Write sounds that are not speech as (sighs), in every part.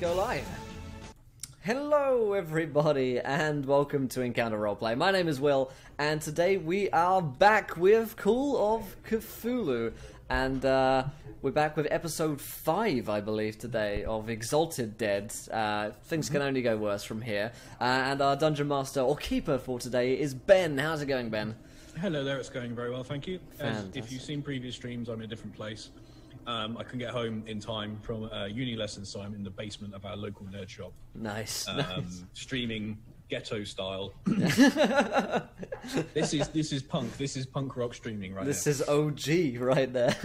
go live. Hello, everybody, and welcome to Encounter Roleplay. My name is Will, and today we are back with Call of Cthulhu, and uh, we're back with episode 5, I believe, today of Exalted Dead. Uh, things can only go worse from here. Uh, and our dungeon master or keeper for today is Ben. How's it going, Ben? Hello there, it's going very well, thank you. As if you've seen previous streams, I'm in a different place. Um, I can get home in time from uh, uni lessons, so I'm in the basement of our local nerd shop, Nice. um, nice. streaming ghetto style. (laughs) this is this is punk. This is punk rock streaming right This now. is OG right there. (laughs)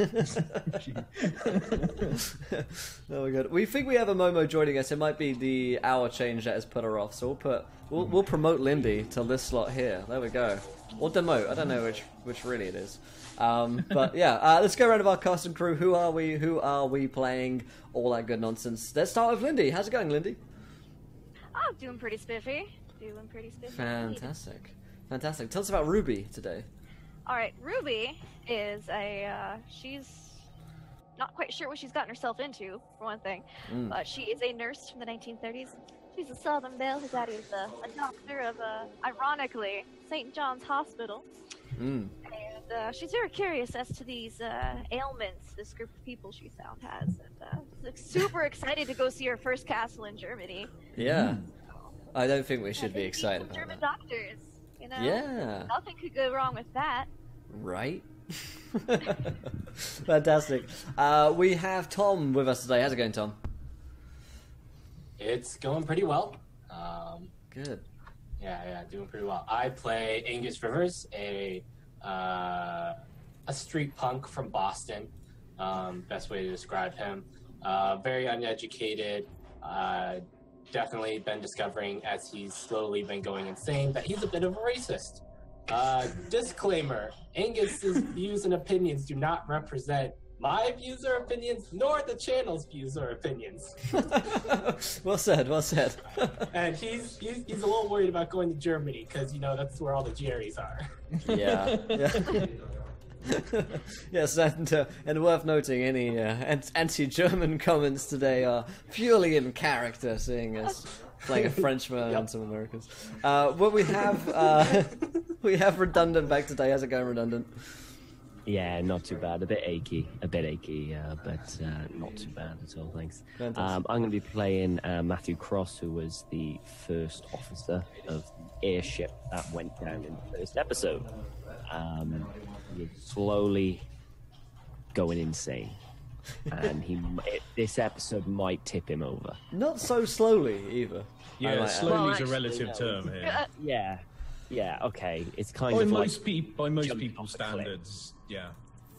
oh my god. We think we have a Momo joining us. It might be the hour change that has put her off. So we'll put we'll, we'll promote Lindy to this slot here. There we go. Or demote. I don't know which which really it is. Um, but yeah, uh, let's go around with our cast and crew. Who are we? Who are we playing? All that good nonsense. Let's start with Lindy. How's it going, Lindy? Oh, doing pretty spiffy. Doing pretty spiffy. Fantastic. Fantastic. Tell us about Ruby today. All right, Ruby is a. Uh, she's not quite sure what she's gotten herself into, for one thing, Mm. but she is a nurse from the 1930s. She's a Southern Belle. Her daddy is a, a doctor of, uh, ironically, St. John's Hospital. Mm. And uh, she's very curious as to these uh, ailments this group of people she's found has. And uh, she's like, super excited to go see her first castle in Germany. Yeah. I don't think we should And be excited about German that. doctors. You know? Yeah. Nothing could go wrong with that. Right? (laughs) (laughs) Fantastic. Uh, we have Tom with us today. How's it going, Tom? It's going pretty well. Um, Good. yeah, yeah, doing pretty well. I play Angus Rivers, a uh, a street punk from Boston. Um, best way to describe him. Uh, very uneducated. Uh, definitely been discovering as he's slowly been going insane that he's a bit of a racist. Uh, disclaimer: Angus's views and opinions do not represent my views or opinions, nor the channel's views or opinions. (laughs) well said, well said. (laughs) And he's, he's he's a little worried about going to Germany because you know that's where all the Jerrys are. yeah. (laughs) yeah. yes, and, uh, and worth noting, any uh, anti-German comments today are purely in character, seeing as playing a Frenchman and some Americans. Uh, but we have uh, we have redundant back today. How's it going, redundant? Yeah, not too bad. A bit achy, a bit achy, uh, but uh, not too bad at all. Thanks. Um, I'm going to be playing uh, Matthew Cross, who was the first officer of the airship that went down in the first episode. Um, he's slowly going insane, and he it, this episode might tip him over. Not so slowly either. Yeah, might add. slowly Well, is a relative no. term here. Yeah, yeah, okay. It's kind By of like most peop by most jumping people's off a standards, yeah.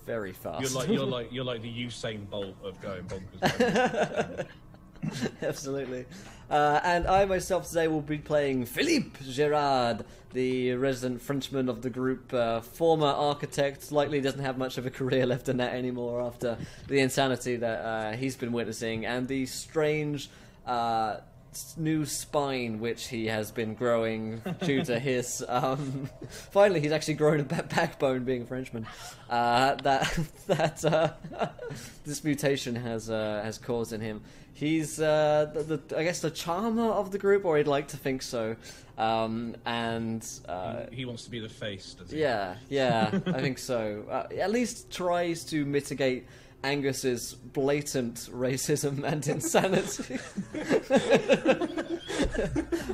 Very fast. You're like you're like you're like the Usain Bolt of going bonkers. (laughs) Absolutely. Uh, and I myself today will be playing Philippe Gerard, the resident Frenchman of the group, uh, former architect, likely doesn't have much of a career (laughs) left in that anymore after the insanity that uh, he's been witnessing and the strange. New spine which he has been growing due to his. (laughs) Um, finally, he's actually grown a backbone, being a Frenchman. Uh, that (laughs) that uh, (laughs) this mutation has uh, has caused in him. He's, uh, the, the, I guess, the charmer of the group, or he'd like to think so. Um, and uh, he wants to be the face, does he? yeah, yeah, I think so. Uh, at least tries to mitigate Angus's blatant racism and (laughs) insanity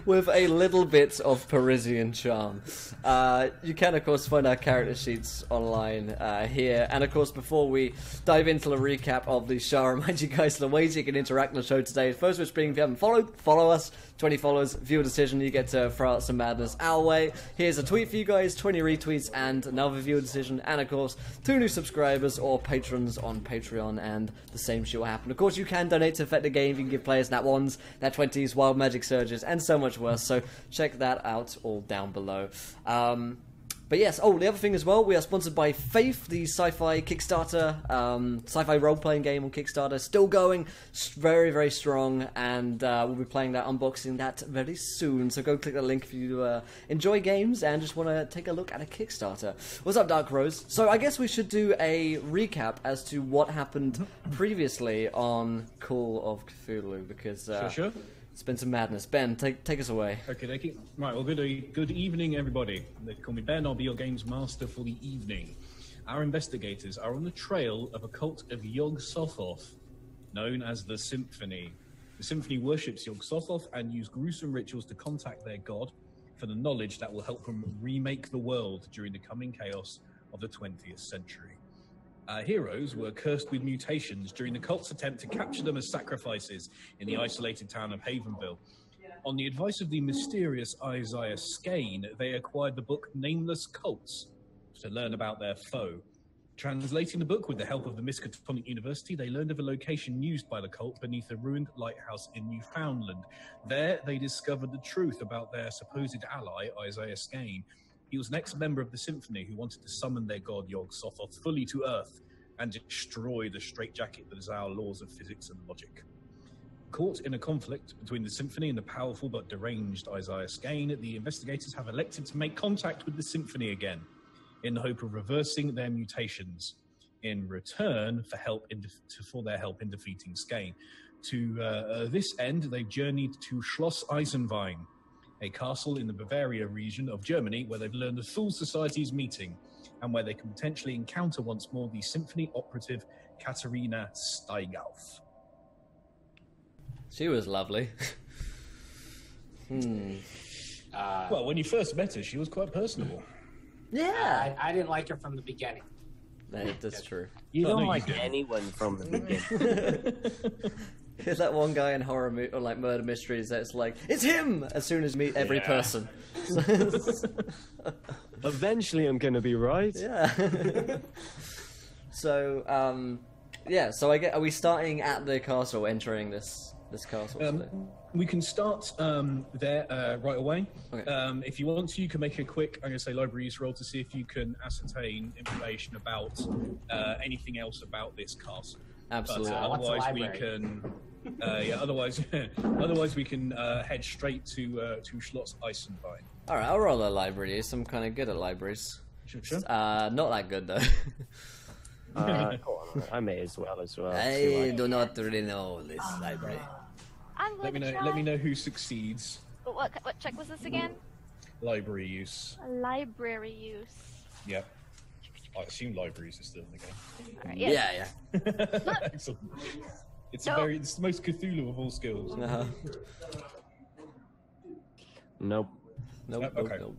with a little bit of Parisian charm. Uh, you can, of course, find our character sheets online uh, here. And, of course, before we dive into the recap of the show, I remind you guys the ways you can interact on the show today. First, which being if you haven't followed, follow us. 20 followers, viewer decision, you get to throw out some madness our way. Here's a tweet for you guys, 20 retweets, and another viewer decision. And of course, two new subscribers or patrons on Patreon, and the same shit will happen. Of course, you can donate to affect the game. You can give players nat ones, nat 20s, wild magic surges, and so much worse. So check that out all down below. Um, but yes, oh, the other thing as well, we are sponsored by Faith, the sci-fi Kickstarter, um, sci-fi role-playing game on Kickstarter, still going, very, very strong, and uh, we'll be playing that, unboxing that very soon. So go click the link if you uh, enjoy games and just want to take a look at a Kickstarter. What's up, Dark Rose? So I guess we should do a recap as to what happened previously on Call of Cthulhu because uh, Sure, sure. It's been some madness. Ben, take take us away. Okay, okay. Right, well, good, e- good evening, everybody. They call me Ben. I'll be your games master for the evening. Our investigators are on the trail of a cult of Yog Sothoth, known as the Symphony. The Symphony worships Yog Sothoth and use gruesome rituals to contact their god for the knowledge that will help them remake the world during the coming chaos of the 20th century. Our heroes were cursed with mutations during the cult's attempt to capture them as sacrifices in the isolated town of Havenville. On the advice of the mysterious Isaiah Skane, they acquired the book Nameless Cults to learn about their foe. Translating the book with the help of the Miskatonic University, they learned of a location used by the cult beneath a ruined lighthouse in Newfoundland. There, they discovered the truth about their supposed ally, Isaiah Skane. He was an ex member of the Symphony who wanted to summon their god Yog Sothoth fully to Earth and destroy the straitjacket that is our laws of physics and logic. Caught in a conflict between the Symphony and the powerful but deranged Isaiah Skane, the investigators have elected to make contact with the Symphony again in the hope of reversing their mutations in return for help in to, for their help in defeating Skane. To uh, uh, this end, they've journeyed to Schloss Eisenwein, a castle in the Bavaria region of Germany, where they've learned the Thule Society's meeting and where they can potentially encounter once more the symphony operative Katharina Steigauf. She was lovely. (laughs) hmm. Uh, Well, when you first met her, she was quite personable. Yeah, I, I didn't like her from the beginning. that, that's true. You Oh, don't no, you like didn't. anyone from the (laughs) beginning. (laughs) Here's (laughs) that one guy in horror mo- or like murder mysteries that's like, it's him! As soon as you meet every Yeah. person. (laughs) Eventually, I'm going to be right. yeah. so, um, yeah. So I get. Are we starting at the castle, entering this this castle? Um, we can start um, there uh, right away. Okay. Um, if you want to, you can make a quick, I'm going to say, library use roll to see if you can ascertain information about uh, anything else about this castle. But Absolutely. uh, What's a otherwise, we library? can. Uh, yeah. Otherwise, (laughs) otherwise we can uh, head straight to uh, to Schloss Eisenwein. All right, I'll roll a library. I'm kind of good at libraries. Sure, sure. Uh, not that good though. (laughs) Uh, on, I may as well as well. I do not really know this library. I'm Let me know. try. Let me know who succeeds. But what, what check was this again? Library use. Library use. Yep. I assume libraries are still in the game. Alright, Yeah, yeah. yeah. (laughs) Excellent. It's No. a very. It's the most Cthulhu of all skills. Uh-huh. Nope. Nope, Yep, nope, okay. nope.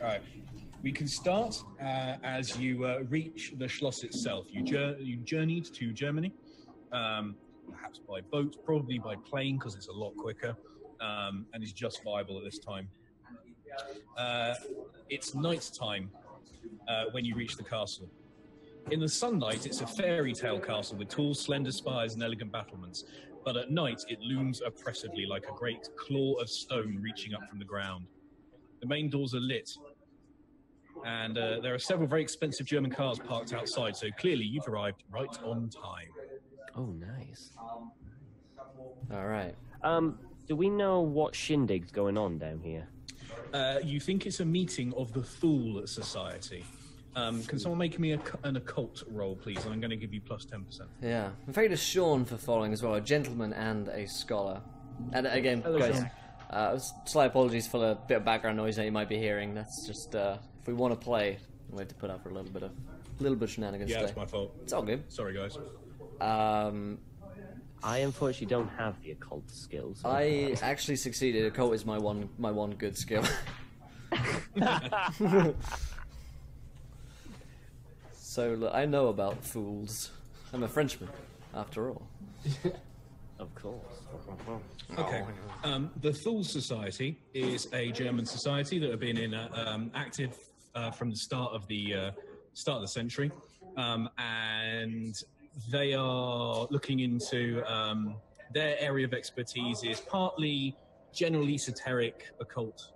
All right. We can start uh, as you uh, reach the Schloss itself. You, jour- you journeyed to Germany, um, perhaps by boat, probably by plane because it's a lot quicker um, and is just viable at this time. Uh, it's night time uh, when you reach the castle. In the sunlight, it's a fairy tale castle with tall, slender spires and elegant battlements. But at night, it looms oppressively like a great claw of stone reaching up from the ground. The main doors are lit, and uh, there are several very expensive German cars parked outside. So clearly, you've arrived right on time. Oh, nice. All right. Um, do we know what shindig's going on down here? Uh, you think it's a meeting of the Thule Society? Um, can someone make me a, an occult roll, please? And I'm going to give you plus plus ten percent. Yeah. In fact, it's Sean for following as well, a gentleman and a scholar. And again, Hello, guys, uh, slight apologies for the bit of background noise that you might be hearing. That's just uh, if we want to play, we have to put up for a little bit of, little bit of shenanigans Yeah, today. it's my fault. It's all good. Sorry, guys. Um, I unfortunately don't have the occult skills. I (laughs) actually succeeded. Occult is my one, my one good skill. (laughs) (laughs) so look, I know about fools. I'm a Frenchman, after all. (laughs) Of course. Okay. Um, the Thule Society is a German society that have been in uh, um, active uh, from the start of the uh, start of the century, um, and they are looking into um, their area of expertise is partly general esoteric occult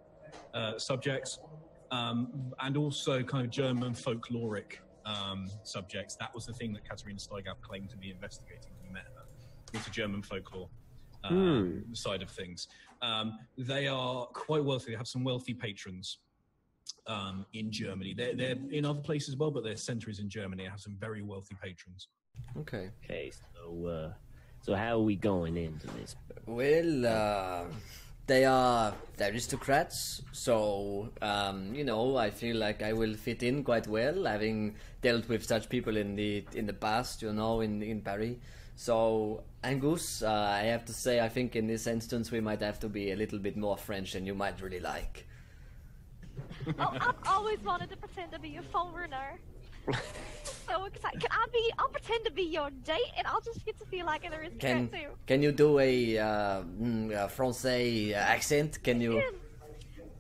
uh, subjects, um, and also kind of German folkloric um, subjects. That was the thing that Katerina Steigauf claimed to be investigating when we met her, was the German folklore um, side of things. Um, they are quite wealthy. They have some wealthy patrons um, in Germany. They're, they're in other places as well, but their center is in Germany. They have some very wealthy patrons. Okay. Okay, so uh, so how are we going into this? Well, uh, they are aristocrats, so um, you know I feel like I will fit in quite well, having dealt with such people in the in the past, you know, in in Paris. So Angus, uh, I have to say, I think in this instance we might have to be a little bit more French than you might really like. oh, I've always wanted to pretend to be a foreigner. (laughs) so excited. Can I be? I'll pretend to be your date, and I'll just get to feel like an aristocrat Can too. can you do a, uh, mm, a Francais accent? Can you?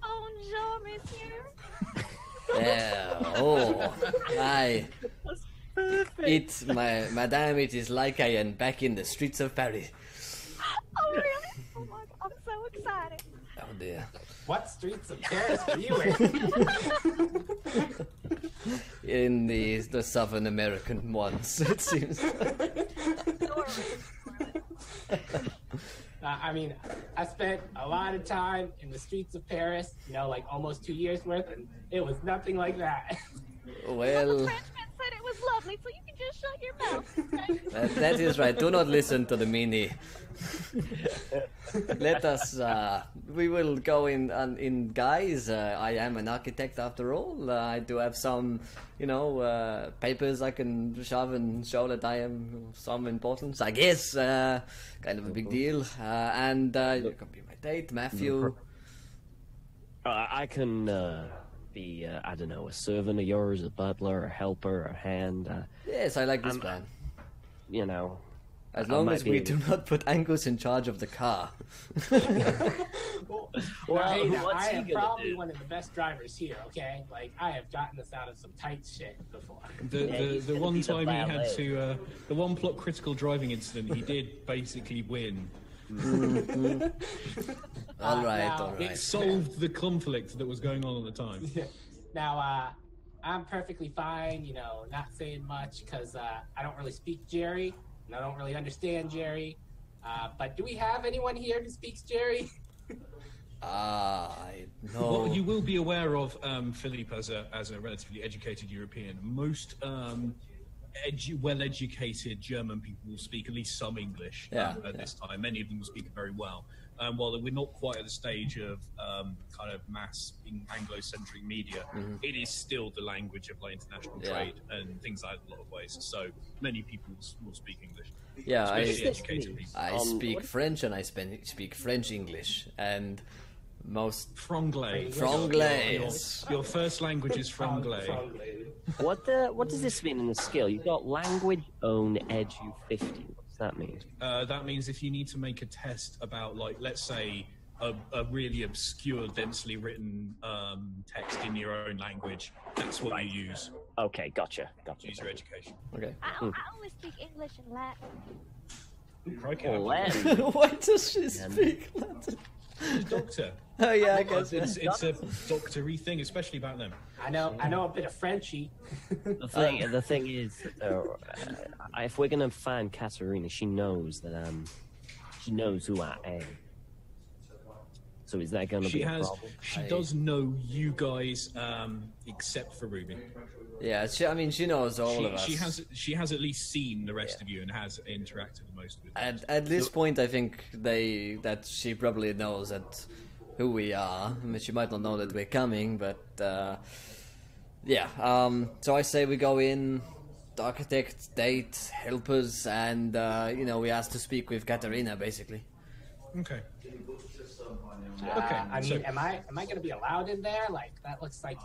Bonjour, monsieur. (laughs) Yeah. Oh, I. It, my madame, it is like I am back in the streets of Paris. Oh, really? Oh my, God. I'm so excited. Dear. What streets of Paris are you in? (laughs) In the the Southern American ones, it seems. Uh, I mean, I spent a lot of time in the streets of Paris, you know, like almost two years worth, and it was nothing like that. The Well, Frenchman said it was lovely, so you can just shut your mouth. okay? that, that is right. Do not listen to the mini. (laughs) Let us. Uh, we will go in on, in guys. Uh, I am an architect after all. Uh, I do have some, you know, uh, papers I can shove and show that I am some importance. I guess. Uh, kind of a big deal. Uh, and uh, you can be my date, Matthew. Uh, I can uh, be, uh, I don't know, a servant of yours, a butler, a helper, a hand. Uh, Yes, I like this I'm- plan. you know, As I long as we be- do not put Angus in charge of the car. (laughs) Well, Well, hey, now, what's I he am probably do? one of the best drivers here, okay? Like, I have gotten us out of some tight shit before. The, Yeah, the, the one time he had to, uh, the one plot critical driving incident, he did basically win. (laughs) all right, now, all It right. solved the conflict that was going on at the time. (laughs) now, uh, I'm perfectly fine, you know, not saying much because uh, I don't really speak Jerry, and I don't really understand Jerry. Uh, but do we have anyone here who speaks Jerry? (laughs) Ah, I know. What you will be aware of, um, Philippe, as a as a relatively educated European, most um, edu- well-educated German people will speak at least some English Yeah, um, at this time. Many of them will speak it very well. Um, while we're not quite at the stage of um, kind of mass in Anglo-centric media, it is still the language of like international Mm-hmm. Yeah. trade and things like that in a lot of ways. So many people will, will speak English, yeah, I, especially educated. I Um, speak French and I spen- speak French English, and most Franglais. Franglais. Your, your first language is Franglais. what the, what does this mean in the skill? You've got language own edu 50. What does that mean? Uh, that means if you need to make a test about, like, let's say, a, a really obscure, densely written um, text in your own language, that's what you use. Okay, gotcha, gotcha. Use your education. okay. I, I only speak English and Latin. Crikey, Latin. (laughs) Why does she speak Latin? A doctor. (laughs) Oh yeah, I guess. It's, it's a doctory thing, especially back then. I know, I know a bit of Frenchy. The thing, (laughs) the thing is, uh, uh, if we're gonna find Katerina, she knows that um, she knows who I am. So is that gonna She be a has, problem? she I- does know you guys, um, except for Ruby. Yeah, she, I mean, she knows all She, of us. she has, she has at least seen the rest of you and has interacted the most with. you. At, at this point, I think they that she probably knows that who we are. I mean, she might not know that we're coming, but uh, yeah. Um, so I say we go in, the architect, date, helpers, and uh, you know we ask to speak with Katarina, basically. Okay. Uh, I so- mean, am I am I gonna be allowed in there? Like that looks like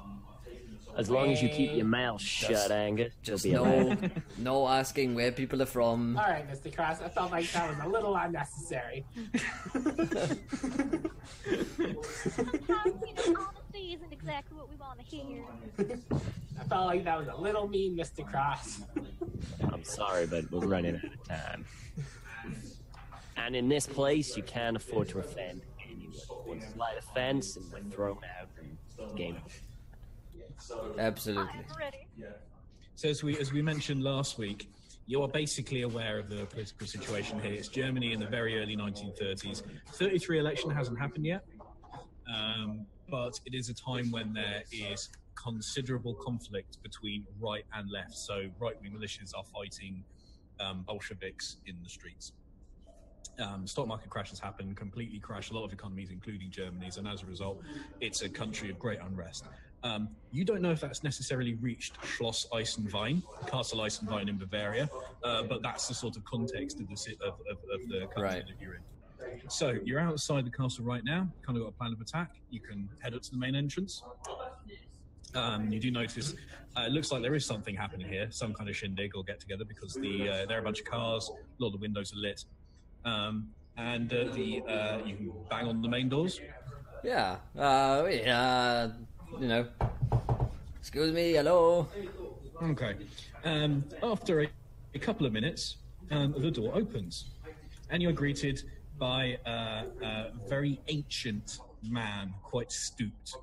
As long as you keep your mouth shut, Angus, Just be no, (laughs) no asking where people are from. All right, Mr. Cross. I felt like that was a little unnecessary. Sometimes, you know, honesty isn't exactly what we want to hear. I felt like that was a little mean, Mr. Cross. I'm sorry, but we're running out of time. And in this place, you can't afford to offend anyone. One slight offense, and we're thrown out. Game. Absolutely. I'm ready. So as we as we mentioned last week, you are basically aware of the political situation here. It's Germany in the very early 1930s. 33 election hasn't happened yet, um, but it is a time when there is considerable conflict between right and left. So right-wing militias are fighting um, Bolsheviks in the streets. Um, stock market crashes happen, completely crash a lot of economies, including Germany's, and as a result, it's a country of great unrest. Um, you don't know if that's necessarily reached Schloss Eisenwein, Castle Eisenwein in Bavaria, uh, but that's the sort of context of the of, of, of the country Right. that you're in. So you're outside the castle right now. Kind of got a plan of attack. You can head up to the main entrance. Um, you do notice uh, it looks like there is something happening here, some kind of shindig or get together because the uh, there are a bunch of cars, a lot of the windows are lit, um, and uh, the uh, you can bang on the main doors. Yeah. Uh, yeah. You know. Excuse me. Hello. Okay. Um, after a, a couple of minutes, um, the door opens, and you're greeted by uh, a very ancient man, quite stooped,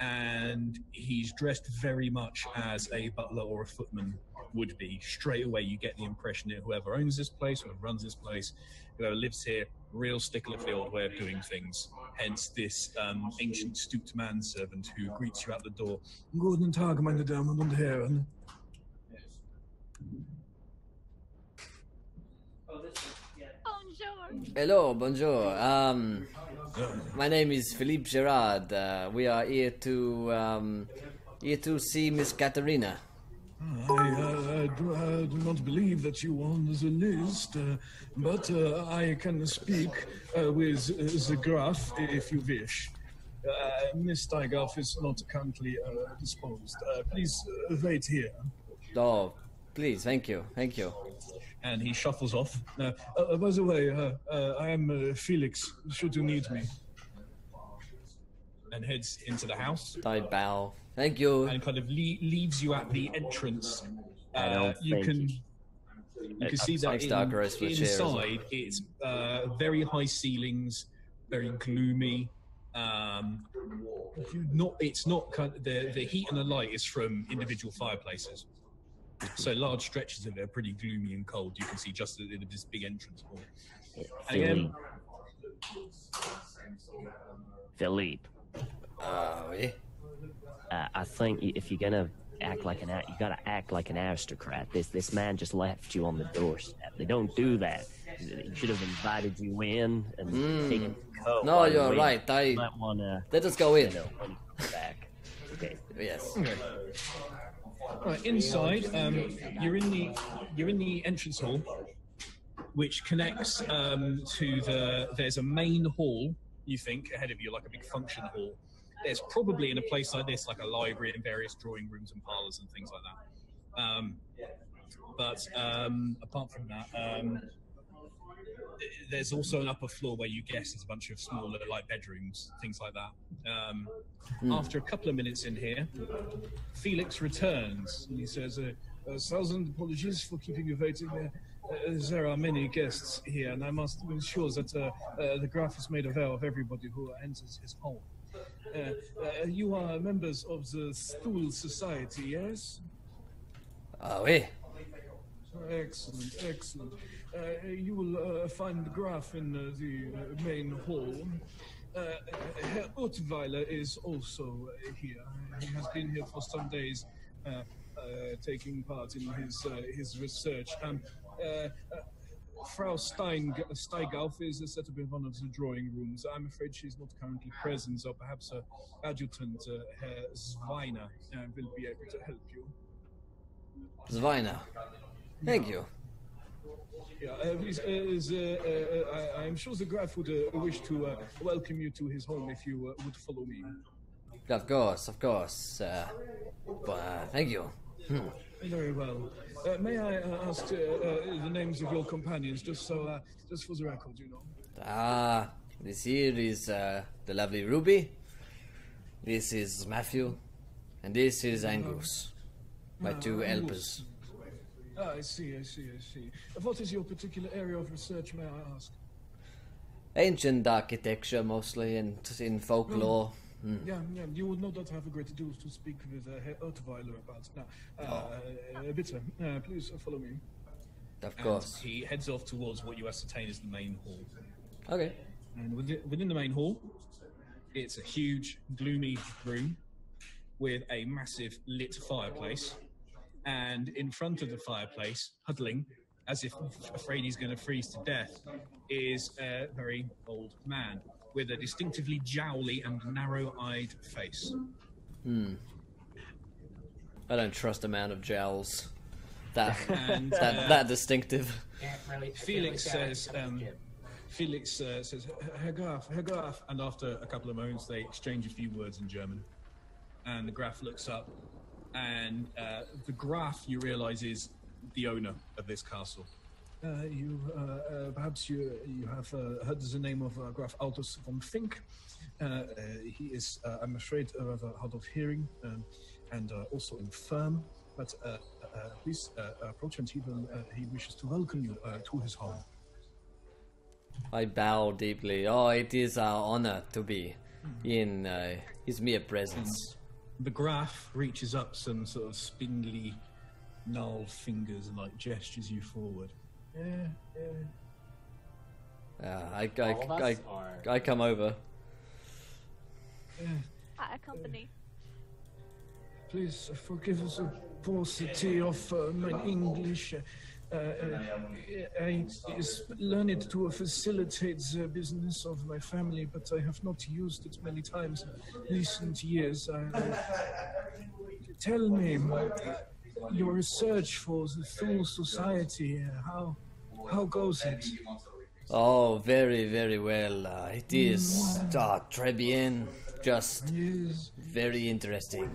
and he's dressed very much as a butler or a footman would be. Straight away, you get the impression that whoever owns this place, whoever runs this place, whoever lives here, real stickler for the old way of doing things. Hence, this um, ancient stooped manservant who greets you at the door. Guten Tag, meine Damen und Herren. Hello. Bonjour. Um, my name is Philippe Gerard. Uh, we are here to um, here to see Miss Katerina. I uh, do, uh, do not believe that you are on the list, uh, but uh, I can speak uh, with uh, the Graf if you wish. Uh, Miss Steigauf is not currently uh, disposed. Uh, please uh, wait here. Oh, please. Thank you. Thank you. And he shuffles off. Uh, uh, by the way, uh, uh, I am uh, Felix, should you need me. And heads into the house. I bow. Thank you. and kind of le- leaves you at the entrance. I Uh, don't you think can you- you can see that in- Dark Rose, for the chair as well. inside it's uh, very high ceilings, very gloomy. Um, you not it's not kind of, the the heat and the light is from individual fireplaces. So large stretches of it are pretty gloomy and cold. You can see just in this big entrance hall. And again, Philippe, Uh, oui. uh, I think if you're gonna act like an you gotta act like an aristocrat. This this man just left you on the doorstep. They don't do that. He should have invited you in and taken the coat. No, you're waiting. right. I- You might wanna, Let us go in. know, you come back. Okay. Yes. Okay. Right, inside, um, you're in the you're in the entrance hall, which connects um, to the. There's a main hall. You think ahead of you, like a big function hall. There's probably in a place like this, like a library and various drawing rooms and parlors and things like that. Um, but um, apart from that, um, there's also an upper floor where you guess there's a bunch of smaller like bedrooms, things like that. Um, After a couple of minutes in here, Felix returns and he says, uh, "A thousand apologies for keeping you waiting. Uh, uh, there are many guests here, and I must ensure that uh, uh, the Graf is made aware of everybody who enters his home. Uh, uh, you are members of the Thule Society, yes? Ah, oui. Excellent, excellent. Uh, you will uh, find the Graf in uh, the uh, main hall. Herr Ottweiler is also uh, here. He has been here for some days, uh, uh, taking part in his uh, his research. Um, Frau Stein, Steigauf is uh, set up in one of the drawing rooms. I'm afraid she's not currently present, so perhaps her adjutant, uh, Herr Zweiner, uh, will be able to help you. Zweiner. Thank you. Yeah, uh, uh, uh, uh, uh, I, I'm sure the Graf would uh, wish to uh, welcome you to his home if you uh, would follow me. Of course, of course. Uh, but, uh, thank you. Hmm. Very well. Uh, may I uh, ask uh, uh, the names of your companions, just so, uh, just for the record, you know? Ah, this here is uh, the lovely Ruby. This is Matthew. And this is Angus. My two helpers. Ah, I see, I see, I see. What is your particular area of research, may I ask? Ancient architecture mostly and in folklore. Yeah, yeah, you would no doubt have a great deal to speak with uh, Herr Ottweiler about. Now, uh, uh, bitte, uh, please uh, follow me. Of And course. he heads off towards what you ascertain is the main hall. Okay. And within, within the main hall, it's a huge, gloomy room with a massive lit fireplace. And in front of the fireplace, huddling, as if afraid he's going to freeze to death, is a very old man with a distinctively jowly and narrow eyed face. Hmm. I don't trust a man of jowls. That (laughs) And that uh, that distinctive. Really- Felix says, um. Felix uh, says, Herr Graf, Herr Graf. And after a couple of moments, they exchange a few words in German. And the Graf looks up, and uh, the Graf, you realize, is the owner of this castle. Uh, you uh, uh, perhaps you you have uh, heard the name of uh, Graf Altus von Fink. Uh, uh, he is, uh, I'm afraid, rather hard of hearing um, and uh, also infirm. But uh, uh, please uh, approach and he will. Uh, he wishes to welcome you uh, to his home. I bow deeply. Oh, it is our honor to be in uh, his mere presence. The Graf reaches up some sort of spindly, gnarled fingers and like gestures you forward. Yeah, yeah. Uh, I, All of I, I, or- I come over. I accompany. Please forgive us the paucity of uh, my English. Uh, uh, I learned it to facilitate the business of my family, but I have not used it many times in recent years. I, tell me, your research for the Thule Society, uh, how how goes it? Oh, very, very well. Uh, it is ah, très bien. Just Yes, very interesting.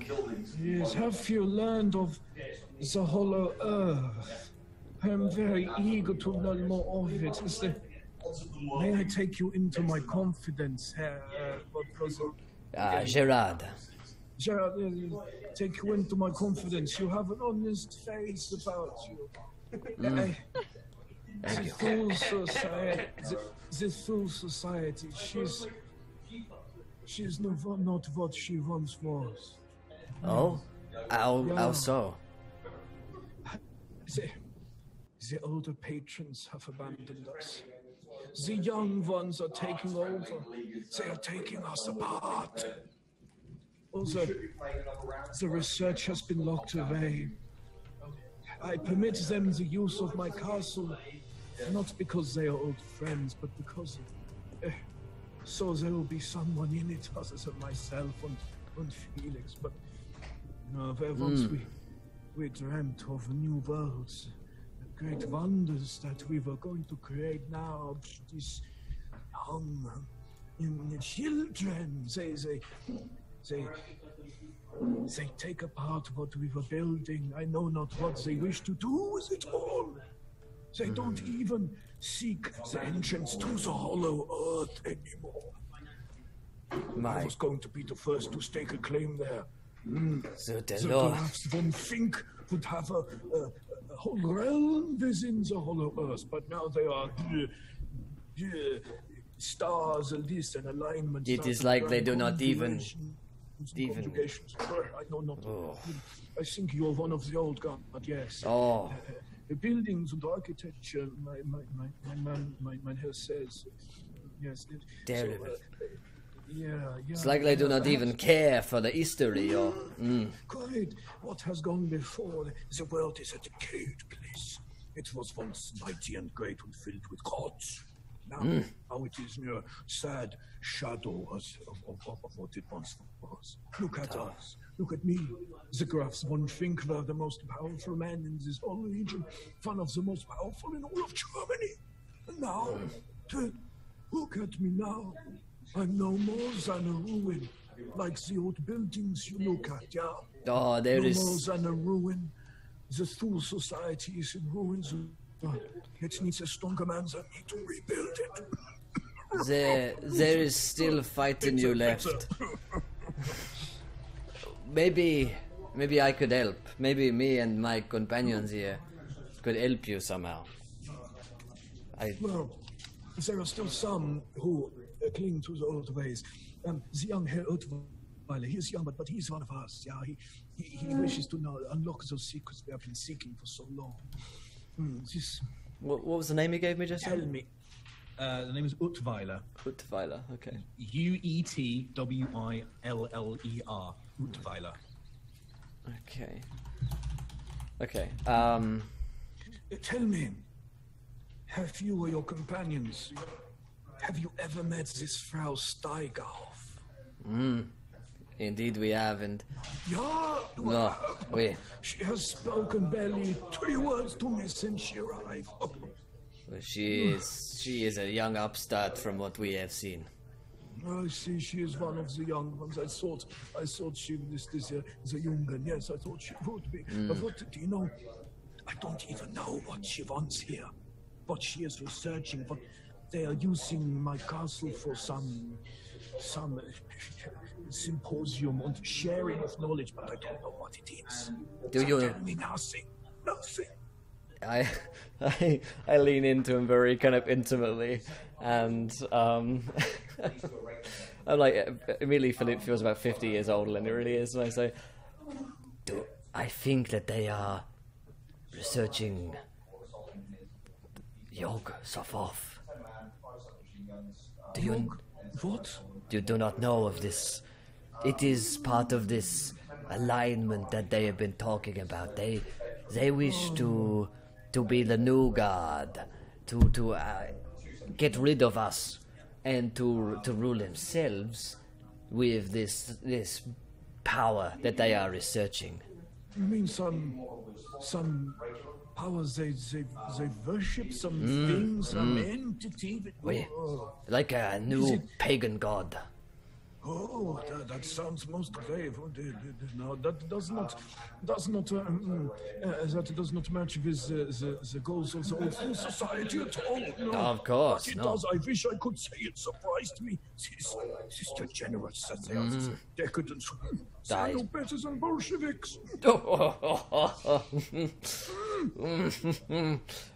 yes. Have you learned of the Hollow Earth? I'm very eager to learn more of it. Is there, may I take you into my confidence, Herr? Uh, what was it? Ah, Gerard. Gerard, uh, take you into my confidence. You have an honest face about you. (laughs) I- the Thule Society, the, the Thule Society, she's, she's no, not what she once was. Oh, how, how so? The, the older patrons have abandoned us. The young ones are taking over. They are taking us apart. Also, the research has been locked away. I permit them the use of my castle, not because they are old friends, but because eh, so there will be someone in it other than myself and, and Felix. But you know, where once we we dreamt of new worlds, great wonders that we were going to create now. These young young children, they they they they take apart what we were building. I know not what they wish to do with it all. They don't even seek the entrance to the hollow earth anymore. I was going to be the first to stake a claim there. so the The Lord. Grafs von Fink would have a, a, a whole realm within the Hollow Earth, but now they are uh, uh, stars, a list, and alignment. It is like they do not even- even- I know not. Oh. I think you're one of the old guard, yes. Oh, The buildings and architecture, my, my, my, my man, my, my hair says. Yes. it- Terrible. uh, yeah, yeah. it's like they do not even care for the history or. Mm. Quite what has gone before. The world is a decayed place. It was once mighty and great and filled with gods. Now, now it is mere sad shadow of, of, of, of what it once was. Look at us. Look at me. The Grafs von Finkler, the most powerful man in this whole region, one of the most powerful in all of Germany. And now, to, look at me now. I'm no more than a ruin, like the old buildings you look at, yeah? Oh, there no is. more than a ruin. The Thule Society is in ruins. Ah, it needs a stronger man than me to rebuild it. There, there is still fight in you left. (laughs) Maybe, maybe I could help. Maybe me and my companions here could help you somehow. I, Well, there are still some who uh, cling to the old ways. Um, the young Herr Ottweiler Utweiler. He's young, but, but he's one of us. Yeah, he, he, he wishes to know, unlock those secrets we have been seeking for so long. Hmm, this, What, what was the name he gave me just tell me. Uh, the name is Utweiler. Utweiler. Okay. U E T W I L L E R. Utweiler. Okay. Okay. Um. Uh, Tell me, have you or your companions, have you ever met this Frau Steigauf? Indeed, we have, and Yeah, no, we She has spoken barely three words to me since she arrived. She is she is a young upstart from what we have seen. I see she is one of the young ones. I thought, I thought she was this uh, the Jungen. Yes, I thought she would be. But what do you know? I don't even know what she wants here. What she is researching. But they are using my castle for some, some (laughs) symposium on sharing of knowledge. But I don't know what it is. Do So you- tell me nothing? Nothing. I, (laughs) I, I lean into him very kind of intimately, and um, (laughs) I'm like immediately Philip feels about fifty years older than he really is, and I say, "Do I think that they are researching Yog Sothoth? Do you What? you do not know of this? It is part of this alignment that they have been talking about. They they wish to to be the new god, to to uh, get rid of us, and to to rule themselves with this this power that they are researching. You mean some, some powers they they, they worship, some Mm, thing, some entity? that- Oh, Like a new pagan god. Oh that, that sounds most grave. Oh, the- the- the- No, that does not, does not, uh, mm, uh, that does not match with uh, the, the goals of the old school society at all. No. Of course, But it no. does. I wish I could say it surprised me. This, this degenerates that they Mm. decadent. They are no is- better than Bolsheviks. (laughs)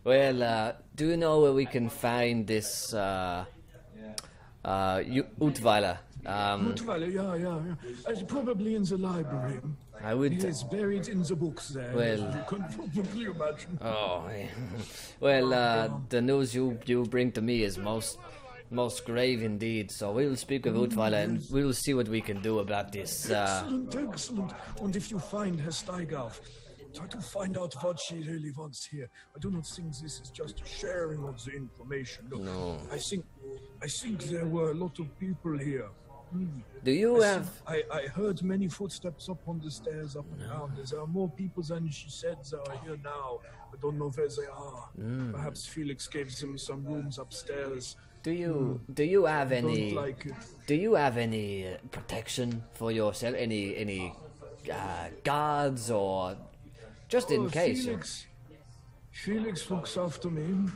well, uh, do you know where we can find this uh, uh, Utweiler? Um, Utweiler, yeah, yeah, yeah. Uh, probably in the library. I would. He is buried in the books there. Well- you can probably imagine. Oh, eh. (laughs) well, uh, the news you you bring to me is most most grave indeed. So we'll speak with Utweiler and we'll see what we can do about this. Uh, Excellent, excellent. And if you find Herr Steigauf, try to find out what she really wants here. I do not think this is just a sharing of the information. Look, No. I think, I think there were a lot of people here. Do you I, have? I, I heard many footsteps up on the stairs, up and down. There are more people than she said are here now. I don't know where they are. Mm. Perhaps Felix gave them some rooms upstairs. Do you do you have any? Don't like it. Do you have any uh, protection for yourself? Any any uh, guards or just in Oh, case? Felix, Felix looks after me.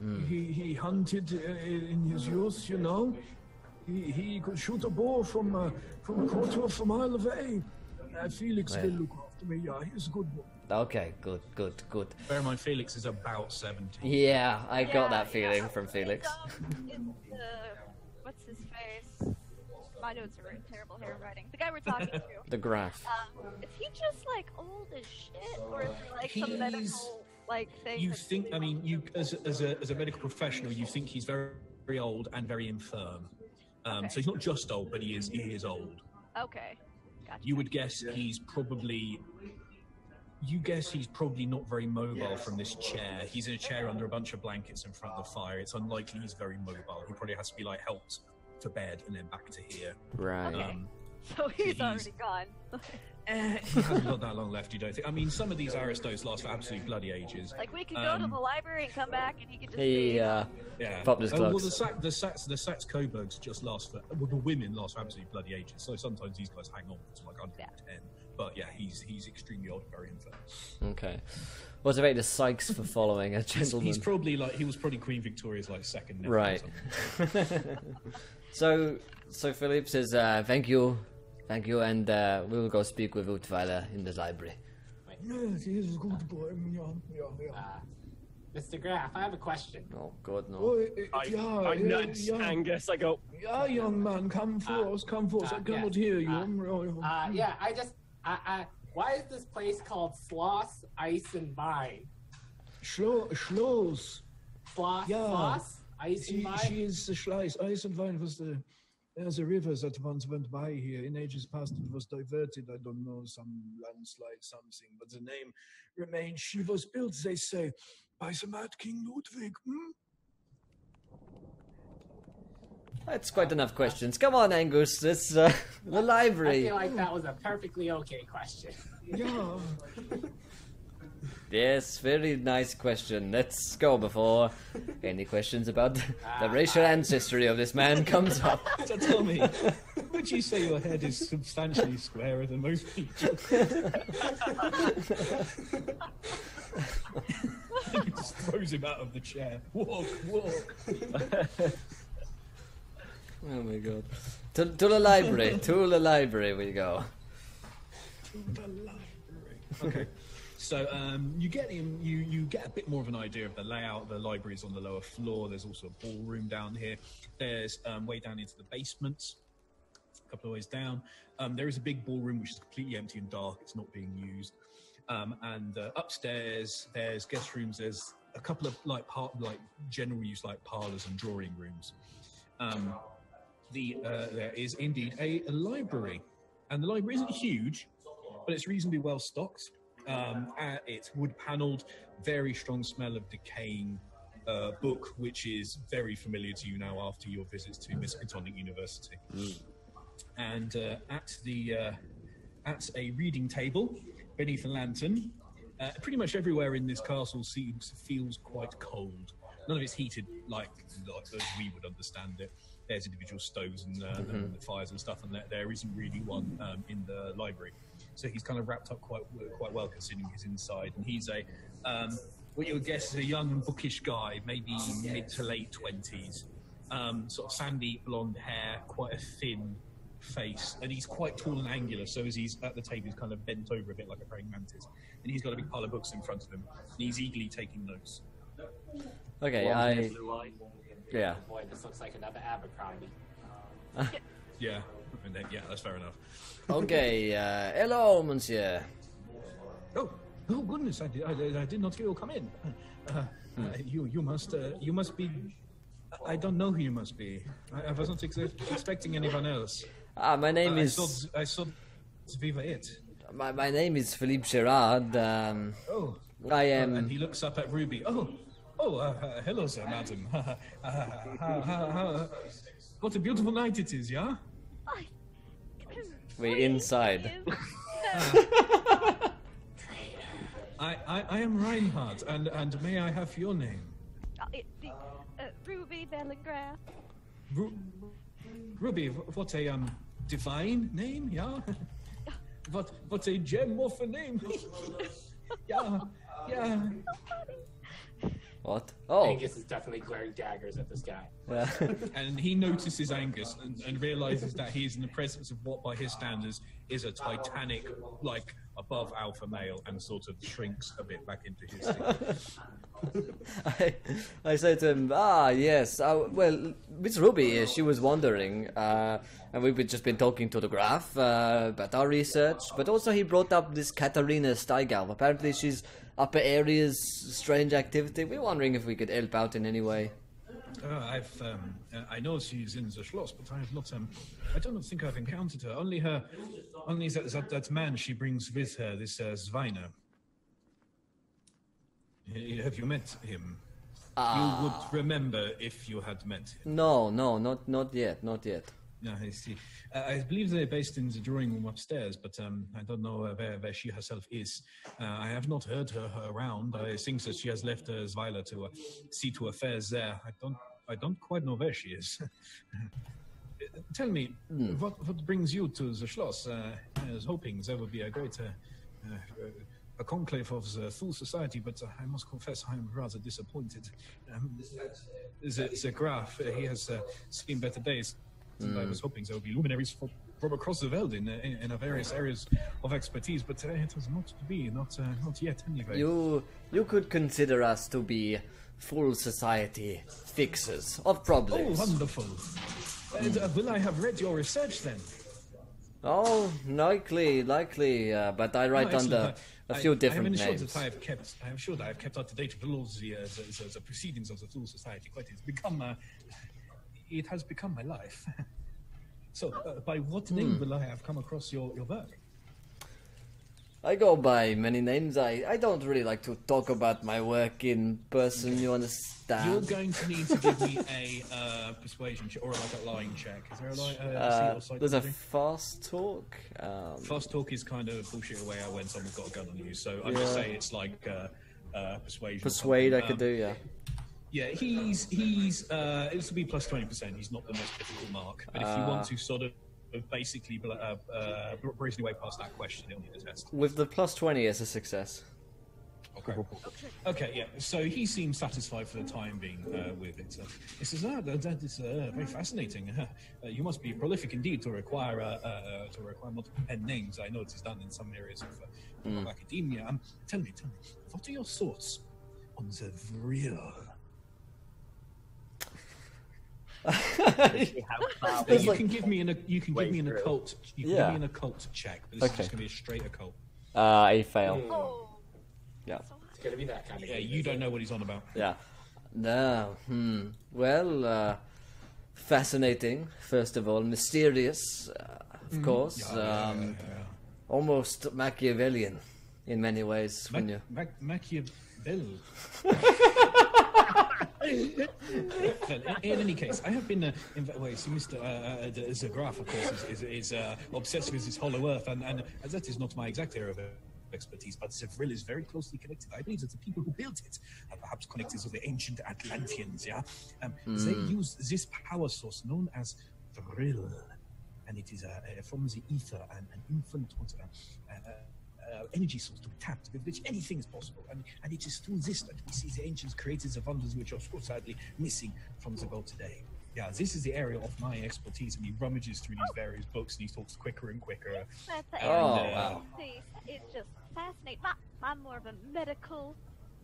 Hmm. He he hunted uh, in his youth, you know. He he could shoot a boar from uh, from a quarter of a mile away. Uh, Felix Well. will look after me. Yeah, he's a good one. Okay, good, good, good. Bear in mind, Felix is about 70. Yeah, I got that feeling yeah. from Felix. Um, is the what's his face? My notes are in terrible handwriting. The guy we're talking (laughs) to. The Graf. Um, is he just like old as shit, or is he like some He's- medical like thing? You that's think, I mean, you as, as, a, as a medical professional, you think he's very, very old and very infirm. Um, Okay. So he's not just old, but he is he is old. Okay. Gotcha. You would guess he's probably. You guess he's probably not very mobile from this chair. He's in a chair under a bunch of blankets in front of the fire. It's unlikely he's very mobile. He probably has to be like helped to bed and then back to here. Right. Okay. Um, so he's he's- already gone. (laughs) eh, he hasn't got that long left, you don't think? I mean, some of these aristos last for absolute bloody ages. like we could go to Um, the library and come back, and he could just. He uh, Yeah. Popped his Uh, well, the sack, the sacks, the Saxe-Coburgs just last for. Well, the women last for absolutely bloody ages. So sometimes these guys hang on to like 110. But yeah, he's he's extremely old, and very infirm. okay. What's about the Sykes for following a He's, gentleman? he's probably like he was probably Queen Victoria's like second. nephew or Right. something. (laughs) so, so Philip says, uh, "Thank you, thank you," and uh, we will go speak with Utweiler in the library. Yes, he is a good boy. Yeah, yeah, yeah. Uh, Mr. Graf, I have a question. Oh God, no. Oh, uh, I, yeah, I yeah, nudge yeah. Angus. I go, Yeah, young man, come forth, come forth. uh, I cannot yeah, hear you. uh, Uh, yeah, I just, I, I, why is this place called Sloss Ice and Vine? Schlo Schloss. Sloss, Yeah. Sloss, Ice and She, Vine. she is the Schleiss. Ice and Vine was the there's a river that once went by here. In ages past, it was diverted. I don't know, some landslide, something, but the name remains. She was built, they say, by the mad King Ludwig. Hmm? That's quite enough questions. Come on, Angus. It's uh, the library. I feel like that was a perfectly okay question. Yeah. (laughs) Yes, very nice question. Let's go before any questions about the racial ah. ancestry of this man comes up. (laughs) So tell me, would you say your head is substantially squarer than most people? he just throws him out of the chair. Walk, walk. Oh my god. To, to the library. To the library we go. To the library. Okay. So um, you get in, you you get a bit more of an idea of the layout. The library is on the lower floor. There's also a ballroom down here. There's um, way down into the basements, a couple of ways down. Um, there is a big ballroom which is completely empty and dark. It's not being used. Um, and uh, upstairs, there's guest rooms. There's a couple of like like general use like parlors and drawing rooms. Um, the uh, there is indeed a, a library, and the library isn't huge, but it's reasonably well stocked. Um, uh, it's wood paneled, very strong smell of decaying uh, book, which is very familiar to you now after your visits to Miskatonic University. And uh, at the uh, at a reading table beneath a lantern, uh, pretty much everywhere in this castle seems feels quite cold. None of it's heated like, like as we would understand it. There's individual stoves and, uh, and fires and stuff, and there, there isn't really one um, in the library. So he's kind of wrapped up quite quite well considering he's inside, and he's a um, what you would guess is a young and bookish guy, maybe mid to late twenties, um, sort of sandy blonde hair, quite a thin face, and he's quite tall and angular. So as he's at the table, he's kind of bent over a bit like a praying mantis, and he's got a big pile of books in front of him, and he's eagerly taking notes. Okay, I. Yeah. Boy, this looks like another Abercrombie. (laughs) Yeah, and then, yeah, that's fair enough. Okay, (laughs) uh, hello, monsieur. Oh, oh goodness! I did, I, I did not hear you come in. Uh, uh, you, you must, uh, you must be. I don't know who you must be. I, I wasn't ex- expecting anyone else. Ah, my name I is. saw, I saw Viva it. My, my name is Philippe Gerard. Um, Oh, I am. and he looks up at Ruby. Oh, oh, uh, uh, hello, sir, madam. (laughs) uh, how- how- how- what a beautiful night it is, yeah? I- We're inside. (laughs) I, I, I am Reinhardt, and, and may I have your name? Uh, it- the, uh, Ruby Bellingraph. Ru- Ruby, what a um divine name, yeah? (laughs) what what a gem of a name. (laughs) yeah, yeah. What? Oh. Angus is definitely glaring daggers at this guy. Yeah. (laughs) And he notices Angus and, and realizes that he is in the presence of what, by his standards, is a titanic, like above alpha male, and sort of shrinks a bit back into his. thing. (laughs) I, I say to him, ah, yes. Uh, well, Miss Ruby, she was wondering, uh, and we've been- just been talking to the Graf uh, about our research, but also he brought up this Katarina Steigauf. Apparently, she's upper areas, strange activity. We're wondering if we could help out in any way. Uh, I've um, uh, I know she's in the Schloss, but I have not. Um, I don't think I've encountered her. Only her, only that that, that man she brings with her, this uh, Zweiner. Uh, Have you met him? You would remember if you had met him. No, no, not not yet, not yet. No, I see. Uh, I believe they're based in the drawing room upstairs, but um, I don't know uh, where, where she herself is. Uh, I have not heard her, her around. I think that she has left uh, Zweiler to uh, see to affairs there. I don't, I don't quite know where she is. (laughs) Tell me, what what brings you to the Schloss? Uh, I was hoping there would be a great uh, uh, a conclave of the Thule Society, but uh, I must confess I am rather disappointed. Um, the, the Graf, uh, he has uh, seen better days. And I was hoping there would be luminaries for from across the world in, in, in various areas of expertise, but uh, it was not to be, not uh, not yet anyway. You you could consider us to be Thule Society fixers of problems. Oh, wonderful. And, uh, will I have read your research then? Oh, likely, likely, uh, but I write Oh, under excellent. a I- few I am different ensured names. That I have kept, I am sure that I have kept up to date with all the, uh, the, the, the proceedings of the Thule Society. Quite, it's become, uh, it has become my life. (laughs) so, uh, by what Hmm. name will I have come across your, your work? I go by many names. I, I don't really like to talk about my work in person, you understand? You're going to need to give me a uh, persuasion check or like a lying check. Is there a lie? Uh, Uh, there's a fast talk. Um, Fast talk is kind of bullshit away when someone's got a gun on you. So I just Yeah. say it's like uh, uh, persuasion. persuade I could Um, do, yeah. Yeah, he's he's uh, this will be plus twenty percent. He's not the most difficult mark, but if you Ah. want to sort of basically bl- uh, uh, way past that question, it'll need a test. With the plus 20 as a success. Okay. Okay, yeah. So he seems satisfied for the time being uh, with it. Uh, he says, "Ah, that, that is uh, very fascinating. (laughs) Uh, you must be prolific indeed to require uh, uh, to require multiple pen names. I know it is done in some areas of, uh, of academia. Um, tell me, tell me, what are your thoughts on the Vril?" See how far you (laughs) can give me an you can give me an through. occult you can Yeah. give me an occult check, but this Okay. is just gonna be a straight occult. Uh, a fail. Oh. Yeah. It's gonna be that kind of Yeah, game, you don't it? know what he's on about. Yeah. No. Hmm. Well, uh, fascinating, first of all. Mysterious, uh, of course. Mm-hmm. Yeah, um, yeah, yeah, yeah. Almost Machiavellian in many ways. when you... Mac- Mac- Machiavelli. (laughs) in, any case, I have been. Uh, in, wait, so Mr. Uh, uh, Zagraf, of course, is, is, is uh, obsessed with this hollow earth, and, and that is not my exact area of expertise, but Sevril is very closely connected. I believe that the people who built it are perhaps connected to the ancient Atlanteans, yeah? Um, They use this power source known as Vril, and it is uh, from the ether, an, an infinite uh, uh, uh, energy source to be tapped, with which anything is possible. And, and it is through this that we see the ancients created the wonders which are so sadly missing from the world today. Yeah, this is the area of my expertise, and he rummages through these various books, and he talks quicker and quicker. That's it. Oh, And, uh, wow. See, It's just fascinating. My, I'm more of a medical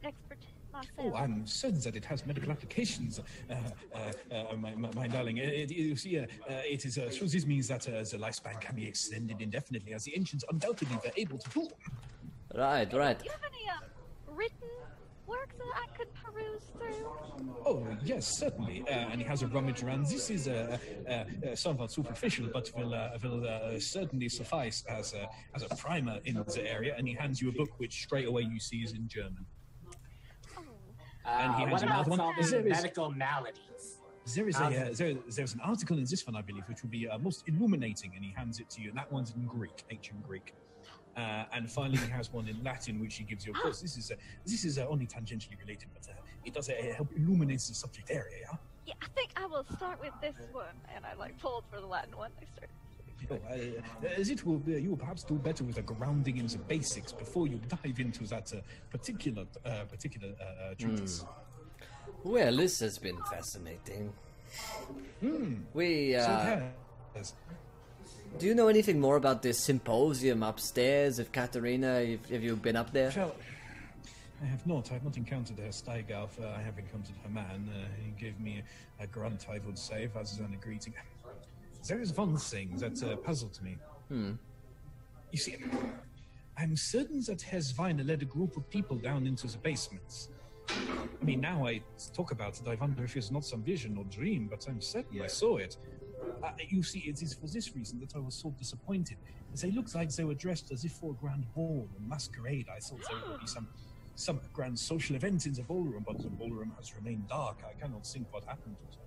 expert myself. Oh, I'm certain that it has medical applications, uh, uh, uh, my, my, my darling. It, it, you see, uh, uh, it is uh, so this means that uh, the lifespan can be extended indefinitely, as the ancients undoubtedly were able to do. Right, right. Do you have any uh, written works that I could peruse through? Oh, yes, certainly. Uh, and he has a rummage around. This is uh, uh, uh, somewhat superficial, but will uh, will uh, certainly suffice as a, as a primer in the area. And he hands you a book, which straight away you see is in German. And he Uh, has what about another one. solving There is- medical maladies? There is a Um, uh, there, there's an article in this one, I believe, which will be uh, most illuminating, and he hands it to you. And that one's in Greek, ancient Greek. Uh, and finally, he has one in Latin, which he gives you. Of course, this is uh, this is uh, only tangentially related, but uh, it does uh, help illuminate the subject area. Yeah? yeah, I think I will start with this one. And I like pulled for the Latin one. I start. Oh, uh, as it will, be, you will perhaps do better with a grounding in the basics before you dive into that uh, particular uh, particular uh, treatise. Well, this has been fascinating. Hmm. We, So uh, do you know anything more about this symposium upstairs of Katerina? If, have you been up there? Well, I have not. I have not encountered her Steigauf. Uh, I have encountered her man. Uh, he gave me a grunt, I would say, as an greeting. There is one thing that uh, puzzled me. You see, I'm certain that Herr Zweiner led a group of people down into the basements. I mean, now I talk about it, I wonder if it's not some vision or dream, but I'm certain I saw it. Uh, you see, it is for this reason that I was so disappointed. They looked like they were dressed as if for a grand ball or masquerade. I thought there would be some some grand social event in the ballroom, but the ballroom has remained dark. I cannot think what happened to them.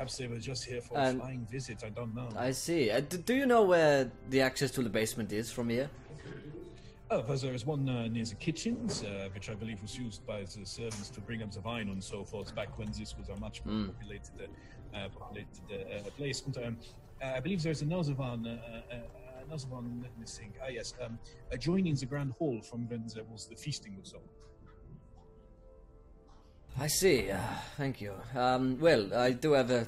Perhaps they were just here for And- a flying visit. I don't know. I see. Uh, d- do you know where the access to the basement is from here? Oh, there is one uh, near the kitchens, uh, which I believe was used by the servants to bring up the wine and so forth back when this was a much more populated, uh, populated uh, uh, place. And, um, uh, I believe there's another one, another one, let me think. Ah, yes, um, adjoining the grand hall from when there was the feasting was on. I see. Uh, thank you. Um, well, I do have a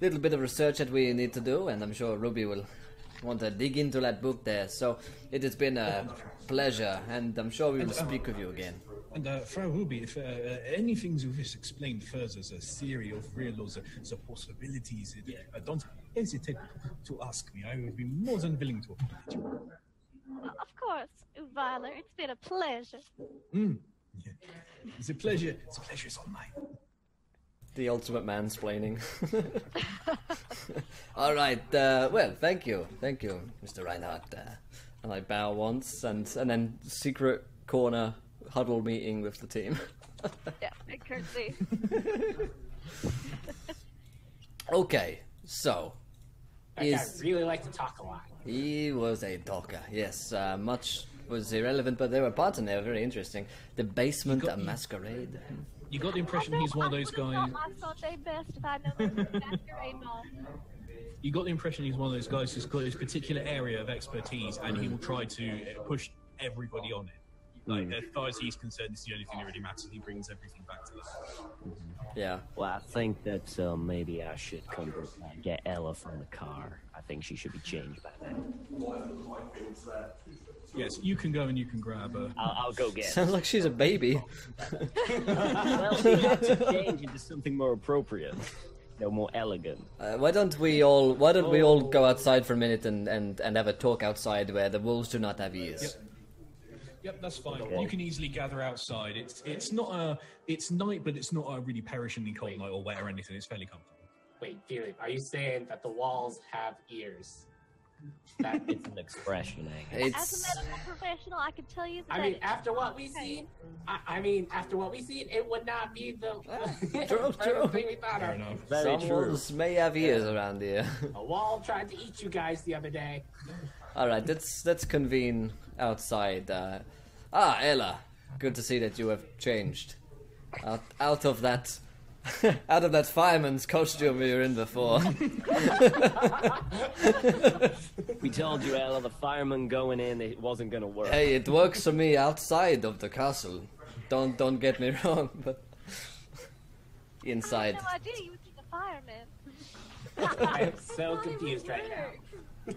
little bit of research that we need to do, and I'm sure Ruby will want to dig into that book there. So it has been a pleasure, and I'm sure we will speak with you again. And uh, Frau Ruby, if uh, uh, anything you wish explained further, the theory of Vril or the, the possibilities, uh, don't hesitate to ask me. I will be more than willing to oblige you. Of course, Uvala, it's been a pleasure. Mm. Yeah. It's a pleasure. It's a pleasure. It's all mine. The ultimate mansplaining. (laughs) All right. Uh, well, thank you, thank you, Mr. Reinhardt. Uh, and I bow once, and and then secret corner huddle meeting with the team. (laughs) Yeah, and curtsy. (laughs) okay, so That guy really liked to talk a lot. he was a talker. Yes, uh, much was irrelevant, but there were parts in there very interesting. The basement, You got- a masquerade. You got the impression I he's one of those guys. done my Sunday best if I know masquerade ball. You got the impression he's one of those guys who's got his particular area of expertise, and he will try to uh, push everybody on it. Like as far as he's concerned, it's the only thing that really matters. He brings everything back to that. Yeah. Well, I think that uh, maybe I should come to, uh, get Ella from the car. I think she should be changed by now. Yes, you can go and you can grab her. I'll, I'll go get. her. Sounds like she's a baby. well, she has to change into something more appropriate, no more elegant. Uh, why don't we all? Why don't we all go outside for a minute and, and, and have a talk outside where the wolves do not have ears? Yep, that's fine. You can easily gather outside. It's it's not a it's night, but it's not a really perishingly cold night or wet or anything. It's fairly comfortable. Wait, Philip, are you saying that the walls have ears? That (laughs) It's an expression, I guess. As a medical professional, I can tell you that. I mean, after what we've okay. seen, I, I mean, after what we've seen, it would not be the (laughs) true, (laughs) true. thing we thought Fair of. enough. Very some true. wolves may have ears around here. A wall tried to eat you guys the other day. all right, let's let's convene outside. Uh, ah, Ella, good to see that you have changed. Out, out of that. (laughs) Out of that fireman's costume you were in before. (laughs) We told you, Ella, the fireman going in, it wasn't going to work. hey, it works for me outside of the castle. Don't don't get me (laughs) wrong, but I inside. had no idea you would be the fireman. I am so confused right now.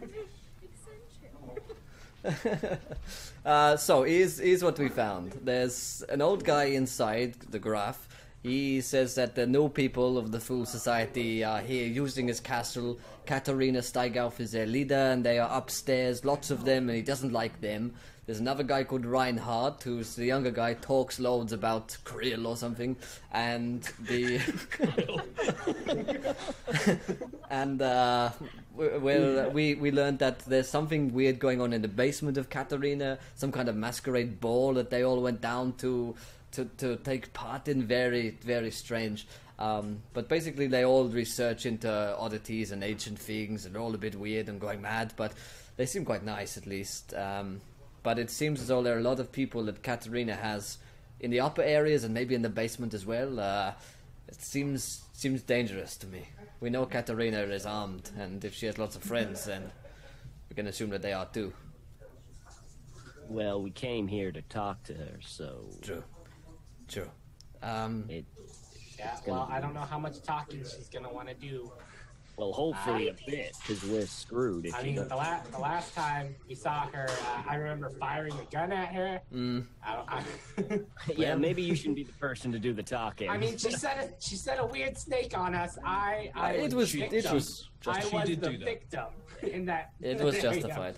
uh, so here's, here's what we found. There's an old guy inside the Graf. He says that the new people of the Fool Society are here using his castle. Katarina Steigauf is their leader, and they are upstairs, lots of them, and he doesn't like them. There's another guy called Reinhardt, who's the younger guy, talks loads about Krill or something, and the (laughs) (laughs) and uh, we- well, we we learned that there's something weird going on in the basement of Katarina, some kind of masquerade ball that they all went down to to to take part in. Very very strange. Um, but basically, they all research into oddities and ancient things, and all a bit weird and going mad. But they seem quite nice, at least. Um, but it seems as though there are a lot of people that Katerina has in the upper areas and maybe in the basement as well. Uh, it seems seems dangerous to me. We know Katerina is armed, and if she has lots of friends, then we can assume that they are too. Well, we came here to talk to her, so True, true. Um, it. Yeah, well, I don't know how much talking she's gonna want to do. Well, hopefully a bit, because we're screwed. If I mean, the, la- the last time we saw her, uh, I remember firing a gun at her. mm, I, I, (laughs) (laughs) yeah, maybe you shouldn't be the person to do the talking. I mean, she said a she set a weird snake on us. I, I it was the it victim. was I just She was did the do that. victim (laughs) in that. it was There you go. justified.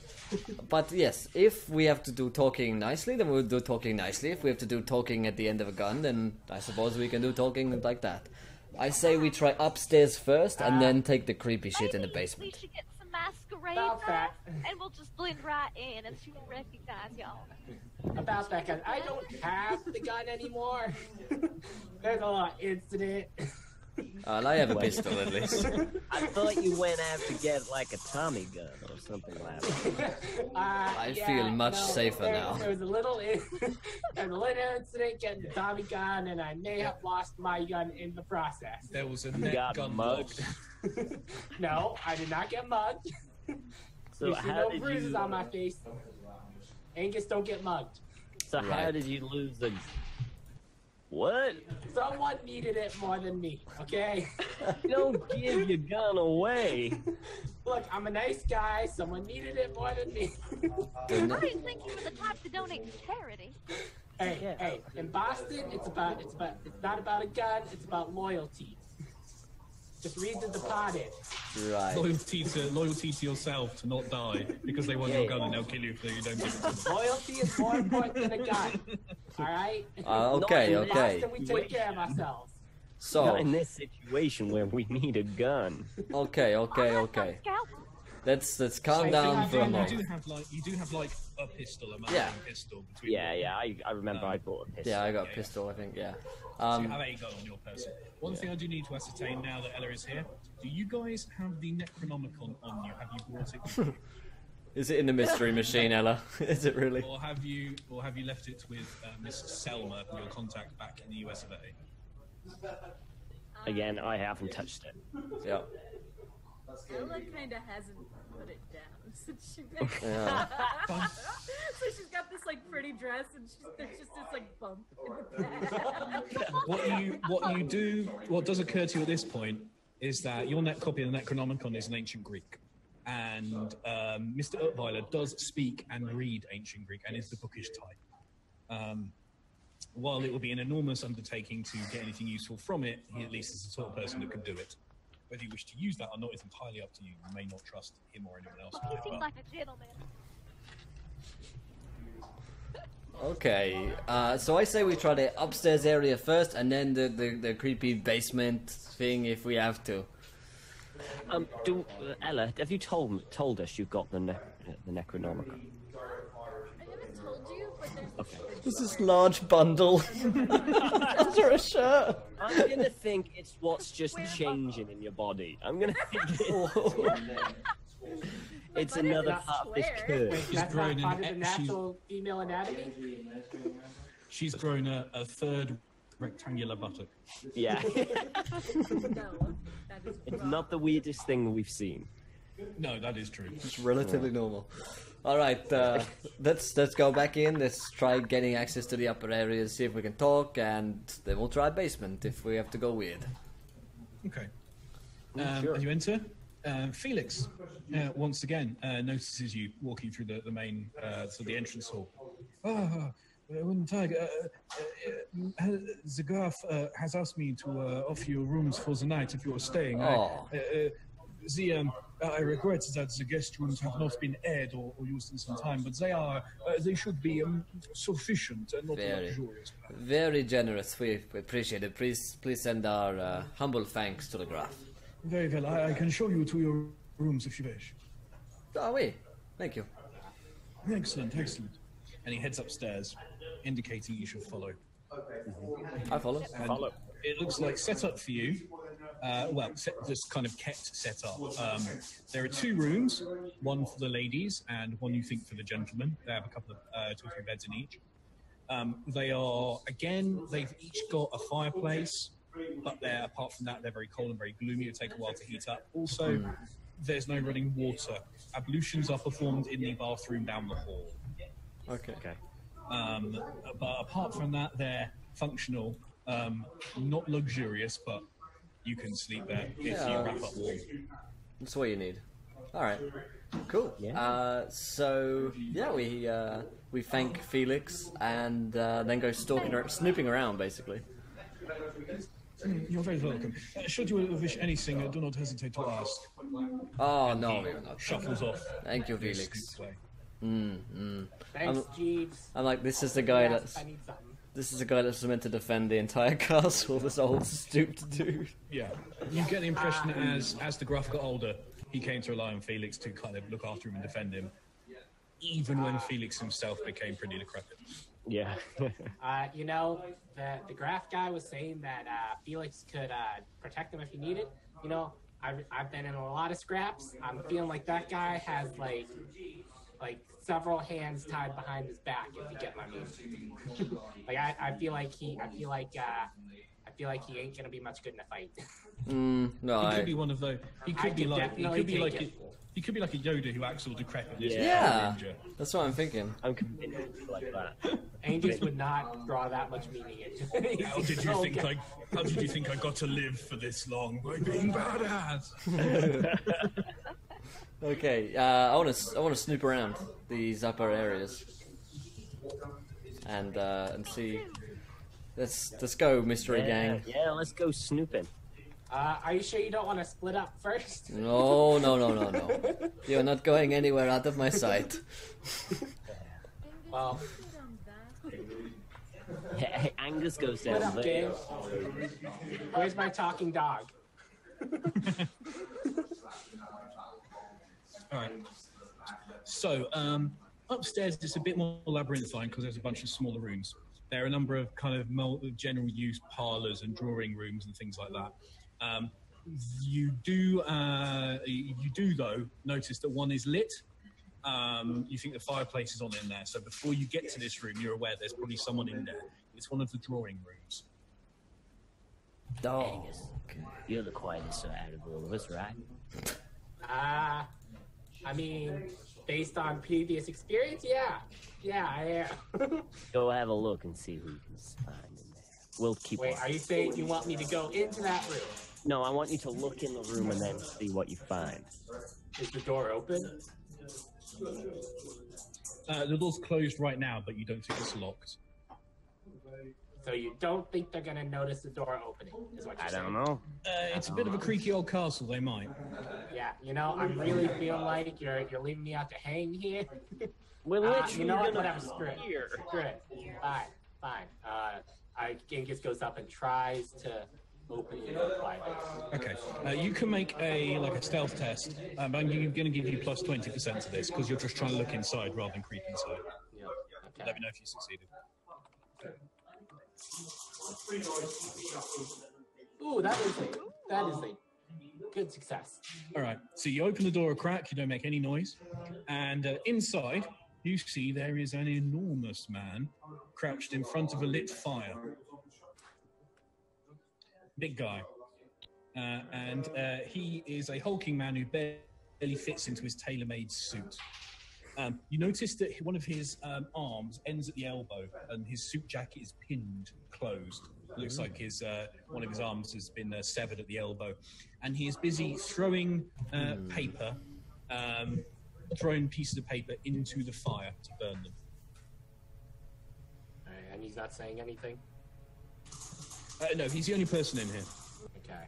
But yes, if we have to do talking nicely, then we'll do talking nicely. If we have to do talking at the end of a gun, then I suppose we can do talking like that. I say we try upstairs first, and then take the creepy shit in the Maybe We basement. should get some masquerade masks, and we'll just blend right in, and she won't recognize y'all. About that gun, I don't have the gun anymore. (laughs) There's a lot of incident. (laughs) Uh, I have a pistol at least. (laughs) I thought you went out to get like a Tommy gun or something like that. (laughs) Uh, I yeah, feel much no, safer there, now. There was a little, in- (laughs) a little incident getting the Tommy gun, and I may have lost my gun in the process. There was a net got gun mugged. no, I did not get mugged. So you see how no did bruises you? on my face. Angus don't get mugged. So how did you lose the? What? Someone needed it more than me, okay? (laughs) Don't give your gun away. Look, I'm a nice guy. Someone needed it more than me. I didn't think you were the type to donate to charity. hey, Yeah. hey, in Boston, it's about it's about it's not about a gun. It's about loyalty. Just read the departed. Right. Loyalty to loyalty to yourself to not die because they want your gun and they'll kill you if you don't give it to them. Loyalty is more important than a gun. All right. (laughs) Uh, okay, Not in okay. Boston, we take care of ourselves. Not in this situation where we need a gun. okay, okay, okay. some scalpel. Let's let's calm I down think for a I You do have like you do have like a pistol, a mounting Yeah. pistol between. Yeah, yeah, I, I remember I bought a pistol. Yeah, I got a Yeah. pistol. I think. Yeah. So you Um, have a gun on your person. One thing I do need to ascertain now that Ella is here: Do you guys have the Necronomicon on you? Have you brought it, with (laughs) you? is it in the mystery machine, Ella? (laughs) is it really? or have you, or have you left it with uh, Miss Selma, your contact back in the US of A? Again, I haven't touched it. Yeah. Ella kind of hasn't put it down (laughs) since she (laughs) Yeah. (laughs) so she's got this like pretty dress and she's, there's just this like bump in the back. What you, what you do, what does occur to you at this point is that your net copy of the Necronomicon is in ancient Greek, and um, Mr. Urtweiler does speak and read ancient Greek and is the bookish type. Um, while it will be an enormous undertaking to get anything useful from it, he at least is the sort of person that can do it. Whether you wish to use that or not is entirely up to you. You may not trust him or anyone else. He seems well. like a gentleman. Okay. Uh, so I say we try the upstairs area first, and then the, the the creepy basement thing if we have to. Um, do, uh, Ella, have you told told us you've got the ne- the Necronomicon? I haven't told you, but there's Okay. There's this large bundle (laughs) under a shirt. I'm gonna think it's what's just changing in your body. I'm gonna think it's, (laughs) it's another it's part of this square- curve. She's That's grown not part of the she's- natural female anatomy. She's grown a, a third rectangular buttock. Yeah, (laughs) no, that is it's wrong. not the weirdest thing we've seen. No, that is true. It's relatively normal. All right, uh, (laughs) let's let's go back in. Let's try getting access to the upper areas, see if we can talk, and then we'll try basement if we have to go weird. Okay. Um, sure. As you enter, um, Felix uh, once again uh, notices you walking through the, the main, uh, so the entrance hall. Ah, uh, guten Tag. Uh, uh, uh, the Graf uh, has asked me to uh, offer you rooms for the night if you are staying. I- Oh. uh, uh, the, um, I regret that the guest rooms have not been aired or, or used in some time, but they are, uh, they should be um, sufficient and not Very. luxurious. Very generous. We, we appreciate it. Please please send our uh, humble thanks to the Graf. Very well. I, I can show you to your rooms if you wish. Oh, we. Thank you. Excellent, excellent. And he heads upstairs, indicating you should follow. I follow. And Follow. It looks like set up for you. Uh, well, set, just kind of kept set up. Um, there are two rooms, one for the ladies and one you think for the gentlemen. They have a couple of uh, two or three beds in each. Um, they are again, they've each got a fireplace, but they're apart from that, they're very cold and very gloomy. It take a while to heat up. Also, there's no running water. Ablutions are performed in the bathroom down the hall. Okay. Okay. Um, but apart from that, they're functional, um, not luxurious, but you can sleep there if Yeah. you wrap up warm. That's what you need. All right. Cool. Yeah. Uh, so yeah, we uh, we thank Felix and uh, then go stalking, ar- snooping around, basically. You're very welcome. Uh, should you wish anything, uh, do not hesitate to ask. Oh no, He we are not. shuffles off. Thank you, Felix. scoots. Mm, mm. Thanks, I'm- Jeeves. I'm like, this is the guy that's I need something. This is a guy that's meant to defend the entire (laughs) castle. This old stooped dude. Yeah, you get the impression as as the Graf got older, he came to rely on Felix to kind of look after him and defend him, even when Felix himself became pretty decrepit. Yeah. (laughs) Uh, you know, the the Graf guy was saying that uh, Felix could uh, protect him if he needed. You know, I've I've been in a lot of scraps. I'm feeling like that guy has like like several hands tied behind his back. If you get my meaning. (laughs) like I, I feel like he I feel like uh, I feel like he ain't gonna be much good in a fight. (laughs) Mm, no, He could be one of those. He could I be like. He could be like. A, he could be like a Yoda who acts all decrepit. Yeah. a yeah, that's what I'm thinking. I'm convinced it's like that. (laughs) Angels would not draw that much meaning into it. How did you So think good. I? How did you think I got to live for this long by being badass? Okay, uh, I want to I want to snoop around these upper areas and uh, and see. Let's let's go, mystery Yeah, gang. yeah, let's go snooping. Uh, are you sure you don't want to split up first? (laughs) No, no, no, no, no. You're not going anywhere out of my sight. Well, Hey, (laughs) hey, Angus goes split down up, there. Where's my talking dog? (laughs) All right. So, um, upstairs it's a bit more labyrinthine because there's a bunch of smaller rooms. There are a number of kind of general use parlors and drawing rooms and things like that. Um, you do, uh, you do though notice that one is lit. Um, you think the fireplace is on in there. So before you get to this room, you're aware there's probably someone in there. It's one of the drawing rooms. Oh, Angus, you're the quietest out of all of us, right? Uh, I mean, based on previous experience, yeah. Yeah, I am. (laughs) Go have a look and see who you can find in there. We'll keep. Wait, watch. are you saying you want me to go into that room? No, I want you to look in the room and then see what you find. Is the door open? Uh, the door's closed right now, but you don't think it's locked. So you don't think they're gonna notice the door opening? Is what you're I saying? don't know. Uh, it's a bit of a creaky old castle. They might. Yeah, you know, I'm really feeling like you're you're leaving me out to hang here. (laughs) We're Uh, you know what? gonna Whatever. Screw it. Screw it. Fine, fine. Uh, I Genghis goes up and tries to open the door quietly. Okay. Uh, you can make a like a stealth test. Um, I'm going to give you plus twenty percent to this because you're just trying to look inside rather than creep inside. Yeah. Let me know if you succeeded. Ooh, that is a that is a good success. All right. So you open the door a crack. You don't make any noise, and uh, inside you see there is an enormous man crouched in front of a lit fire. Big guy, uh, and uh, he is a hulking man who barely fits into his tailor-made suit. Um, you notice that one of his um, arms ends at the elbow, and his suit jacket is pinned closed. It looks like his uh, one of his arms has been uh, severed at the elbow, and he is busy throwing uh, paper, um, throwing pieces of paper into the fire to burn them. All right, and he's not saying anything. Uh, no, he's the only person in here. Okay.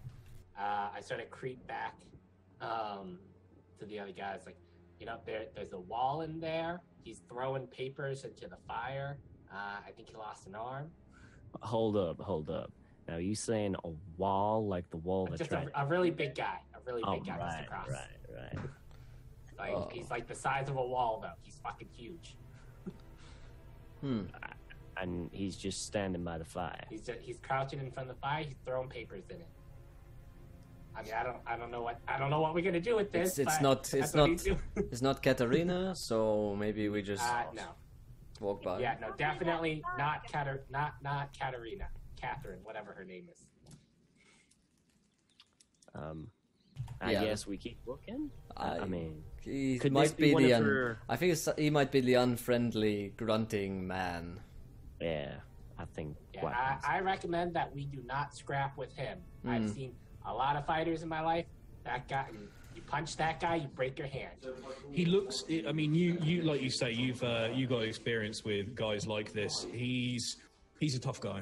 Uh, I sort of creep back um, to the other guys. Like, you know, there there's a wall in there. He's throwing papers into the fire. Uh, I think he lost an arm. Hold up, hold up. Now you saying a wall like the wall that Just a, a really big guy. A really oh, big guy just right, across. right, right. (laughs) Like Oh. he's like the size of a wall though. He's fucking huge. Hmm. And he's just standing by the fire. He's just, he's crouching in front of the fire. He's throwing papers in it. I mean, I don't I don't know what I don't know what we're gonna do with this. It's, (laughs) it's not it's not it's not Katarina, so maybe we just Uh, no. walk by. Yeah, no, definitely not Katar, not not Katarina, Catherine, whatever her name is. Um, I Yeah. guess we keep looking. I, I- mean, He Could might be be, the un- her- I think it's, he might be the unfriendly grunting man. yeah, I think. Yeah, I. I recommend that we do not scrap with him. I've Mm. seen a lot of fighters in my life. That guy, you punch that guy, you break your hand. He looks. I mean, you, you like you say, you've uh, you got experience with guys like this. He's he's a tough guy.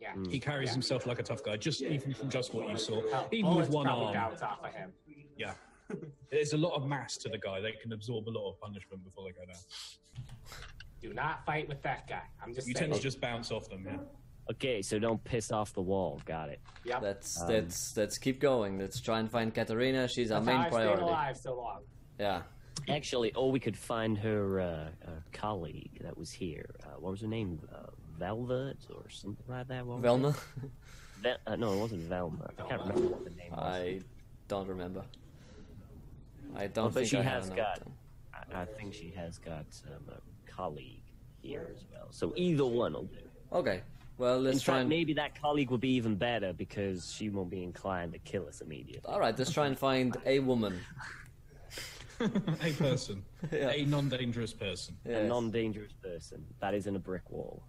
Yeah, He carries Yeah. himself like a tough guy, just even from just what you saw. Hell, Even with one arm, off of him. yeah. There's a lot of mass to the guy. They can absorb a lot of punishment before they go down. Do not fight with that guy. I'm just You saying. tend to just bounce off them. Yeah. Okay, so don't piss off the wall. Got it. Yep. Let's Um, let's let's keep going. Let's try and find Katarina. She's our main how I've stayed priority. alive so long. Yeah. Actually, or we could find her uh, uh, colleague that was here. Uh, what was her name? Uh, Velvet or something like that. What was Velma? (laughs) Ve- uh, no, it wasn't Velma. I can't remember what the name was. I don't remember. I don't Oh, but think she I has have got. I, I think she has got um, a colleague here as well. So either one will do. Okay. Well, let's In try fact, and maybe that colleague will be even better because she won't be inclined to kill us immediately. all right. Let's try and find a woman. (laughs) a person, (laughs) Yeah. a non-dangerous person. A non-dangerous person that is in a brick wall.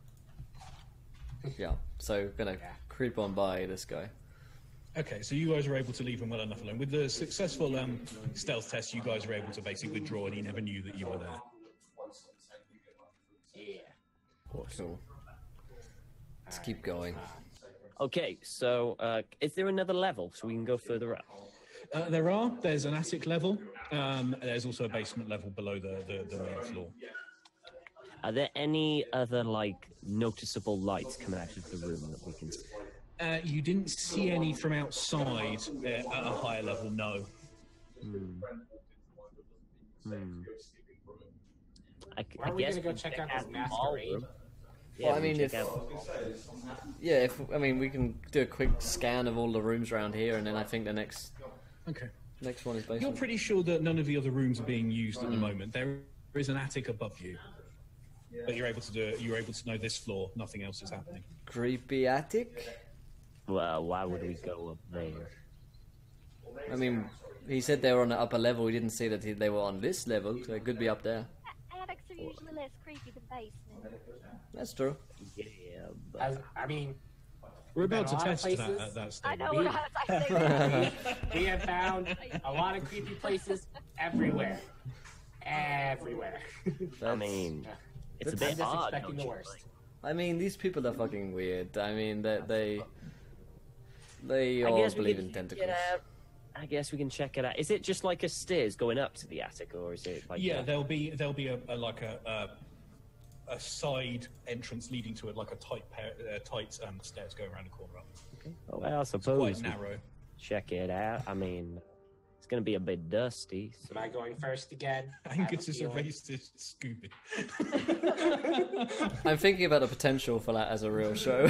Yeah. So gonna Yeah. creep on by this guy. Okay, so you guys were able to leave him well enough alone. With the successful um, stealth test, you guys were able to basically withdraw, and he never knew that you were there. Yeah. Cool. Let's keep going. Okay, so uh, is there another level so we can go further up? Uh, there are. There's an attic level. Um, there's also a basement level below the, the, the main floor. Are there any other like noticeable lights coming out of the room that we can? see? Uh, you didn't see any from outside uh, at a higher level, no. I, Why are we gonna go check out this masquerade? Yeah, Well, I mean, if- out- Yeah, if I mean, we can do a quick scan of all the rooms around here, and then I think the next Okay. next one is You're pretty sure that none of the other rooms are being used at the moment. There is an attic above you, but you're able to do. it. You're able to know this floor. Nothing else is happening. Creepy attic. Well, why would we go up there? I mean, he said they were on the upper level. We didn't see that they were on this level, so it could be up there. Attics usually less creepy than basement. That's true. Yeah, but As, I mean, We're about to Been a lot of test that places. at that I stage. know we're. I (laughs) say that. (laughs) we have found a lot of creepy places everywhere. Everywhere. (laughs) I mean, uh, it's a I'm bit just odd. expecting don't the you worst. think? I mean, these people are fucking weird. I mean, they they they I all believe in check it tentacles. I guess we can check it out. Is it just like a stairs going up to the attic, or is it like Yeah, a- there'll be there'll be a, a like a, a a side entrance leading to it, like a tight pair, uh, tight um, stairs going around the corner up. Oh, well, I Quite suppose we narrow. check it out. I mean, it's going to be a bit dusty. So. Am I going first again? (laughs) I have Angus a is a feeling. racist Scooby. (laughs) (laughs) I'm thinking about the potential for that as a real show.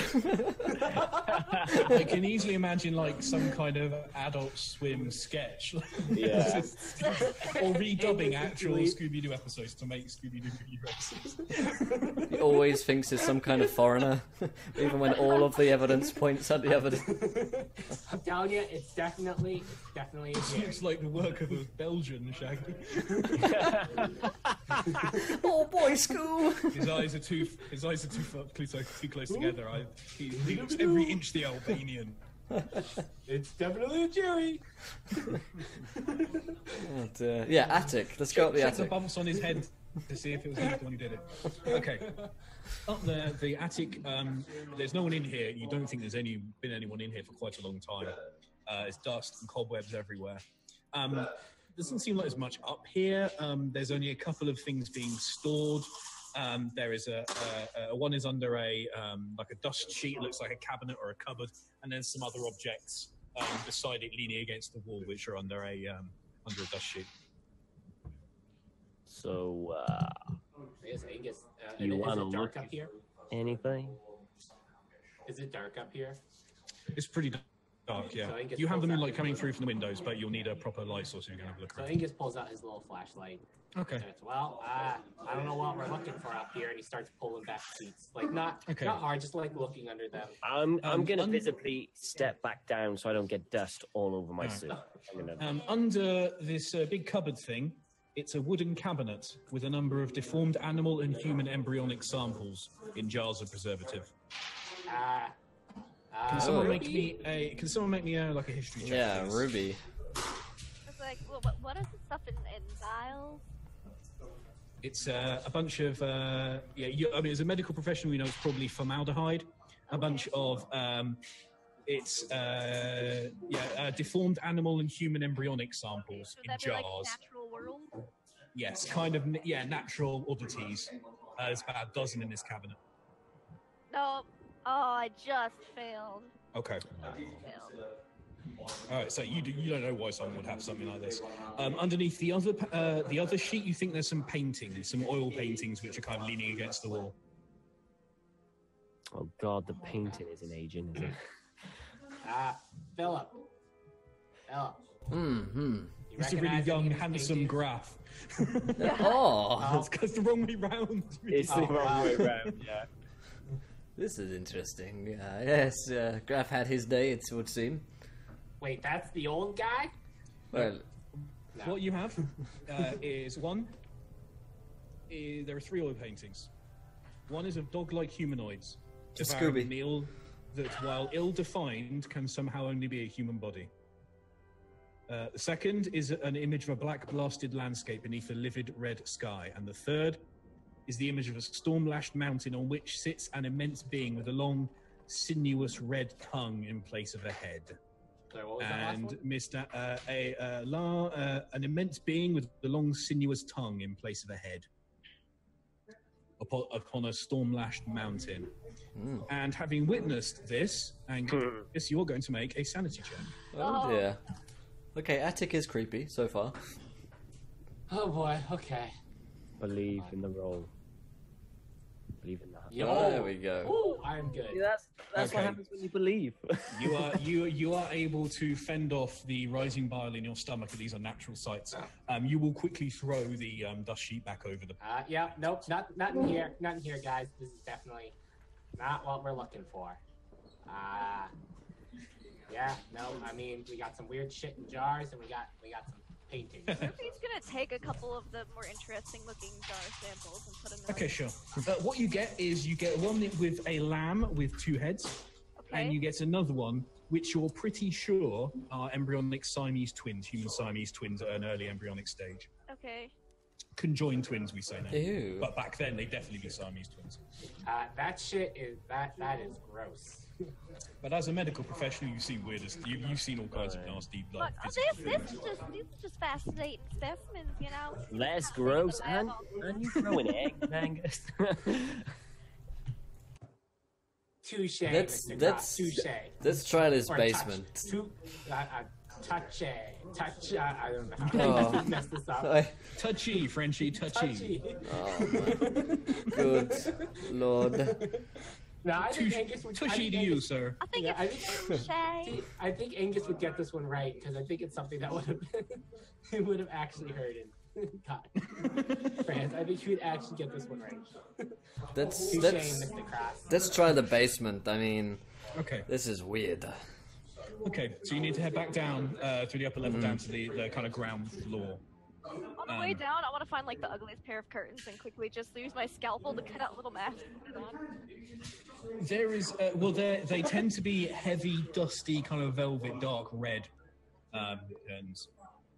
I can easily imagine like some kind of adult swim sketch. Yeah. or redubbing actual Scooby Doo episodes to make Scooby Doo really racist. he always thinks he's some kind of foreigner, even when all of the evidence points at the evidence. I'm telling you, it's definitely, it's definitely a Jerry. Looks like the work of a Belgian Shaggy. (laughs) oh boy, school! His eyes are too his eyes are too fu- too, too close together. I, he, he looks every inch the Albanian. It's definitely a Jerry. But, uh, yeah, attic. Let's go up the Check the attic. bumps on his head to see if it was him the one who did it. Okay. Up there, the attic. Um, there's no one in here. You don't think there's any been anyone in here for quite a long time. Uh, it's dust and cobwebs everywhere. Um, doesn't seem like there's much up here. Um, there's only a couple of things being stored. Um, there is a, a, a one is under a um, like a dust sheet. Looks like a cabinet or a cupboard, and then some other objects um, beside it, leaning against the wall, which are under a um, under a dust sheet. So, uh, Is Angus? Uh, You wanna look- up here? anything? Is it dark up here? It's pretty dark, yeah. So You have the moonlight coming through from the windows, but you'll need a proper light source if you're going to have a look So around. Angus pulls out his little flashlight. Okay. And well, uh, I don't know what we're looking for up here, and he starts pulling back seats, like not Okay. not hard, just like looking under them. I'm I'm Um, gonna un- visibly step back down so I don't get dust all over my Alright. suit. Gonna, Um, under this uh, big cupboard thing, it's a wooden cabinet with a number of deformed animal and human embryonic samples in jars of preservative. Ah, uh, Can someone Oh. make me a? Can someone make me a like a history check? Yeah, please? Ruby. It's like, what, what- what is the stuff in, in vials? It's uh, a bunch of uh, yeah. You, I mean, as a medical professional, we know it's probably formaldehyde. A bunch of um, it's uh, yeah, uh, deformed animal and human embryonic samples Would in that be like jars. natural world? Yes, kind of yeah, natural oddities. Uh, there's about a dozen in this cabinet. No. Oh, I just failed. Okay. Failed. All right, so you do, you don't know why someone would have something like this. Um, underneath the other uh, the other sheet, you think there's some paintings, some oil paintings, which are kind of leaning against the wall. oh god, the painting is an aging, is it? ah, (laughs) Philip. Philip. Hmm. You It's a really young, handsome paintings? Graf. (laughs) Oh, It's because the wrong way round. It's Oh, the wrong way round. Yeah. (laughs) this is interesting. Yeah, yes, uh, Graf had his day. It would seem. Wait, that's the old guy? Well, No. What you have uh, is one. i there are three oil paintings. One is of dog-like humanoids. Just Scooby. a meal that, while ill-defined, can somehow only be a human body. Uh, the second is an image of a black blasted landscape beneath a livid red sky. And the third is the image of a storm lashed mountain on which sits an immense being with a long, sinuous red tongue in place of a head. Sorry, what was that last And one? Mr. Uh, a, uh, la, uh, an immense being with a long, sinuous tongue in place of a head upon, upon a storm lashed mountain. And having witnessed this, and yes, you're going to make a sanity check. Oh dear. Okay, Attic is creepy so far. Oh boy. Okay. Believe in the role. Believe in that. Yo. There we go. Ooh, I'm good. that's that's Okay. what happens when you believe. You (laughs) are you you are able to fend off the rising bile in your stomach. These are natural sights. Um, you will quickly throw the um, dust sheet back over the. Uh, yeah, nope, not not in here, not in here, guys. This is definitely not what we're looking for. Uh, yeah, no, I mean we got some weird shit in jars, and we got we got some paintings. (laughs) He's gonna take a couple of the more interesting looking jar samples and put them in. Okay, sure. Uh, what you get is you get one with a lamb with two heads, Okay. and you get another one which you're pretty sure are embryonic Siamese twins, human Siamese twins at an early embryonic stage. Okay. Conjoined twins, we say now. Ew. But back then, they'd definitely be Siamese twins. Uh, that shit is that that is gross. But as a medical professional, you see seen weirdest. You, you've seen all kinds of nasty But blood. oh, this, this is just these are just fascinating specimens, you know. Less gross, and and you throw an egg, (laughs) Angus. Touche, Let's- Mr. let's- touche. Let's try this Or basement. Touch, tu- uh, uh, touche, touch. Uh, I don't know how Oh. (laughs) to mess this up. I- touchy, Frenchie, touchy. Touchy. oh my (laughs) good lord. No, I think Touche- Angus would. I Tushy think to you, Angus- sir. I think Yeah, I it's think- touche. I think Angus would get this one right because I think it's something that would have (laughs) he would have actually heard it. (laughs) God, France, I think he would actually get this one right. (laughs) Let's Touche, let's Mr. Cross. let's try the basement. I mean, Okay, this is weird. okay. So you need to head back down uh, through the upper level down to the, the kind of ground floor. On the way Um, down, I want to find like the ugliest pair of curtains and quickly just use my scalpel to cut out little masks and put it on. There is, uh, well, they they tend to be heavy, dusty, kind of velvet, dark red, um, and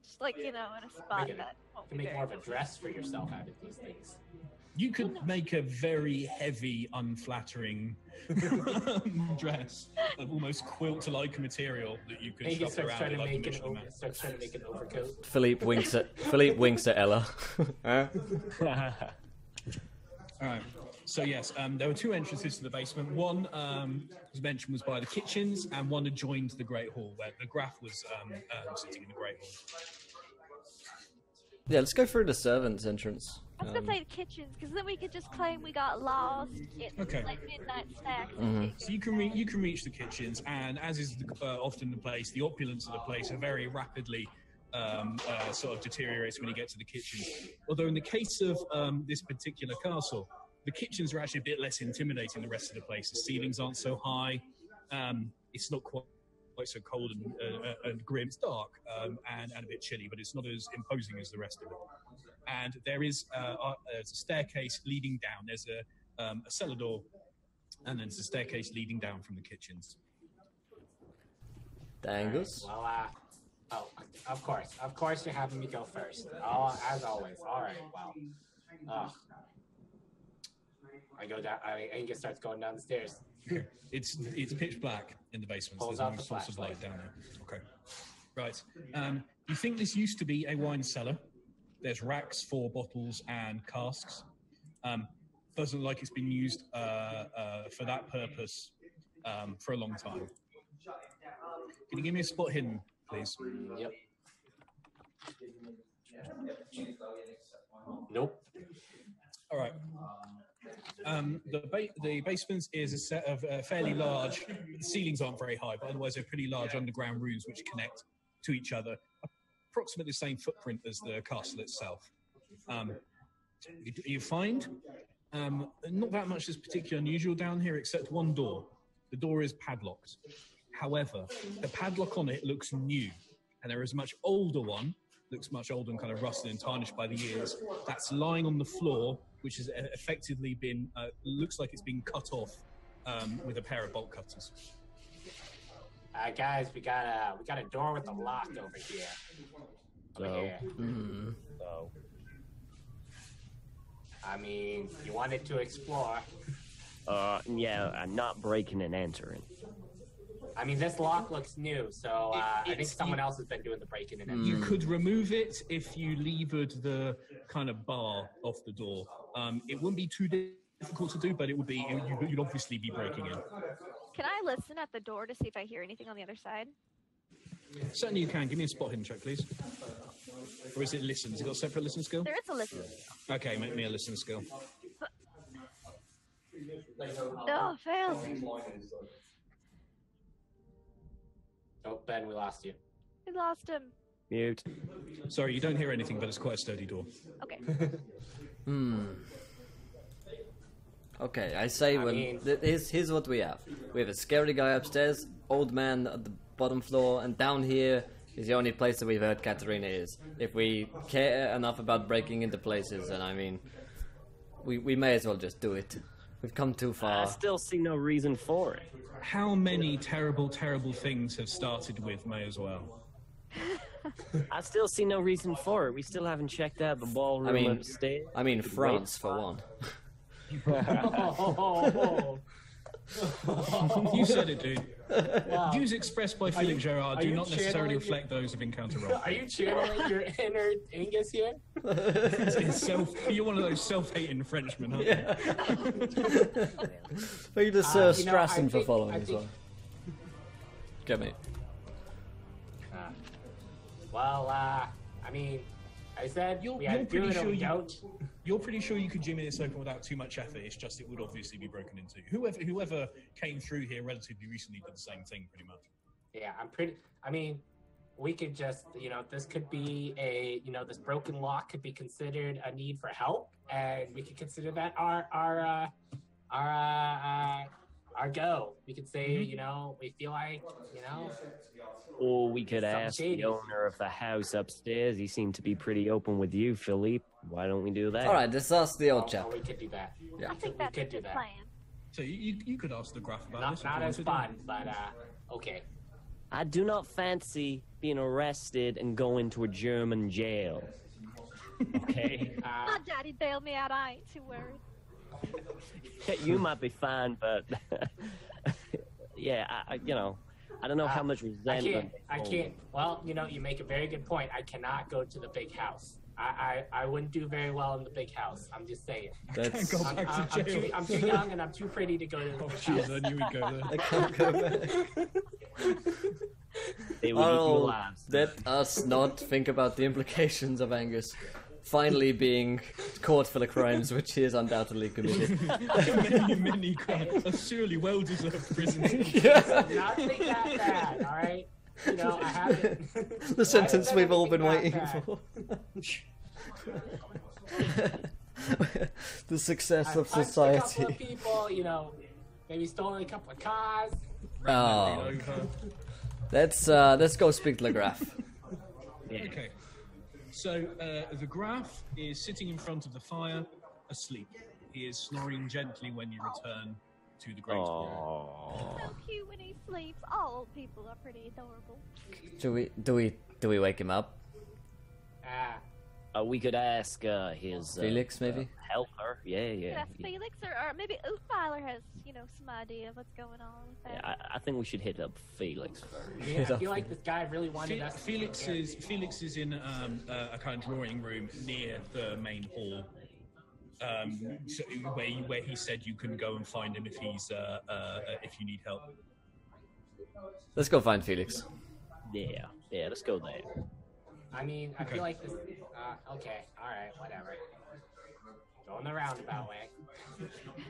Just like you know, in a spot Make it- that won't To be make very more of a dress for yourself out of these things. you could make a very heavy, unflattering (laughs) dress of almost quilt-like material that you could Angus shove starts around trying it to like a make an Michelin over, starts trying to make an overcoat. Philippe winks at Philippe winks at Ella. Huh? (laughs) All right. So yes, um, there were two entrances to the basement. One, um, as mentioned, was by the kitchens, and one adjoined the Great Hall, where the Graf was um, um, sitting in the Great Hall. yeah, let's go through the servants' entrance. I was Um, gonna say the kitchens, because then we could just claim we got lost in Okay. like midnight snacks. Mhm. So you can re- you can reach the kitchens, and as is the, uh, often the place, the opulence of the place are very rapidly um, uh, sort of deteriorates when you get to the kitchens. Although in the case of um, this particular castle, the kitchens are actually a bit less intimidating than the rest of the place. The ceilings aren't so high. Um, it's not quite. Quite so cold and, uh, uh, and grim. It's dark um, and, and a bit chilly, but it's not as imposing as the rest of it. And there is uh, uh, there's a staircase leading down. There's a, um, a cellar door and then there's a staircase leading down from the kitchens. Dangus. Well, uh, oh, of course, of course, you're having me go first. Oh, as always. All right. Well, uh, I go down. I, Angus starts going down the stairs. (laughs) It's it's pitch black in the basement. Pulls there's no the source of light down there. Okay, right. Um, you think this used to be a wine cellar? There's racks for bottles and casks. Um, doesn't look like it's been used uh, uh, for that purpose um, for a long time. Can you give me a spot hidden, please? Yep. Nope. All right. Um, the ba- the is a set of uh, fairly large. The ceilings aren't very high, but otherwise they're pretty large underground rooms which connect to each other, approximately the same footprint as the castle itself. Um, you, you find um, not that much is particularly unusual down here, except one door. The door is padlocked. However, the padlock on it looks new, and there is a much older one looks much older and kind of rusted and tarnished by the years. That's lying on the floor, which has effectively been uh, looks like it's been cut off um, with a pair of bolt cutters. Uh, guys, we got a we got a door with a lock over here. Over So, here. so I mean, you wanted to explore. uh, yeah, I'm not breaking and entering. I mean, this lock looks new, so uh, I think it's- someone else has been doing the breaking and entering. You could remove it if you levered the kind of bar off the door. Um, it wouldn't be too difficult to do, but it would be you, you'd obviously be breaking in. Can I listen at the door to see if I hear anything on the other side? Certainly, you can. Give me a spot hidden check, please. Or is it listen? Has it got a separate listen skill? There is a listen. Okay, make me a listen skill. Oh, failed. Oh, Ben, we lost you. We lost him. Mute. Sorry, you don't hear anything, but it's quite a sturdy door. Okay. (laughs) hmm. Okay, I say I when mean- th- here's here's what we have. We have a scary guy upstairs, old man at the bottom floor, and down here is the only place that we've heard Katerina is. If we care enough about breaking into places, and I mean, we we may as well just do it. We've come too far. I still see no reason for it. How many terrible, terrible things have started with may as well? (laughs) I still see no reason for it. We still haven't checked out the ballroom I mean, upstairs. I mean France for spot. one. (laughs) (laughs) Oh, (laughs) You said it, dude. wow. Views expressed by Felix Gerard do not necessarily channeling reflect those of Encounter (laughs) Roll. Are you channeling your inner Angus here? It's self, you're one of those self-hating Frenchmen, aren't you? Thank (laughs) you to Uh, Sir you know, Strassen for think- following I as think- well. Get me. Uh, well, uh, I mean, I said You're- we you're pretty sure you- don't. You're pretty sure you could jimmy this open without too much effort. It's just it would obviously be broken into. Whoever whoever came through here relatively recently did the same thing, pretty much. Yeah, I'm pretty. I mean, we could just, you know, this could be a, you know, this broken lock could be considered a need for help, and we could consider that our our uh, our uh, uh, our go. We could say, Mm-hmm. you know, we feel like, you know, Or we could ask shady. the owner of the house upstairs. He seemed to be pretty open with you, Philippe. Why don't we do that? All right, let's ask the old oh, chap. we could do that. I think that's a could do that. plan. So you, you, you could ask the Graf about Not this. if not as fun, but uh, okay. I do not fancy being arrested and going to a German jail. (laughs) Okay? Uh, My daddy bailed me out. I ain't too worried. You might be fine, but (laughs) yeah, I, I, you know, I don't know how Uh, much I resentment. can't. I can't. Well, you know, you make a very good point. I cannot go to the big house. I, I, I wouldn't do very well in the big house. I'm just saying. (laughs) That's, Go I'm, back I'm, to I'm jail. too, I'm too young and I'm too pretty to go to the Oh, big jeez, house. I knew we'd go there. I can't go back. (laughs) They will eat you Oh, alive. let us not think about the implications of Angus finally being caught for the crimes which he has undoubtedly committed. (laughs) many, many crimes. A surely well-deserved prison. (laughs) Nothing that bad. All right. You know, I haven't. (laughs) the sentence we've all been waiting that for. the success bad. of I've a couple society. of people. You know, maybe stolen a couple of cars. Oh, Over. let's uh, let's go speak to le Graf. Yeah. Okay. So uh, the Graf is sitting in front of the fire, asleep. He is snoring gently when you return to the great hall. Oh, So cute when he sleeps. All old people are pretty adorable. Do we do we do we wake him up? Ah, uh, we could ask uh, his uh, Felix, maybe? uh, helper. Yeah, yeah. That's Felix, or, or maybe Ootweiler has, you know, some idea of what's going on with that. Yeah, I, I think we should hit up Felix first. yeah, I feel like this guy really wanted Fe- us. Felix take care. is Felix is in um, uh, a kind of drawing room near the main hall, um, so where you, where he said you can go and find him if he's uh, uh, if you need help. Let's go find Felix. Yeah, yeah. Let's go there. I mean, I Okay. feel like this. Uh, okay, all right, whatever. Going the roundabout way.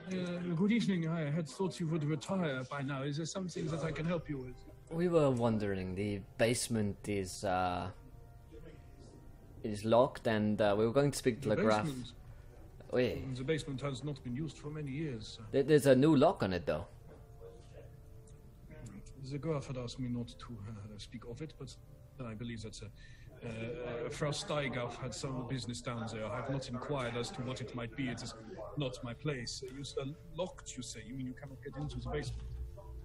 Uh, good evening. I had thought you would retire by now. Is there something that I can help you with? We were wondering. The basement is uh, is locked, and uh, we were going to speak to The le Graf. basement, Wait, the basement has not been used for many years. there- there's a new lock on it though. The Graf had asked me not to uh, speak of it, but I believe that uh, uh, Frau Steigauf had some business down there. I have not inquired as to what it might be. It is not my place. You s- uh, locked, you say? You mean you cannot get into the basement?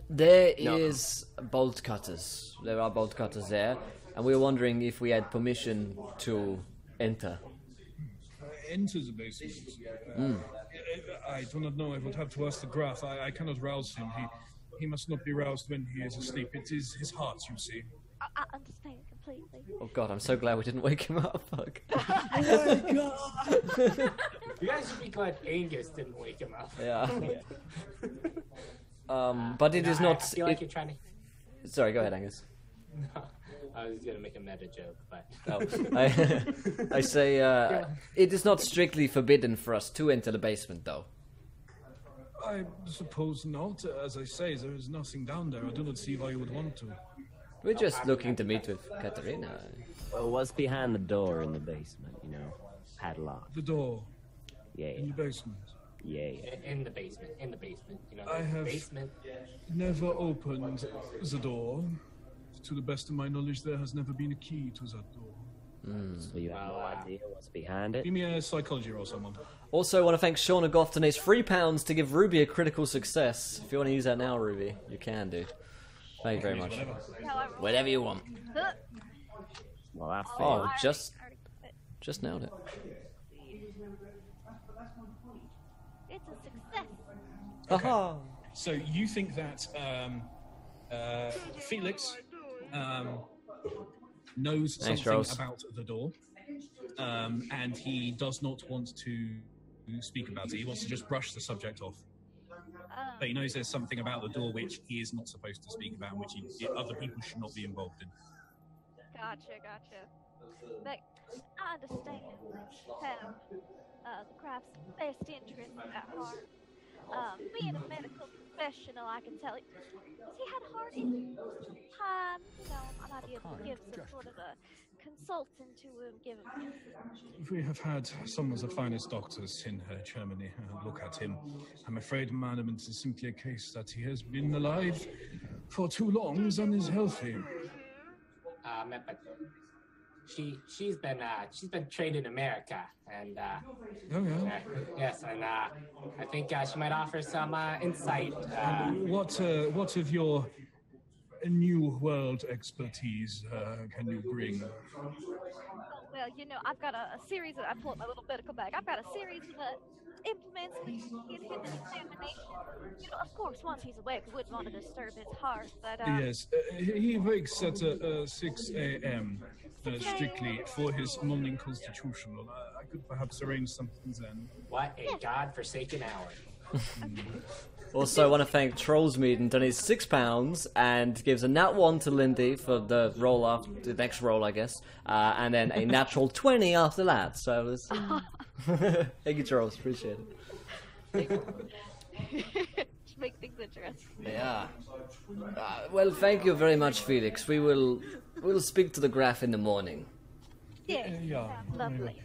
There is bolt cutters. There are bolt cutters there, and we were wondering if we had permission to enter. Uh, enter the basement. Uh, uh, I do not know. I would have to ask the Graf. I, I cannot rouse him. He, he must not be roused when he is asleep. It is his heart, you see. I, I understand completely. Oh god, I'm so glad we didn't wake him up. (laughs) Fuck. (laughs) You guys should be glad Angus didn't wake him up. Yeah. (laughs) Um, but it is I- not. I feel like it- you're trying to. Sorry, go ahead, Angus. I was gonna make a meta joke, but Oh, I, I say uh, it is not strictly forbidden for us to enter the basement, though. I suppose not. As I say, there is nothing down there. I do not see why you would want to. We're just looking to meet with Katerina. Well, what's behind the door in the basement? You know, padlock. The door Yeah, in the basement. yeah, yeah. in the basement, in the basement, you know, I the have- basement. Never opened the door. To the best of my knowledge, there has never been a key to that door. Hmm, so you have no idea what's behind it. Give me a psychology roll, someone. Also, want to thank Shauna Goff donates three pounds to give Ruby a critical success. If you want to use that now, Ruby, you can do. Thank you very much. Whatever you want. Well, I Oh, failed. just already- just nailed it. it's a success. Haha. So you think that um, uh, Felix um, knows Thanks, something Rose. about the door, um, and he does not want to speak about it. He wants to just brush the subject off. Um, But he knows there's something about the door which he is not supposed to speak about, which he, other people should not be involved in. Gotcha, gotcha. But I understand have uh, the Graf's best interest at heart. Um, being a medical professional, I can tell you, he had a hard in time. You know, I might be able to give some sort of a consulting to him, give him We have had some of the finest doctors in uh, Germany uh, look at him. I'm afraid, madam, it is simply a case that he has been alive for too long and is healthy. Um, but she she's been uh, she's been trained in America, and uh, Oh, yeah. uh, yes, and uh, I think uh, she might offer some uh, insight. Uh, What, uh, what of your new world expertise uh, can you bring? Well, you know, I've got a, a series of, I pull up my little medical bag. I've got a series of uh, implements to give him an examination. You know, of course, once he's awake, we wouldn't want to disturb his heart, but uh, Yes, uh, he wakes at uh, uh, 6 a.m. Uh, strictly for his morning constitutional. I, I could perhaps arrange something then. what a godforsaken hour! Also, I want to thank Trollsmead and donates six pounds and gives a nat one to Lindy for the roll after the next roll, I guess, uh, and then a (laughs) natural twenty after that. So, it's... (laughs) thank you, Trolls. Appreciate it. (laughs) make things interesting. Yeah. Uh, well, thank you very much, Felix. We will we'll speak to the Graf in the morning. Yeah, yeah, sounds lovely.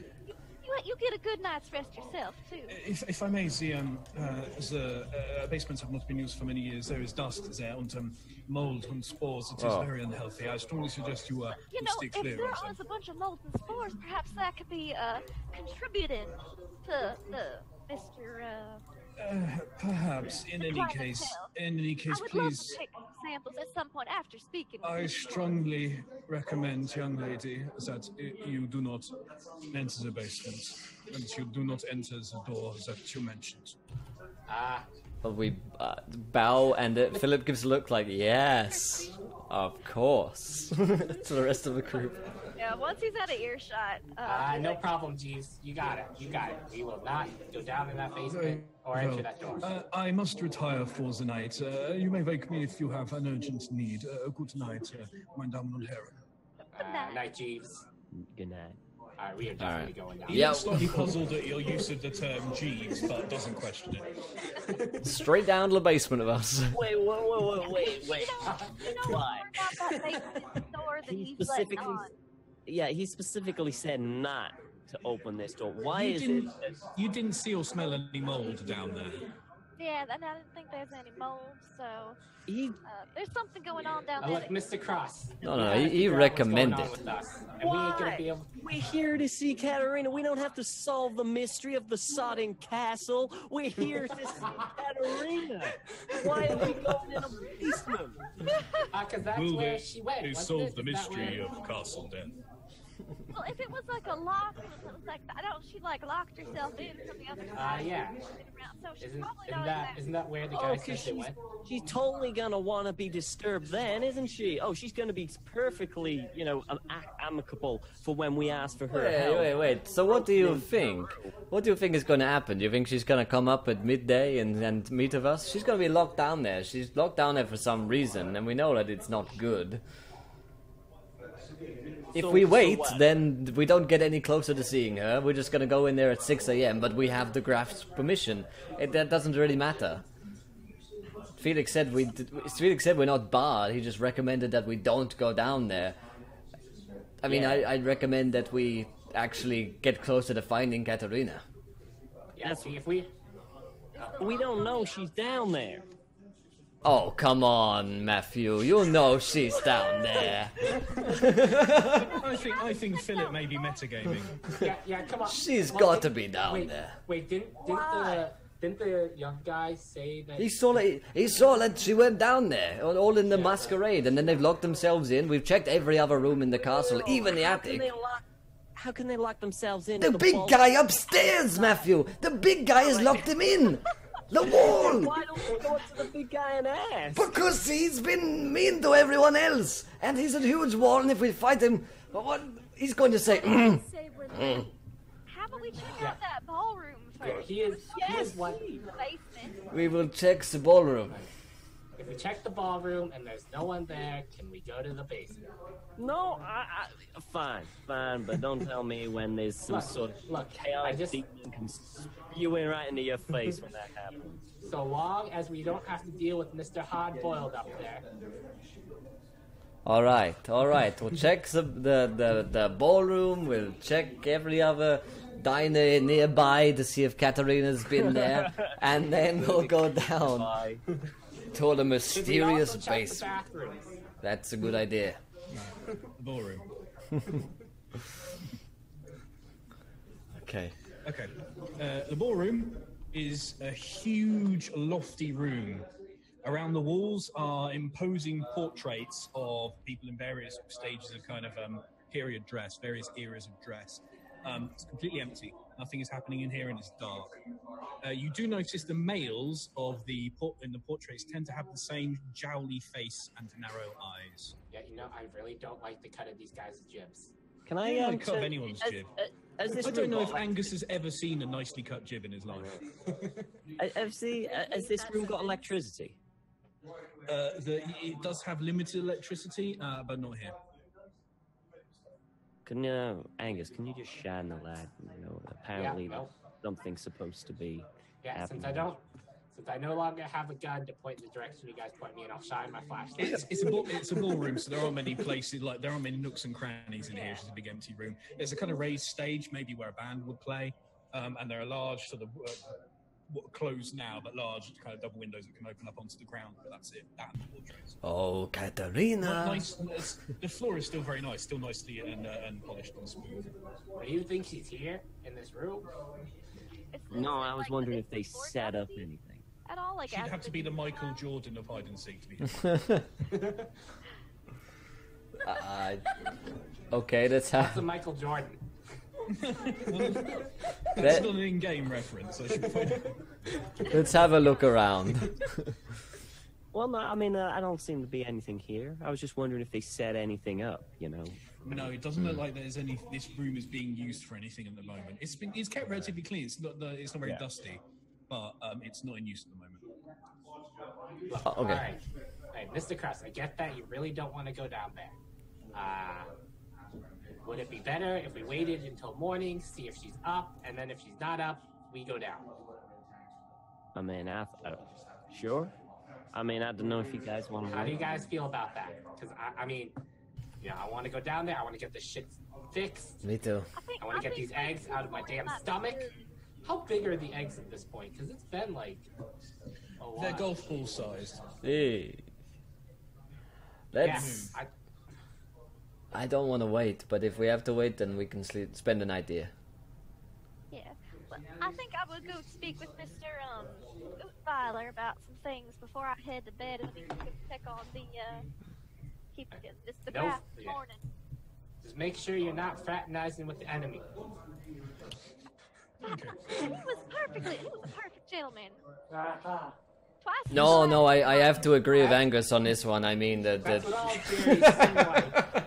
You, you, you get a good night's rest yourself, too. If, if I may, the, um, uh, the uh, basements have not been used for many years. There is dust there and um, mold and spores. It is Oh. very unhealthy. I strongly suggest you, uh, You you know, stay if clear there of them. was a bunch of mold and spores, perhaps that could be uh, contributing to the Mr. Uh, Uh, perhaps, in any case, in any case, I case, would love please. to take samples at some point after speaking. I strongly recommend, young lady, that you do not enter the basement and you do not enter the door that you mentioned. Ah, But we uh, bow, and uh, Philip gives a look like, yes, of course, (laughs) to the rest of the group. Yeah, once he's out of earshot. Uh, uh, no like, problem, Jeeves. You got it. You got it. We will not go down in that basement or enter that door. Uh, I must retire for the night. Uh, you may wake me if you have an urgent need. Uh, good night, uh, mein Damen und Herren. Uh, night, Jeeves. Good night. All right, we are definitely going down. He Yeah. looks slightly puzzled at your use of the term Jeeves, but doesn't question it. (laughs) Straight down to the basement of us. Wait, wait, wait, wait, wait, wait. you know, Why? about that door that He specifically, on. Yeah, he specifically said not to open this door. Why you is it? you didn't see or smell any mold down there. Yeah, and I didn't think there's any mold, so He uh, there's something going on down Uh, there. look, Mr. Cross. No, no, he- he figure out what's going on recommended. with we ain't gonna be able. We're here to see Katarina. We don't have to solve the mystery of the sodden Castle. We're here to see Katarina. Why are we going in a basement? Uh, (laughs) cause that's Will where they, she went. they wasn't solve it? the mystery of Castle Death? Well, if it was like a lock, it was like I don't. She like locked herself in from the other Uh, side. yeah. So she's Isn't, probably isn't that that. isn't that where the Oh, guy 'cause said they she's, went? she's totally gonna want to be disturbed then, isn't she? Oh, she's gonna be perfectly, you know, am- amicable for when we ask for her Wait, help. wait, wait. So what do you think? What do you think is going to happen? Do you think she's going to come up at midday and, and meet with us? She's going to be locked down there. She's locked down there for some reason, and we know that it's not good. If So- we wait, what? then we don't get any closer to seeing her. We're just going to go in there at 6 a.m., but we have the Graf's permission. It, that doesn't really matter. Felix said we. Did, Felix said we're not barred. He just recommended that we don't go down there. I mean, Yeah. I, I'd recommend that we actually get closer to finding Katerina. Yeah. See if we. We don't know she's down there. Oh, come on, Matthew. You know she's down there. I think I think Philip may be metagaming. Yeah, yeah. Come on. She's Well, got did- to be down wait, there. Wait, didn't didn't the didn't the young guy say that? He saw that. He saw that she went down there, all- all in the masquerade, and then they've locked themselves in. We've checked every other room in the castle, even the attic. How can they lock themselves in? The at big guy upstairs, Matthew. The big guy has locked him in. (laughs) The wall. Why don't we go up to the big guy and ask? Because he's been mean to everyone else, and he's a huge wall. And if we fight him, what he's going to say? "Mm, (clears throat) Say we're. How about we check out that ballroom Yeah, first? he is. He is one. We will check the ballroom. If we check the ballroom and there's no one there, can we go to the basement? No, I, I, fine, fine, but don't tell me when there's some Look, sort of look, I just- demon can spew in right into your face when that happens. So long as we don't have to deal with Mr. Hard Boiled up there. All right, all right. We'll check the, the the the ballroom. We'll check every other diner nearby to see if Katarina's been there, (laughs) and then we'll go down Bye. to the Should we mysterious also basement. That's a good idea. The (laughs) ballroom. (laughs) Okay. Okay. Uh, the ballroom is a huge, lofty room. Around the walls are imposing portraits of people in various stages of kind of um, period dress, various eras of dress. Um, it's completely empty. Nothing is happening in here, and it's dark. Uh, you do notice the males of the port- in the portraits tend to have the same jowly face and narrow eyes. Yeah, you know, I really don't like the cut of these guys' jibs. Can I um, I cut check- anyone's has- jib. uh, Has this I don't room know if got, Angus has ever seen a nicely cut jib in his life. have (laughs) see, uh, has this room got electricity? Uh, the, it does have limited electricity, uh, but not here. Can uh, Angus? Can you just shine the light? You know, apparently no. something's supposed to be. Yeah, since I don't, since I no longer have a gun to point in the direction you guys point me and I'll shine my flashlight. It's, it's a ball, it's a ballroom, so there aren't many places like there aren't many nooks and crannies in here. It's just a big empty room. There's a kind of raised stage, maybe where a band would play, um, and there are large sort of uh, what closed now, but large kind of double windows that can open up onto the ground. But that's it. That and the portraits. Oh, Not Katarina. nice. The floor is still very nice, still nicely and, uh, and polished and smooth. Do you think she's here in this room? It's- No, I was like, wondering if they set up anything. At all, like She'd have to be the Michael are? Jordan of hide and seek to be. (laughs) Uh, okay, let's It's a Michael Jordan. That's not an in-game reference. I should point out. let's have a look around. Well, no, I mean, uh, I don't seem to be anything here. I was just wondering if they set anything up. You know, No, it doesn't look like there's any. This room is being used for anything at the moment. It's been it's kept relatively clean. It's not the, it's not very dusty, but um, it's not in use at the moment. Oh, okay. All right. All right, Mr. Cross, I get that you really don't want to go down there. Uh, would it be better if we waited until morning, see if she's up, and then if she's not up, we go down? I mean, I, th- uh, sure. I mean, I don't know if you guys want to. How do you guys feel about that? Because I, I mean, you know, I want to go down there. I want to get this shit fixed. Me too. I think I want to get these eggs out of my damn stomach. good. how big are the eggs at this point? Because it's been like a while. They're golf ball sized. Hey. Let's. I, I don't want to wait, but if we have to wait, then we can sleep, spend the night here. Yeah. Well, I think I will go speak with Mr. Um Filer about some things before I head to bed, and we can check on the uh keep the, this the Nope. Yeah. morning. just make sure you're not fraternizing with the enemy. Okay. (laughs) He was perfectly. He was a perfect gentleman. Twice. No, much. no, I, I have to agree with Angus on this one. I mean that That's that (laughs) all Jerry's seem like.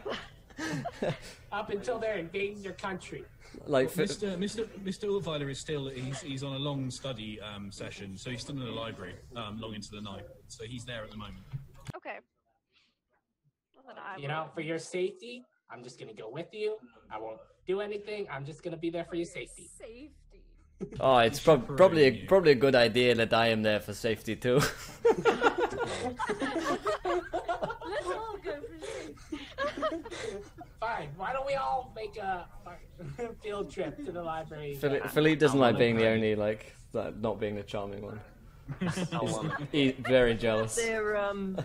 (laughs) Up until they're invading your country. like fi- Mr. Mr. Mr. Ulweiler is still he's, he's on a long study um, session, so he's still in the library um, long into the night. So he's there at the moment. Okay. Well, You know, for your safety, I'm just gonna go with you. I won't do anything. I'm just gonna be there for your safety. Safety. (laughs) oh, it's prob- probably a, probably a good idea that I am there for safety too. (laughs) Let's all go for safety. Fine. Why don't we all make a (laughs) field trip to the library? Philippe, Philippe doesn't like being the only like that- not being the charming one. (laughs) I'll, He's very jealous. Is there um,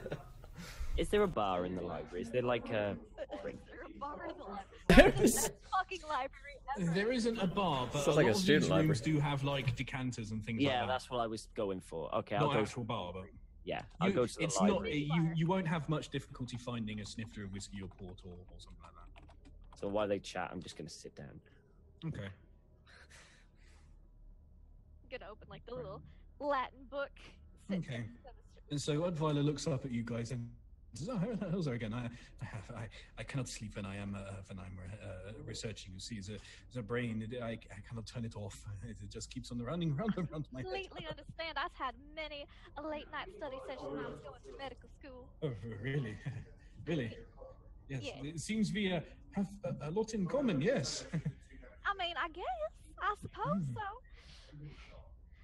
(laughs) is there a bar in the library? Is there like a? Is there a bar in the library? Best fucking library ever. There isn't a bar, but Sounds a like a lot of student these library. rooms do have like decanters and things Yeah, like that. that's what I was going for. Okay, I'll not go. actual bar, but Yeah, I'll you- go to the it's library. not you. You won't have much difficulty finding a snifter of whiskey or port or, or something like that. So while they chat, I'm just gonna sit down. Okay. I'm gonna open like the little Latin book. sit Okay. next to Mr. And so Udveiler looks up at you guys and says, "Oh, hello again. I, I have, I, I cannot sleep when I am, uh, when I'm uh, researching. You see, it's a, it's a brain. It, I, I cannot turn it off. (laughs) It just keeps on running round and round my head. completely understand. I've had many a late night study session when I was going to medical school. Oh, really? (laughs) really? Yes. Yeah. It seems we uh, have a, a lot in common. Yes. I mean, I guess. I suppose so.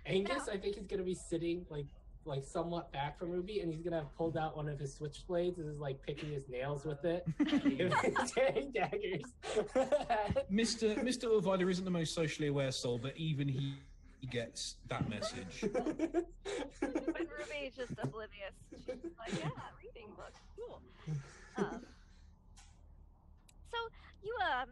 Angus, I think he's gonna be sitting like like somewhat back from Ruby, and he's gonna have pulled out one of his switchblades and is like picking his nails with it. (laughs) Tearing (laughs) daggers. Mr. Mr. Ulveiler isn't the most socially aware soul, but even he, he gets that message. (laughs) But Ruby is just oblivious. She's like, yeah, reading books, cool. Um, so you um,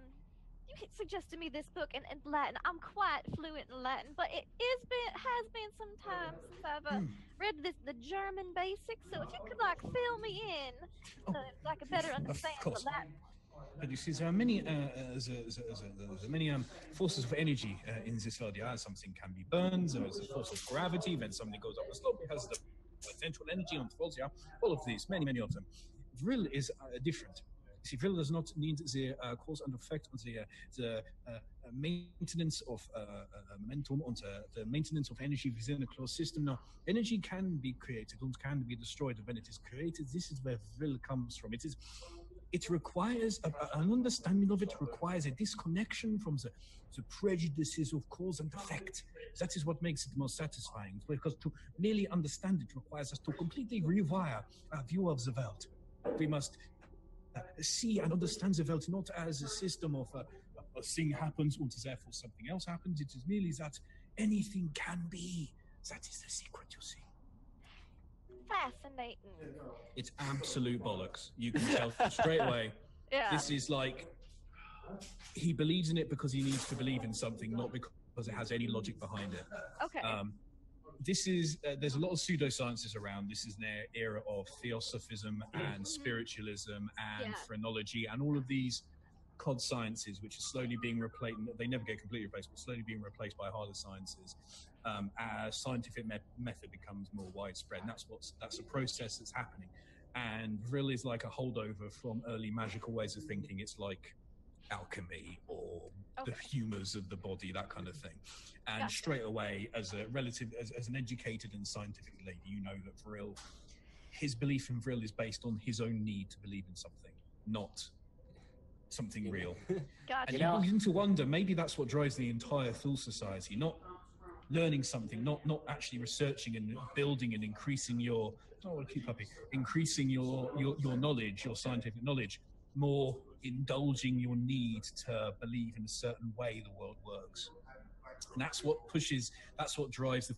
you suggested me this book in, in Latin. I'm quite fluent in Latin, but it is been has been some time since I've uh, read this the German basics. So if you could like fill me in, Oh, uh, so I could better understand the. Latin. But you see, there are many, uh, uh, there, there, there, there are many um, forces of energy uh, in this world. Yeah, something can be burned. There is a force of gravity. When something goes up a slope, it has the potential energy on the falls. Yeah, all of these, many, many of them. Vril is uh, different. See, does not need the uh, cause and effect on the, uh, the uh, maintenance of momentum, on the, the maintenance of energy within a closed system. Now, energy can be created and can be destroyed when it is created. This is where Vril comes from. It is it requires a, an understanding of it requires a disconnection from the, the prejudices of cause and effect that is what makes it most satisfying because to merely understand it requires us to completely rewire our view of the world we must see and understand the world not as a system of uh, a thing happens and therefore something else happens it is merely that anything can be that is the secret you see Fascinating. it's absolute bollocks you can tell straight away (laughs) Yeah. this is like he believes in it because he needs to believe in something, not because it has any logic behind it. okay. Um, this is uh, there's a lot of pseudosciences around. This is an e- era of theosophism and spiritualism and Yeah. phrenology and all of these cod sciences, which are slowly being replaced. They never get completely replaced, but slowly being replaced by harder sciences um, as scientific me- method becomes more widespread. And that's what's that's a process that's happening. And Vril is like a holdover from early magical ways of thinking. It's like alchemy or the humors of the body, that kind of mm-hmm. thing. And Gotcha. straight away, as a relative, as, as an educated and scientific lady, you know that Vril, his belief in Vril is based on his own need to believe in something, not something real. (laughs) gotcha. And You know- begin to wonder, maybe that's what drives the entire Thule Society, not learning something, not not actually researching and building and increasing your oh cute puppy, increasing your, your your knowledge, your scientific knowledge, more indulging your need to believe in a certain way the world works. And that's what pushes, that's what drives the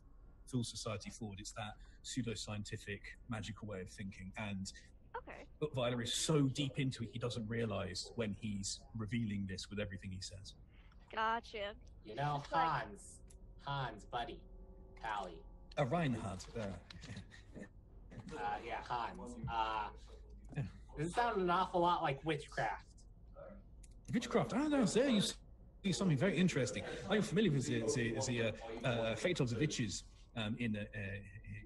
Thule Society forward. It's that pseudoscientific, magical way of thinking. And Okay. but Viola is so deep into it, he doesn't realize when he's revealing this with everything he says. Gotcha. You know, Hans. Hans, buddy. Callie. Uh, Reinhard, uh, Uh, yeah, Hans. (laughs) Uh, this sounded an awful lot like witchcraft. Witchcraft. Ah, no, there you see something very interesting. Are you familiar with the, the, the uh, uh, fate of the witches um, in, uh, uh,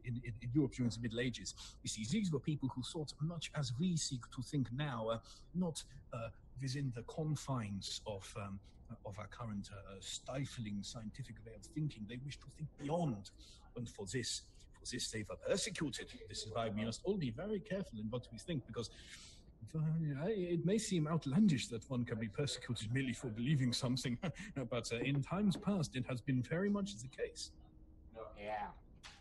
in, in, Europe during the Middle Ages? You see, these were people who thought much as we seek to think now, uh, not uh, within the confines of um, of our current uh, stifling scientific way of thinking. They wished to think beyond, and for this, for this they were persecuted. This is why we must all be very careful in what we think, because it may seem outlandish that one can be persecuted merely for believing something, (laughs) but uh, in times past it has been very much the case. Yeah.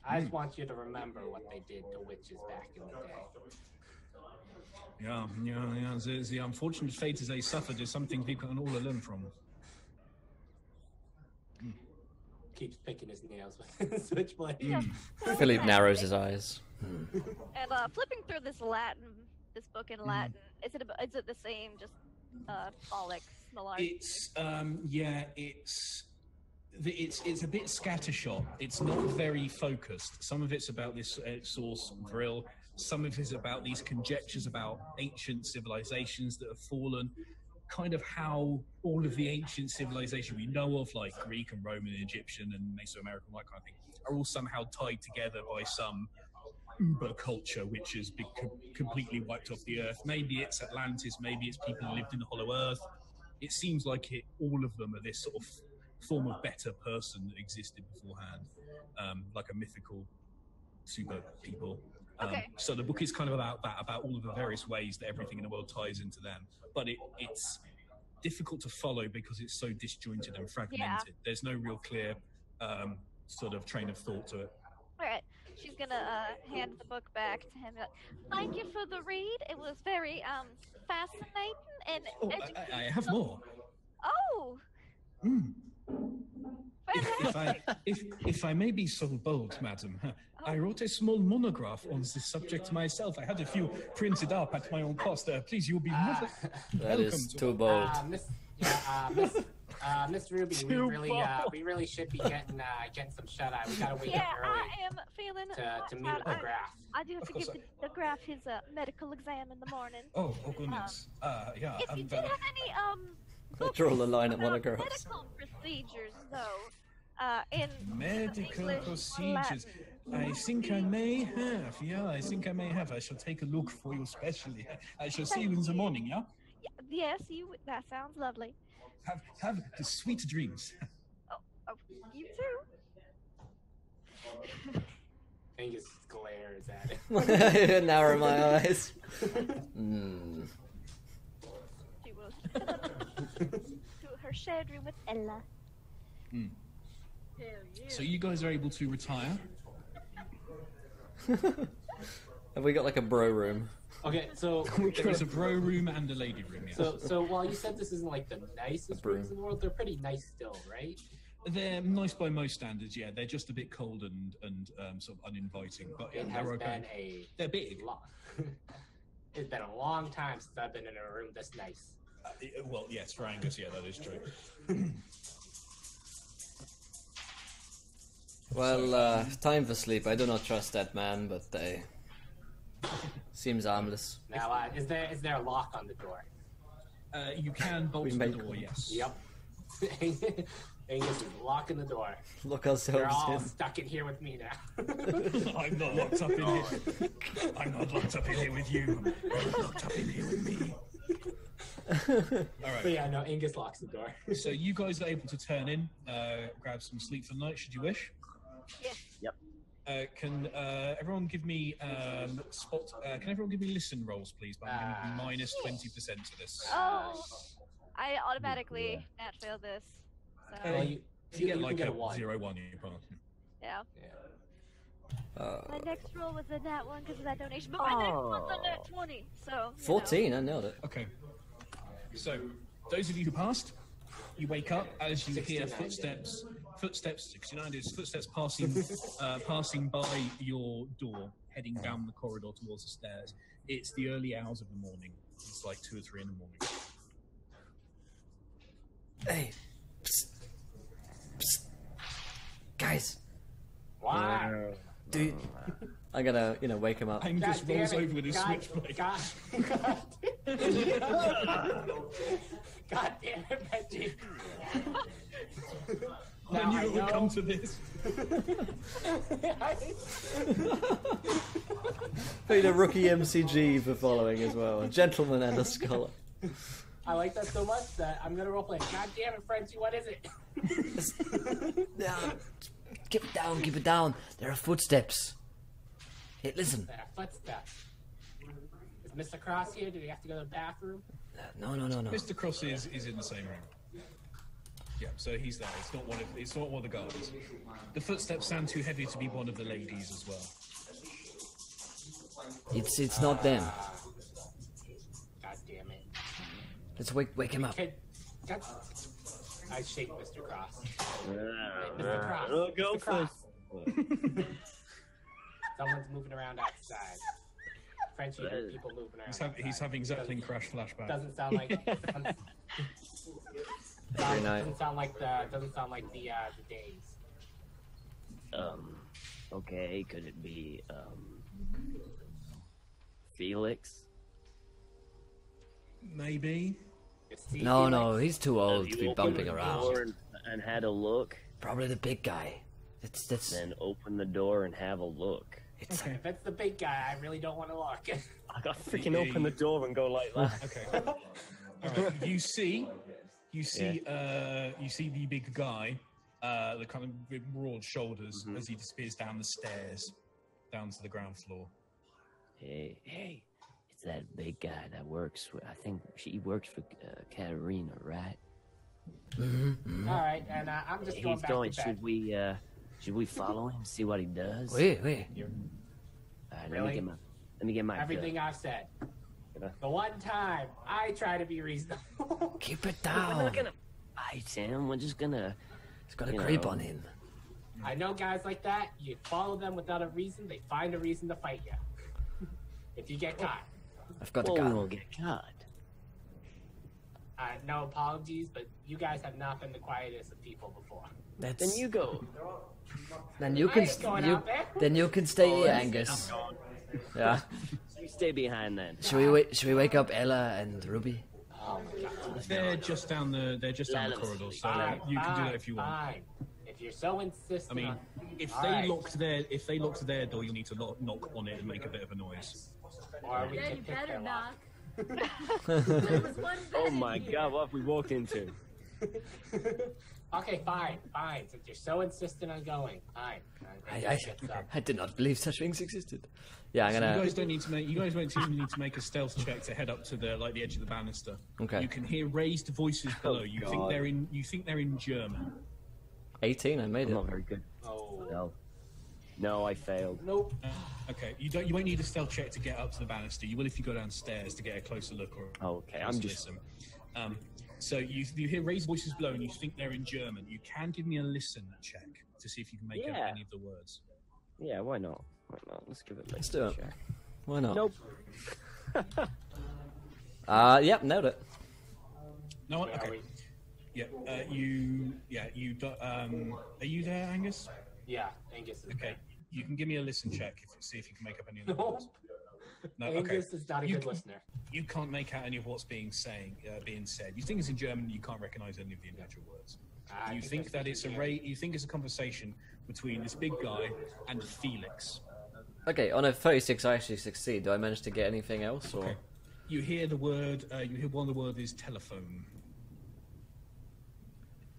I just want you to remember what they did to witches back in the day. Yeah, yeah, yeah. The, the unfortunate fate they suffered is something we can all learn from. Keeps picking his nails with (laughs) his switchblade. Yeah. Philip narrows his eyes. And uh, flipping through this Latin, this book in Latin, is it is it the same? Just uh, Pollock, Malarkey? It's um, yeah, it's the- it's it's a bit scattershot. It's not very focused. Some of it's about this uh, source Vril. Some of it's about these conjectures about ancient civilizations that have fallen. Kind of how all of the ancient civilization we know of, like Greek and Roman and Egyptian and Mesoamerican, that kind of thing, are all somehow tied together by some uber culture which has been com- completely wiped off the earth. Maybe it's Atlantis, maybe it's people who lived in the Hollow Earth. It seems like it, all of them are this sort of form of better person that existed beforehand, um, like a mythical super people. Um, Okay. So the book is kind of about that, about all of the various ways that everything in the world ties into them. But it, it's difficult to follow because it's so disjointed and fragmented. There's no real clear um, sort of train of thought to it. All right. She's gonna uh, hand the book back to him. Thank you for the read. It was very um fascinating and Oh, I, educational. I- I have more. Oh, Mm. If, if! I, if, if I may be so bold, madam, I wrote a small monograph on this subject myself. I had a few printed up at my own cost. Uh, please, you'll be more than That welcome is to- too bold. Uh, Miss, yeah, uh, Miss, uh, Miss Ruby, we Too really, uh, we really should be getting, uh, getting some shut eye. We gotta wake yeah, up early I am feeling. to, to meet with the Graf. I do have to course give the, the Graf his uh, medical exam in the morning. Oh, oh goodness. Uh, yeah, If you I'm did very- have any um books Draw the line at about monographs. medical procedures, though, uh, in medical English procedures. I think I may have. Yeah, I think I may have. I shall take a look for you specially. (laughs) I shall see you in the morning. Yeah. Yes, you. That sounds lovely. Have have the sweet dreams. Oh, you too. Angus glares at it. (laughs) Narrow my eyes. Mm. (laughs) She will (laughs) to her shared room with Ella. Hell yeah. So you guys are able to retire. Have we got like a bro room? Okay, so (laughs) There is a bro room and a lady room. Yes. so so while you said this isn't like the nicest broom. rooms in the world, they're pretty nice still, right? They're nice by most standards, yeah. They're just a bit cold and and um, sort of uninviting, but yeah, It has they're okay. been a They're big. long. (laughs) it's been a long time since I've been in a room this nice. Uh, uh, well, yes, for Angus, yeah, that is true. Well, uh, time for sleep. I do not trust that man, but they seems harmless. Now, uh, is there is there a lock on the door? Uh, you can bolt We the make door, one. yes. Yep. (laughs) Angus is locking the door. Look You're all in. stuck in here with me now. (laughs) (laughs) I'm not locked up in here. I'm not locked up in here with you. I'm locked up in here with me. all right. but yeah, no, Angus locks the door. So you guys are able to turn in, uh, grab some sleep for the night, should you wish. Yes. Uh, can uh, everyone give me um, spot? Uh, can everyone give me listen rolls, please? But I'm going to be minus twenty percent to this. Oh, I automatically nat fail this. So Uh, Well, you, If you get can like get a one. zero one, you pass. yeah. Yeah. Uh, My next roll was a nat one because of that donation, but my next one's a nat Oh. twenty. So you know. 14, I nailed it. Okay. So, those of you who passed, you wake up as you hear 69 footsteps. Footsteps, 69 is footsteps passing, (laughs) uh, passing by your door, heading down the corridor towards the stairs. It's the early hours of the morning. It's like two or three in the morning. Hey, psst, psst. guys, Why? do you... (laughs) I'm gonna, you know, wake him up. Angus God damn rolls over with his God, switchblade. God, (laughs) God damn it, Benji. I knew I it would know. come to this. (laughs) Paid a rookie MCG for following as well. A gentleman and a scholar. I like that so much that I'm gonna roleplay. God damn it, Frenchie, what is it? (laughs) Yeah, keep it down, keep it down. There are footsteps. Hey, listen. There are footsteps. Is Mr. Cross here? Do we have to go to the bathroom? Uh, No, no, no, no. Mr. Cross is, is in the same room. Yeah, so he's there. It's not one of it's not one of the guards. The footsteps sound too heavy to be one of the ladies as well. It's it's not them. God damn it. Let's wake wake him up. Kid, I shake Mr. Cross. Mr. Cross. go Mr. Cross. first. (laughs) Someone's moving around outside. Frenchie, there are people moving around. He's, hav- he's having Zeppelin crash flashback. Doesn't sound like. (laughs) (laughs) Doesn't, Every night. doesn't sound like the. Doesn't sound like the uh, the days. Um, okay, could it be um Felix? Maybe. No, Felix? no, he's too old Have to be bumping around. And, and had a look, Probably the big guy. That's that's. then open the door and have a look. It's Okay. If it's the big guy, I really don't want to look. I got to freaking open the door and go like that. Okay. (laughs) All right. You see, you see, uh, you see the big guy, uh, the kind of big broad shoulders Mm-hmm. as he disappears down the stairs, down to the ground floor. Hey, hey, it's that big guy that works. With, I think she works for uh, Katerina, right? Mm-hmm. All right, and uh, I'm just going He's back going. to bed. Should we? uh Should we follow him? See what he does? wait, wait. All right, let me get my. Let me get my. gun. Everything I've said. Gonna- The one time I try to be reasonable. (laughs) Keep it down. We're down. not gonna fight him. We're just gonna. It's got a you creep know. on him. I know guys like that. You follow them without a reason, they find a reason to fight you. if you get caught, I've got a Well, we gun. won't get caught. uh, no apologies, but you guys have not been the quietest of people before. That's, Then you go. then you can st- you, then you can stay here, Angus. Yeah. (laughs) You stay behind then. Should we wait? Should we wake up Ella and Ruby? Oh my god. They're just down the. They're just down the corridor, so Fine, you can do that if you want. Fine. If you're so insistent. I mean, if they right. locked their if they locked their door, you'll need to knock, knock on it and make a bit of a noise. or we Yeah, you better knock. (laughs) there was one (laughs) Oh my here. god, what have we walked into? (laughs) okay, fine, fine. Since you're so insistent on going, fine. I, I, I, gets up. I did not believe such things existed. Yeah, I'm So gonna. you guys don't need to make. You guys won't even need to make a stealth check to head up to the like the edge of the banister. Okay. You can hear raised voices below. you think they're in. You think they're in German. 18. I made I'm it. not very good. Oh. No. No, I failed. Nope. Okay. You don't. You won't need a stealth check to get up to the banister. You will if you go downstairs to get a closer look or. Oh, okay, I'm just- listen. Um, so you you hear raised voices below and you think they're in German. You can give me a listen check to see if you can make out any of the words. Yeah, why not? Why not? Let's give it. a Let's do it. check. Why not? Nope. (laughs) Uh, yep, nailed it. No one. Okay. Yeah. Uh, you. Yeah. You. do- Um. Are you there, Angus? Yeah, Angus is Okay. You can give me a listen check if see if you can make up any of the (laughs) words. No. Okay. Angus is not a You good can- listener. You can't make out any of what's being saying uh, being said. You think it's in German. You can't recognize any of the individual words. I you think that it's a ra- ra- You think it's a conversation between this big guy and Felix. Okay, on a 36, I actually succeed. Do I manage to get anything else? Or Okay. You hear the word. Uh, you hear one of the words is telephone.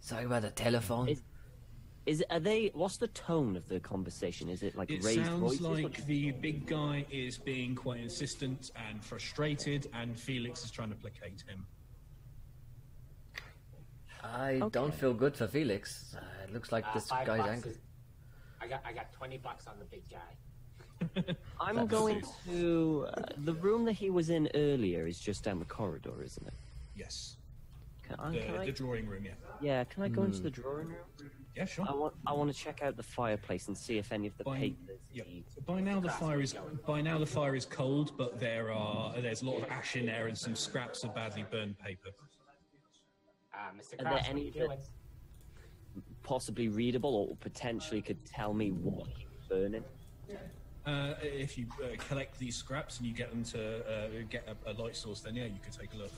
Sorry about the telephone. Is- Is it, are they? What's the tone of the conversation? Is it like It raised sounds voices? like the big guy is being quite insistent and frustrated, and Felix is trying to placate him. I don't feel good for Felix. Uh, it looks like Uh, this guy's bucks angry. I got I got twenty bucks on the big guy. (laughs) I'm That's going it. to uh, the room that he was in earlier. Is just down the corridor, isn't it? Yes. Can I, The, can I, the drawing room, yeah. yeah, can I go into Hmm. the drawing room? Yeah, sure. I want I want to check out the fireplace and see if any of the By, papers. yep. the- So by now the fire is by now the fire is cold, but there are there's a lot of ash in there and some scraps of badly burned paper. Ah, Mr. Are there Cross, what are any that- possibly readable or potentially could tell me what he was burning. Uh, if you uh, collect these scraps and you get them to uh, get a, a light source, then yeah, you could take a look.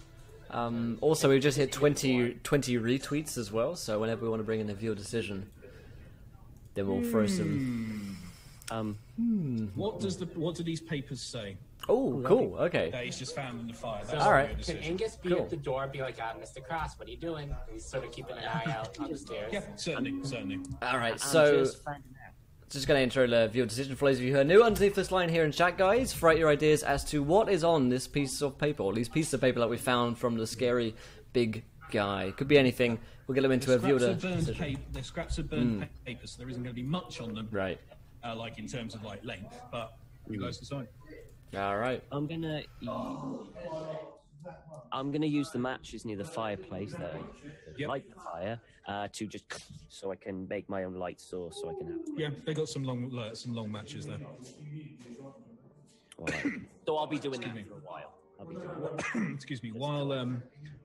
Um, also, we've just hit 20, 20 retweets as well, so whenever we want to bring in a viewer decision, then we'll throw some. Um, What does the what do these papers say? Oh, cool. Okay. That he's just found in the fire. That's All right. your Can. Angus be Cool. at the door, and be like, ah, Mr. Cross, what are you doing? And he's sort of keeping an eye out on the stairs. Yeah, certainly, certainly. All right. I'm So, just finding out. just going to intro the viewer decision for those of you who are new. Underneath this line here in chat, guys, write your ideas as to what is on this piece of paper, or these pieces of paper that we found from the scary big guy. Could be anything. We'll get them into a The viewer scraps of burned decision. paper. The scraps of burned pa- paper, so there isn't going to be much on them, Right. uh, like in terms of like length. But you guys decide. All right. I'm gonna. I'm gonna use the matches near the fireplace there, Yep. light the fire, uh, to just so I can make my own light source, so I can have. Yeah, they got some long uh, some long matches there. Alright. so I'll be doing that Excuse me. for a while. I'll be doing (coughs) excuse me, while um,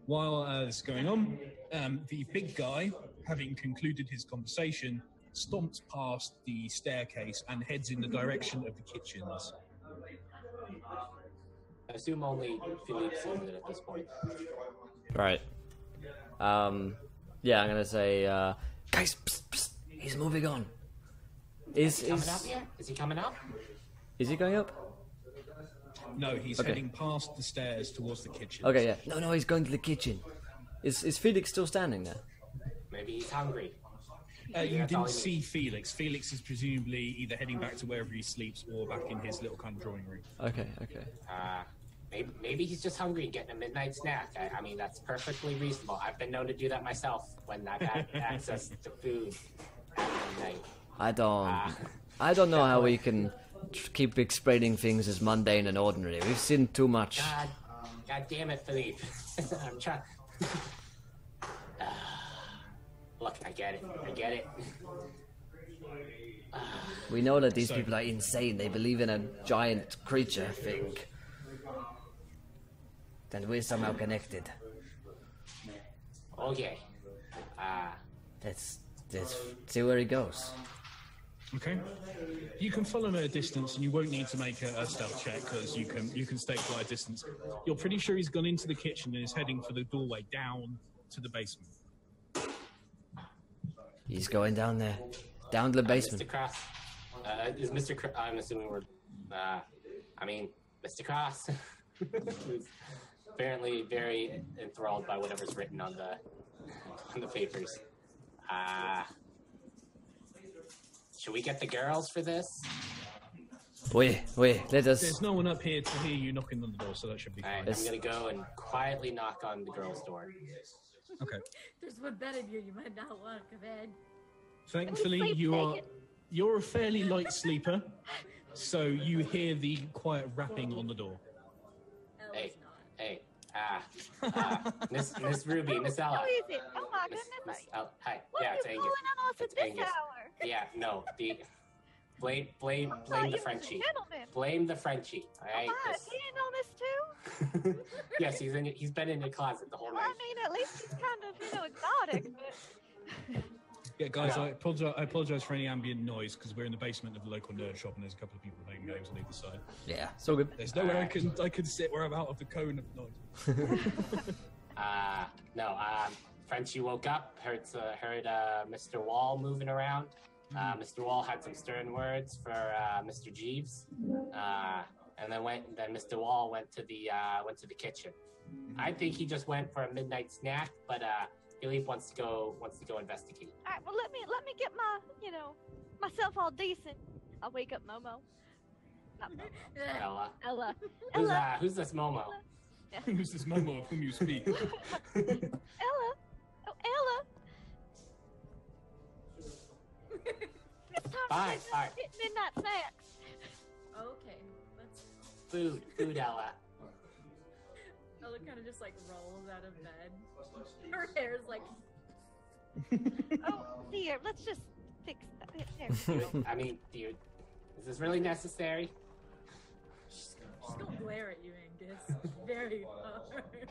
while uh, this is going on, um, the big guy, having concluded his conversation, stomps past the staircase and heads in the direction of the kitchens. I assume only Philippe sees it at this point. Right. Um, yeah, I'm gonna say, uh, guys, psst, psst, he's moving on. Is Coming is up here? Is he coming up? is he going up? No, he's Okay. heading past the stairs towards the kitchen. Okay, yeah. No, no, he's going to the kitchen. Is is Felix still standing there? Maybe he's hungry. Uh, you didn't see Felix. Felix is presumably either heading back to wherever he sleeps or back in his little kind of drawing room. Okay, okay. Uh, maybe, maybe he's just hungry and getting a midnight snack. I, I mean, that's perfectly reasonable. I've been known to do that myself when I've had (laughs) access to food at midnight. I don't. Ah. I don't know how we can tr- keep explaining things as mundane and ordinary. We've seen too much. God, God damn it, Philippe. (laughs) I'm trying. (sighs) Look, I get it. I get it. (sighs) We know that these So- people are insane. They believe in a giant creature thing. And we're somehow connected. Okay. Uh, Let's let's see where he goes. Okay. You can follow him at a distance, and you won't need to make a, a stealth check because you can you can stay quite a distance. You're pretty sure he's gone into the kitchen and is heading for the doorway down to the basement. He's going down there, down to the basement. Mr. Cross. Uh, is Mr. Cr- I'm assuming we're. Uh, I mean, Mr. Cross. (laughs) who's apparently very enthralled by whatever's written on the on the papers. Uh, should we get the girls for this? Wait, wait. Let us. There's no one up here to hear you knocking on the door, so that should be All right, fine. I'm gonna go and quietly knock on the girls' door. Okay. (laughs) There's one bed in here. You might not want to come in. Thankfully, you are you're a fairly light (laughs) sleeper, so you hear the quiet rapping on the door. Ah, ah, Miss Miss Ruby, Miss Ella, Who is it? Oh my Miss, goodness. Miss El- hi, What yeah, are it's you Angus. pulling on us at It's this Angus. hour? Yeah, no, the blame blame I blame the you was a Frenchie. Blame the Frenchie. All right. Am I This- he in on this too? (laughs) yes, he's in. He's been in the closet the whole Well, I mean, at least he's kind of, you know, exotic. But (laughs) Yeah, guys, Yeah. I apologize. I apologize for any ambient noise because we're in the basement of the local nerd shop and there's a couple of people playing games on either side. Yeah, so good. There's nowhere I can I can sit where I'm out of the cone of noise. (laughs) Uh, no, um, Frenchie woke up, heard uh, heard uh, Mr. Wall moving around. Uh, Mr. Wall had some stern words for uh, Mr. Jeeves, uh, and then went. Then Mr. Wall went to the uh, went to the kitchen. I think he just went for a midnight snack, but uh, Philippe wants to go wants to go investigate. all right, well, let me let me get my, you know, myself all decent. I'll wake up Momo. Not Momo. (laughs) Ella, Ella. who's Ella. uh, who's this Momo? (laughs) Who's this Momo of whom you speak? (laughs) Ella. Oh, Ella. it's time Bye, for bye. midnight, midnight snacks. Okay. Let's. Food, food, Ella. Ella kind of just like rolls out of bed. Her hair's like. Oh dear, let's just fix that. There we go. (laughs) I mean, do you, is this really necessary? She's gonna glare at you, Angus. Very hard.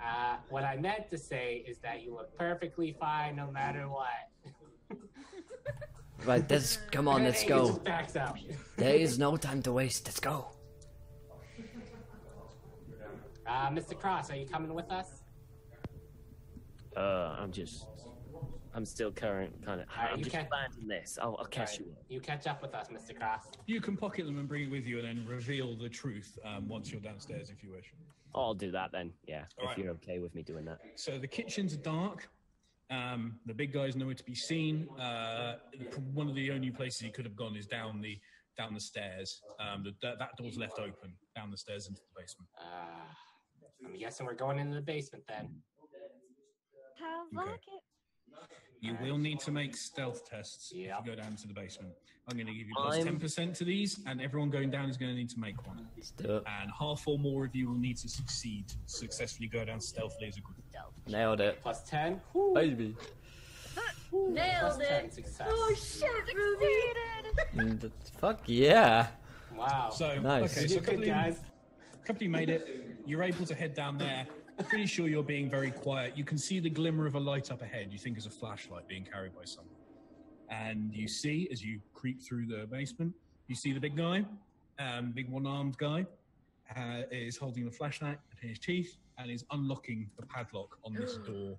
Uh, what I meant to say is that you look perfectly fine no matter what. Right, let's come on, let's go. just backs. There is no time to waste. Let's go. Uh, Mr. Cross, are you coming with us? Uh, I'm just, I'm still current, kind of. Alright, I'm you just can- landing this. I'll, I'll catch Alright, you up. You catch up with us, Mr. Cross. You can pocket them and bring it with you, and then reveal the truth um, once you're downstairs, if you wish. I'll do that then. Yeah, if Alright. you're okay with me doing that. So the kitchen's dark. Um, the big guy's nowhere to be seen. Uh, one of the only places he could have gone is down the down the stairs. Um, the, that, that door's left open down the stairs into the basement. Uh, I'm guessing we're going into the basement then. Sounds Okay. like it. You will need to make stealth tests Yep. if you go down to the basement. I'm going to give you plus I'm- ten percent to these, and everyone going down is going to need to make one. Let's do it. And half or more of you will need to succeed successfully go down stealthily as a group. Nailed it. Plus 10. Baby. (laughs) Plus Nailed 10 it. success. Oh shit, Ruby. Succeeded. Mm, Fuck yeah. Wow. So Nice. okay, you so a couple good, of, guys. couple of you made it. You're able to head down there. Pretty sure you're being very quiet. You can see the glimmer of a light up ahead. You think is a flashlight being carried by someone. And you see as you creep through the basement, you see the big guy, um, big one-armed guy, uh, is holding the flashlight between his teeth and is unlocking the padlock on this (gasps) door.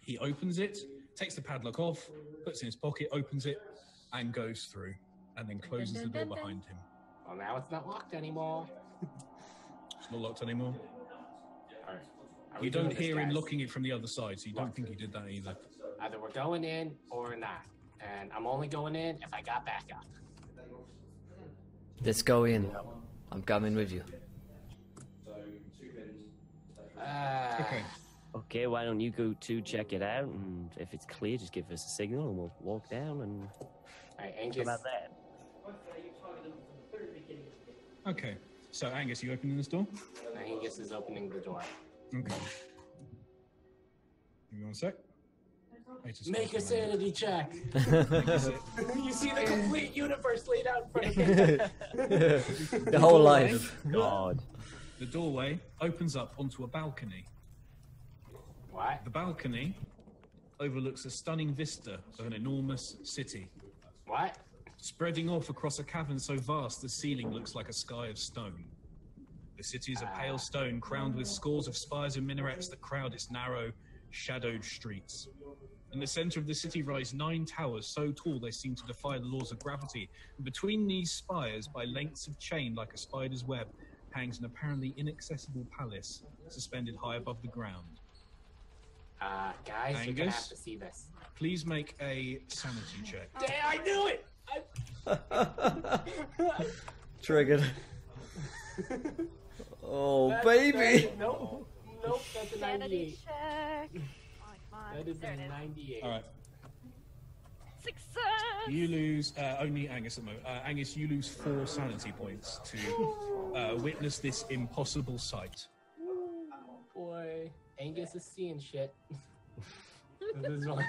He opens it, takes the padlock off, puts it in his pocket, opens it, and goes through, and then closes the door behind him. Well, now it's not locked anymore. (laughs) It's not locked anymore. All right. You don't hear him guys? looking it from the other side, so you don't think he did that either. Either we're going in or we're not. And I'm only going in if I got backup. Let's go in. I'm coming with you. Uh, Okay. Okay, why don't you go to check it out, and if it's clear, just give us a signal, and we'll walk down. And All right, how Angus. about that? Okay. So Angus, you opening this door? Angus is opening the door. Okay. Give me one sec. Make a got my- sanity check. (laughs) (laughs) You see the complete universe laid out in front of (laughs) you. the whole life. God. The doorway opens up onto a balcony. what? The balcony overlooks a stunning vista of an enormous city, What? Spreading off across a cavern so vast the ceiling looks like a sky of stone. The city is a pale stone crowned with scores of spires and minarets that crowd its narrow, shadowed streets. In the center of the city rise nine towers so tall they seem to defy the laws of gravity. And between these spires, by lengths of chain like a spider's web, hangs an apparently inaccessible palace suspended high above the ground. Uh, guys, you're gonna have to see this. Please make a sanity check. Damn, I knew it! I... (laughs) Triggered. Oh, That's baby. very- Nope. Nope, that's a 98. check. (laughs) Mine, mine. That is There a 98. All right. Success. You lose uh, only Angus at the moment. Uh, Angus, you lose four sanity points to uh, witness this impossible sight. Oh boy. Angus is seeing shit. (laughs) this is one.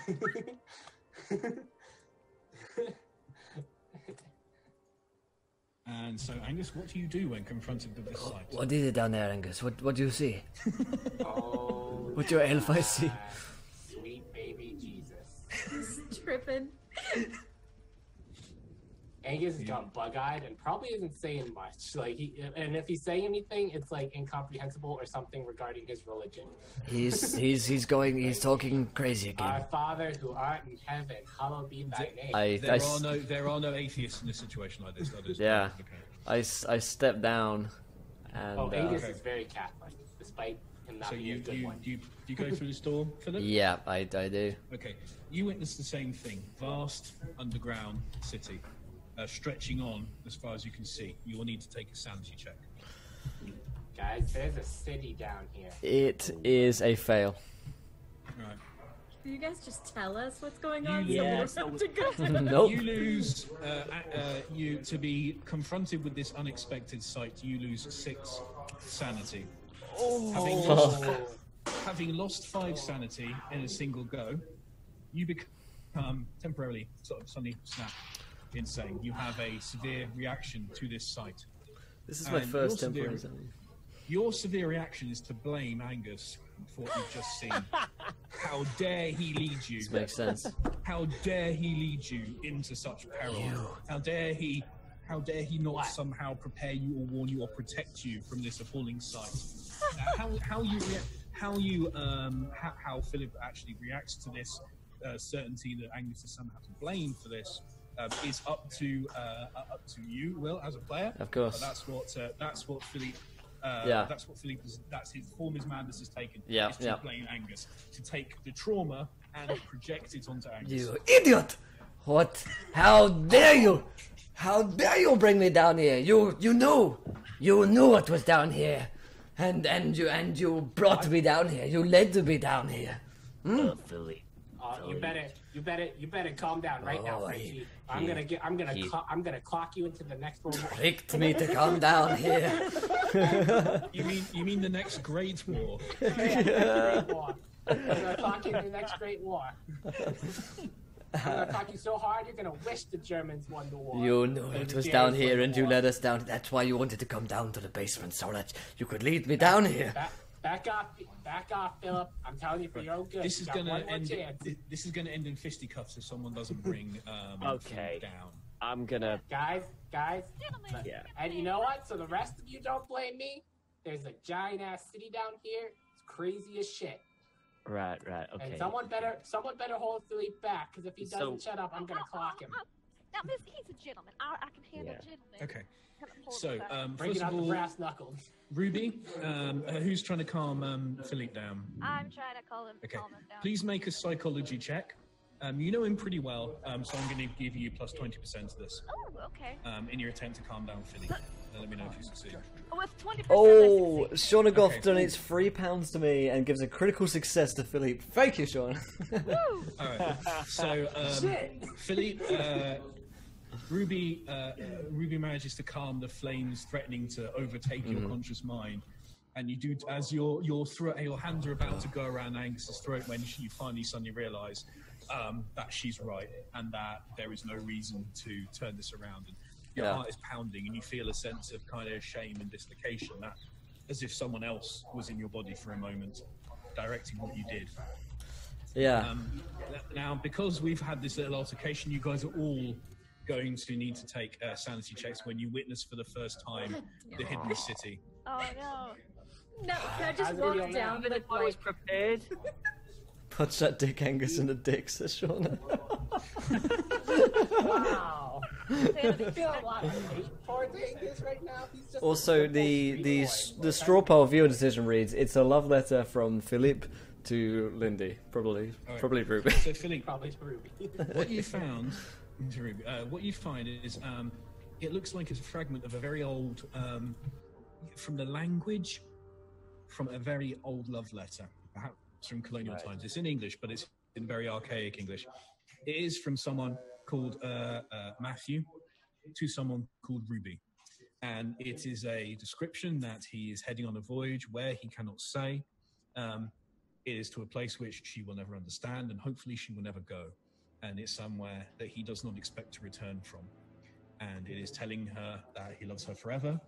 And so, Angus, what do you do when confronted with this sight? What is it down there, Angus? What What do you see? (laughs) oh. What your elf I see? Sweet baby Jesus. Tripping. Angus has gone bug-eyed and probably isn't saying much. Like, he, and if he's saying anything, it's like incomprehensible or something regarding his religion. He's he's he's going. He's talking crazy again. Our again. Father who art in heaven, hallowed be thy name. I, There I, are s- no there are no atheists in a situation like this. That is Yeah. okay. I, s- I step down, and oh, uh, Angus Okay. is very Catholic, despite him not So being you a good you, one. you you go through this door, Philip. yeah, I, I do. Okay, you witness the same thing. Vast underground city, uh, stretching on as far as you can see. You will need to take a sanity check. Guys, there's a city down here. It is a fail. Right. Do you guys just tell us what's going You on? lose- so we don't have to go (laughs) Nope. You lose uh, uh, you to be confronted with this unexpected sight. You lose six sanity. Having lost, having lost five sanity in a single go, you become temporarily sort of suddenly snap insane. You have a severe reaction to this sight. This is my first your severe- temporary zone. Your severe reaction is to blame Angus for what you've just seen. How dare he lead you? This makes sense. How dare he lead you into such peril? How dare he? How dare he not somehow prepare you or warn you or protect you from this appalling sight? Now, how how you rea- how you um how, how Philip actually reacts to this uh, certainty that Angus is somehow to blame for this um, is up to uh, up to you, Will, as a player. Of course. But that's what uh, that's what Philip. Uh, Yeah. That's what Philippe is. That's his form his madness has taken. Yeah, is to yeah. blame Angus to take the trauma and project it onto Angus. You idiot! What? How dare you? How dare you bring me down here? You you knew, you knew what was down here, and and you and you brought me down here. You led me down here. Uh, Philly. Uh, you better, you better, you better calm down right now, Oh, Frankie. he- I'm gonna get, I'm gonna, he- clo- I'm gonna clock you into the next room. Tricked me to come down here. (laughs) You mean you mean the next Great War? (laughs) Great War. I'm gonna clock you in the next Great War. I'm gonna clock you so hard you're gonna wish the Germans won the war. You knew it was down here, the and you war. led us down. That's why you wanted to come down to the basement so that you could lead me down here. Back, back off, back off, Philip. I'm telling you for your own good. This You is got gonna one end. chance. This is gonna end in fisticuffs if someone doesn't bring um, (laughs) Okay. Down. I'm gonna. Guys, guys, Gentlemen, Yeah. and you know what? So the rest of you don't blame me. There's a giant ass city down here. It's crazy as shit. Right, right. Okay. And someone better, someone better hold Philippe back, because if he doesn't shut up, I'm gonna clock him. Now, Miss, he's a gentleman. I, I can handle Yeah. gentlemen. Okay. Kind of hold So back. um, Bringing first out of the all, brass knuckles. Ruby, um, uh, who's trying to calm um, Philippe down? I'm trying to call him, Okay. calm him down. Please make a psychology check. Um, you know him pretty well, um, so I'm going to give you plus 20% to this Oh, okay. um, in your attempt to calm down Philippe. And let me know if you succeed. With 20%, Oh, I succeed. Shaunagoff Okay. donates three pounds to me and gives a critical success to Philippe. Thank you, Sean. Woo! All right. So, um, Philippe, uh, Ruby, uh, Ruby manages to calm the flames threatening to overtake your conscious mind, and you do as your your throat, your hands are about to go around Angus's throat when you finally suddenly realise um, that she's right and that there is no reason to turn this around. And your Yeah. heart is pounding, and you feel a sense of kind of shame and dislocation, that as if someone else was in your body for a moment, directing what you did. yeah. Um, now, because we've had this little altercation, you guys are all going to need to take uh, sanity checks when you witness for the first time the hidden city. Oh, no. No, can I just How's walk video now? down with I was prepared. (laughs) Punch that Dick Angus in the dick, says Shauna. (laughs) Wow. Sanity I feel check. a lot of hate towards Angus right now. He's just a Also, simple the the the straw poll viewer decision reads: "It's a love letter from Philippe to Lindy, probably Alright. probably Ruby." So, Philip, Probably Ruby. what you found, uh, what you find is um, it looks like it's a fragment of a very old, um, from the language, from a very old love letter, perhaps from colonial times. It's in English, but it's in very archaic English. It is from someone called uh, uh, Matthew to someone called Ruby. And it is a description that he is heading on a voyage where he cannot say. Um, it is to a place which she will never understand, and hopefully she will never go. And it's somewhere that he does not expect to return from. And it is telling her that he loves her forever,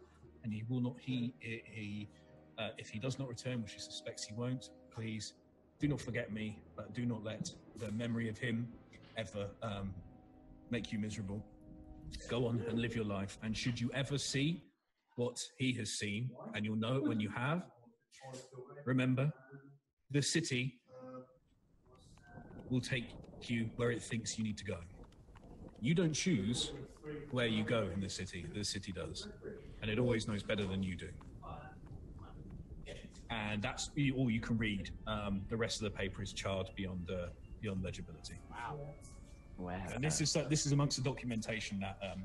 and he will not. He he, uh, if he does not return, which he suspects he won't, please do not forget me, but do not let the memory of him ever um, make you miserable. Go on and live your life. And should you ever see what he has seen, and you'll know it when you have, remember the city will take you where it thinks you need to go. You don't choose where you go in the city, the city does. And it always knows better than you do. And that's all you can read. Um, the rest of the paper is charred beyond uh, beyond legibility. Wow. And this is uh, this is amongst the documentation that um,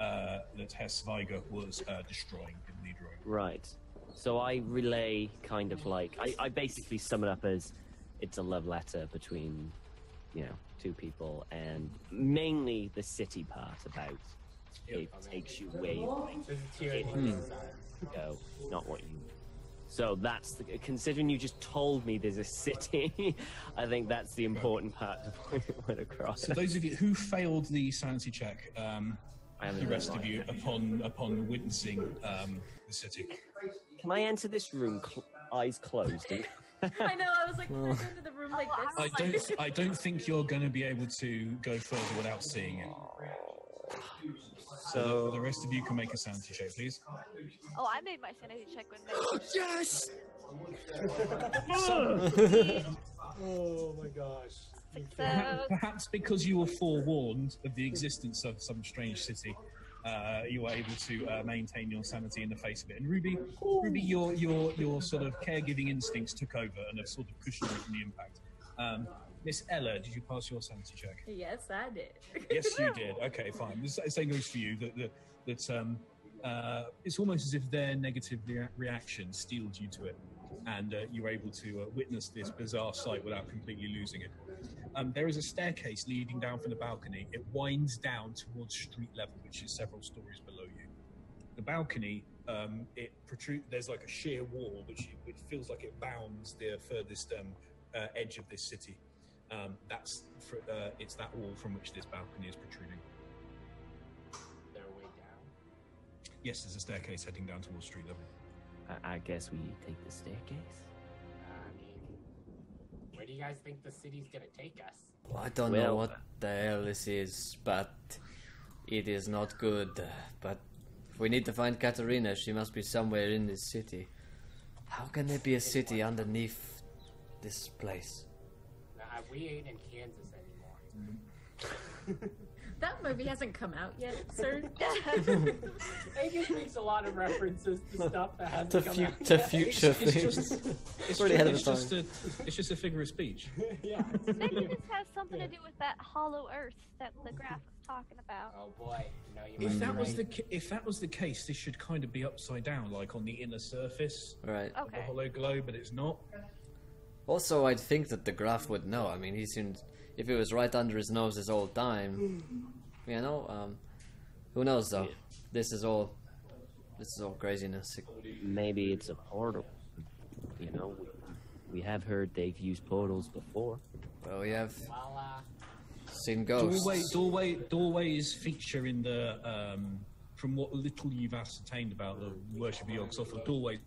uh, that Hess Weiger was uh, destroying in Leadroy. Right. So I relay kind of like I, I basically sum it up as it's a love letter between, you know, two people and mainly the city part about it takes you where you There's a tear in his eye. go, not what you So that's the, considering you just told me there's a city. (laughs) I think that's the important part to point, point across. So those of you who failed the sanity check, um, I the rest of mine. you, upon upon witnessing um, the city. Can I enter this room cl- eyes closed? (laughs) And- I know. I was like, can I into the room like this? I Like- don't. I don't think you're going to be able to go further without seeing it. So the rest of you can make a sanity check, please. Oh, I made my sanity check when (gasps) they. Yes! (laughs) Oh my gosh. Success. Perhaps because you were forewarned of the existence of some strange city, uh, you were able to uh, maintain your sanity in the face of it. And Ruby, Ruby, your your your sort of caregiving instincts took over and have sort of cushioned you from the impact. Um, Miss Ella, did you pass your sanity check? Yes, I did. Yes, you (laughs) did. Okay, fine. The same goes for you. That that, that um, uh, it's almost as if their negative rea- reaction steeled you to it, and uh, you're able to uh, witness this bizarre sight without completely losing it. Um, there is a staircase leading down from the balcony. It winds down towards street level, which is several stories below you. The balcony, um, it protrude. There's like a sheer wall, which which feels like it bounds the furthest um, uh, edge of this city. Um, that's fr uh, it's that wall from which this balcony is protruding. They're way down. Yes, there's a staircase heading down towards street level. I, I guess we take the staircase. I mean, where do you guys think the city's gonna take us? Well, I don't know what uh, the hell this is, but it is not good. But we need to find Katarina. She must be somewhere in this city. How can there be a city underneath this place? Nah, we ain't in Kansas anymore. Mm. (laughs) That movie hasn't come out yet, sir. (laughs) Vegas makes a lot of references to stuff that hasn't To, come fu- out to yet. future It's things. just, it's, already ahead of it's the just a, it's just a figure of speech. (laughs) yeah. Maybe this has something to do with that hollow earth that the Graf was talking about. Oh boy, you know you If that be was right. the if that was the case, this should kind of be upside down, like on the inner surface Right. of the hollow globe, but it's not. Also, I'd think that the Graf would know. I mean, he seemed. If it was right under his nose this whole time, (gasps) you know, um, who knows though? This is all. This is all craziness. Maybe it's a portal. You know, we, we have heard they've used portals before. Well, we have seen ghosts. Doorway, doorway, doorways feature in the um, from what little you've ascertained about the worship of Yog Sothoth, doorways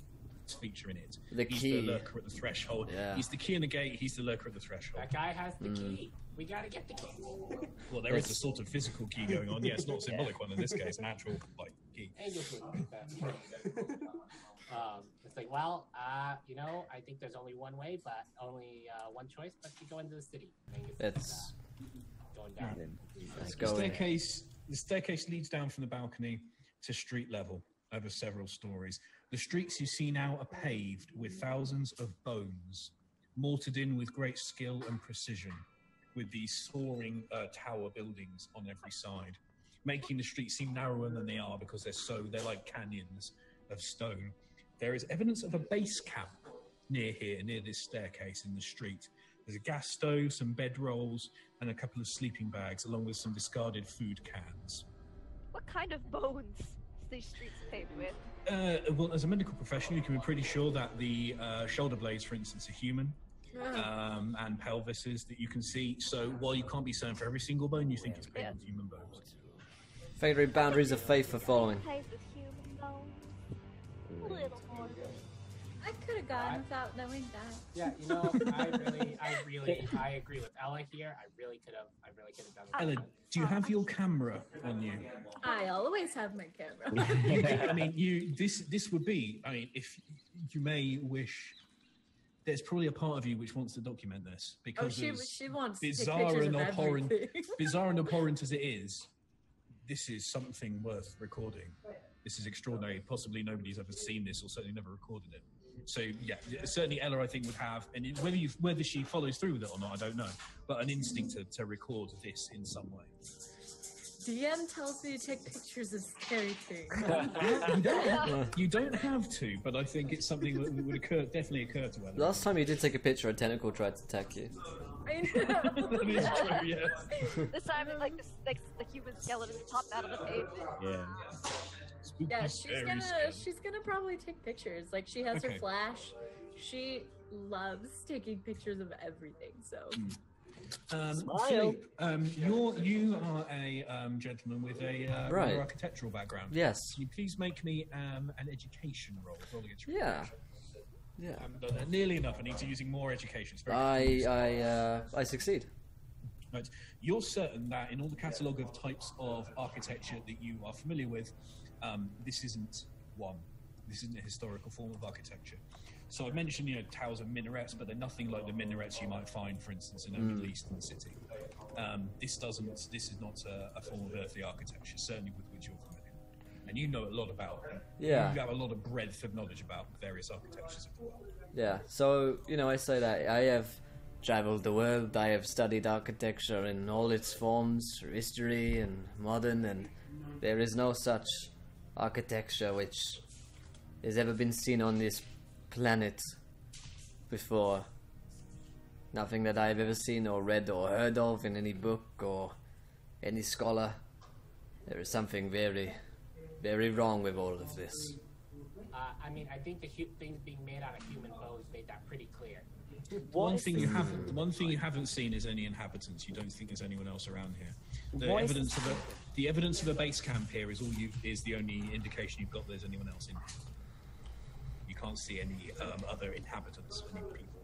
feature in it. The he's key. the lurker at the threshold. Yeah. He's the key in the gate. He's the lurker at the threshold. that guy has the Mm. key. We gotta get the key. (laughs) Well, there is a sort of physical key going on. Yes, not a symbolic one in this case, an actual like key. Angel food. (laughs) um, it's like, well, uh, you know, I think there's only one way, but only uh, one choice, but to go into the city. Angus is, It's uh, going down. let's The go. in. staircase, the staircase leads down from the balcony to street level over several stories. The streets you see now are paved with thousands of bones, mortared in with great skill and precision, with these soaring uh, tower buildings on every side, making the streets seem narrower than they are because they're so they're like canyons of stone. There is evidence of a base camp near here, near this staircase in the street. There's a gas stove, some bedrolls, and a couple of sleeping bags, along with some discarded food cans. What kind of bones is these streets paved with? Uh, well, as a medical professional, you can be pretty sure that the uh, shoulder blades, for instance, are human, um, and pelvises that you can see. So while you can't be certain for every single bone, you think it's paved Yeah. with human bones. Favoring boundaries of faith for following. Human bones. A little more. I could have gone without knowing that. Yeah, you know, I really, I really, I agree with Ella here. I really could have, I really could have done it. Ella, do you have your camera on you? I always have my camera. (laughs) I mean, you this this would be. I mean, if you may wish, there's probably a part of you which wants to document this oh, because she she wants bizarre and abhorrent, (laughs) bizarre and abhorrent as it is, this is something worth recording. This is extraordinary. Possibly nobody's ever seen this, or certainly never recorded it. So yeah, certainly Ella, I think, would have, and it- whether you whether she follows through with it or not, I don't know, but an instinct to, to record this in some way. DM tells me to take pictures of scary things. (laughs) You don't, you don't have to, but I think it's something that would occur, definitely occur to her. Last time you did take a picture, a tentacle tried to attack you. I know. (laughs) that is true. Yes. (laughs) This time, it's like, this, like the human skeleton popped out of the page. Yeah. Spooky, Yeah, she's gonna skin. she's gonna probably take pictures. Like she has Okay. her flash. She loves taking pictures of everything. So hmm. Um, Smile. Philip, um, you're, you are a um, gentleman with a uh, Right. architectural background. Yes. Can you please make me um, an education roll? roll against your Yeah. education? Yeah. Um, no, nearly enough. I need to using more education. It's very I. I uh, I succeed. Right. You're certain that in all the catalogue of types of architecture that you are familiar with, um, this isn't one. This isn't a historical form of architecture. So I mentioned, you know, towers and minarets, but they're nothing like the minarets you might find, for instance, in a Middle Eastern city. Um, this doesn't. This is not a, a form of earthly architecture, certainly with which you're familiar. And you know a lot about. Yeah. You have a lot of breadth of knowledge about various architectures of the world. Yeah. So you know, I say that I have traveled the world. I have studied architecture in all its forms, history and modern, and there is no such architecture which has ever been seen on this planet before. Nothing that I've ever seen or read or heard of in any book or any scholar. There is something very, very wrong with all of this. Uh, I mean, I think the hu- things being made out of human bones made that pretty clear. (laughs) one thing you haven't one thing you haven't seen is any inhabitants. You don't think there's anyone else around here. The Why is evidence of a the evidence of a base camp here is all you is the only indication you've got there's anyone else in here. Can't see any um, other inhabitants, any people.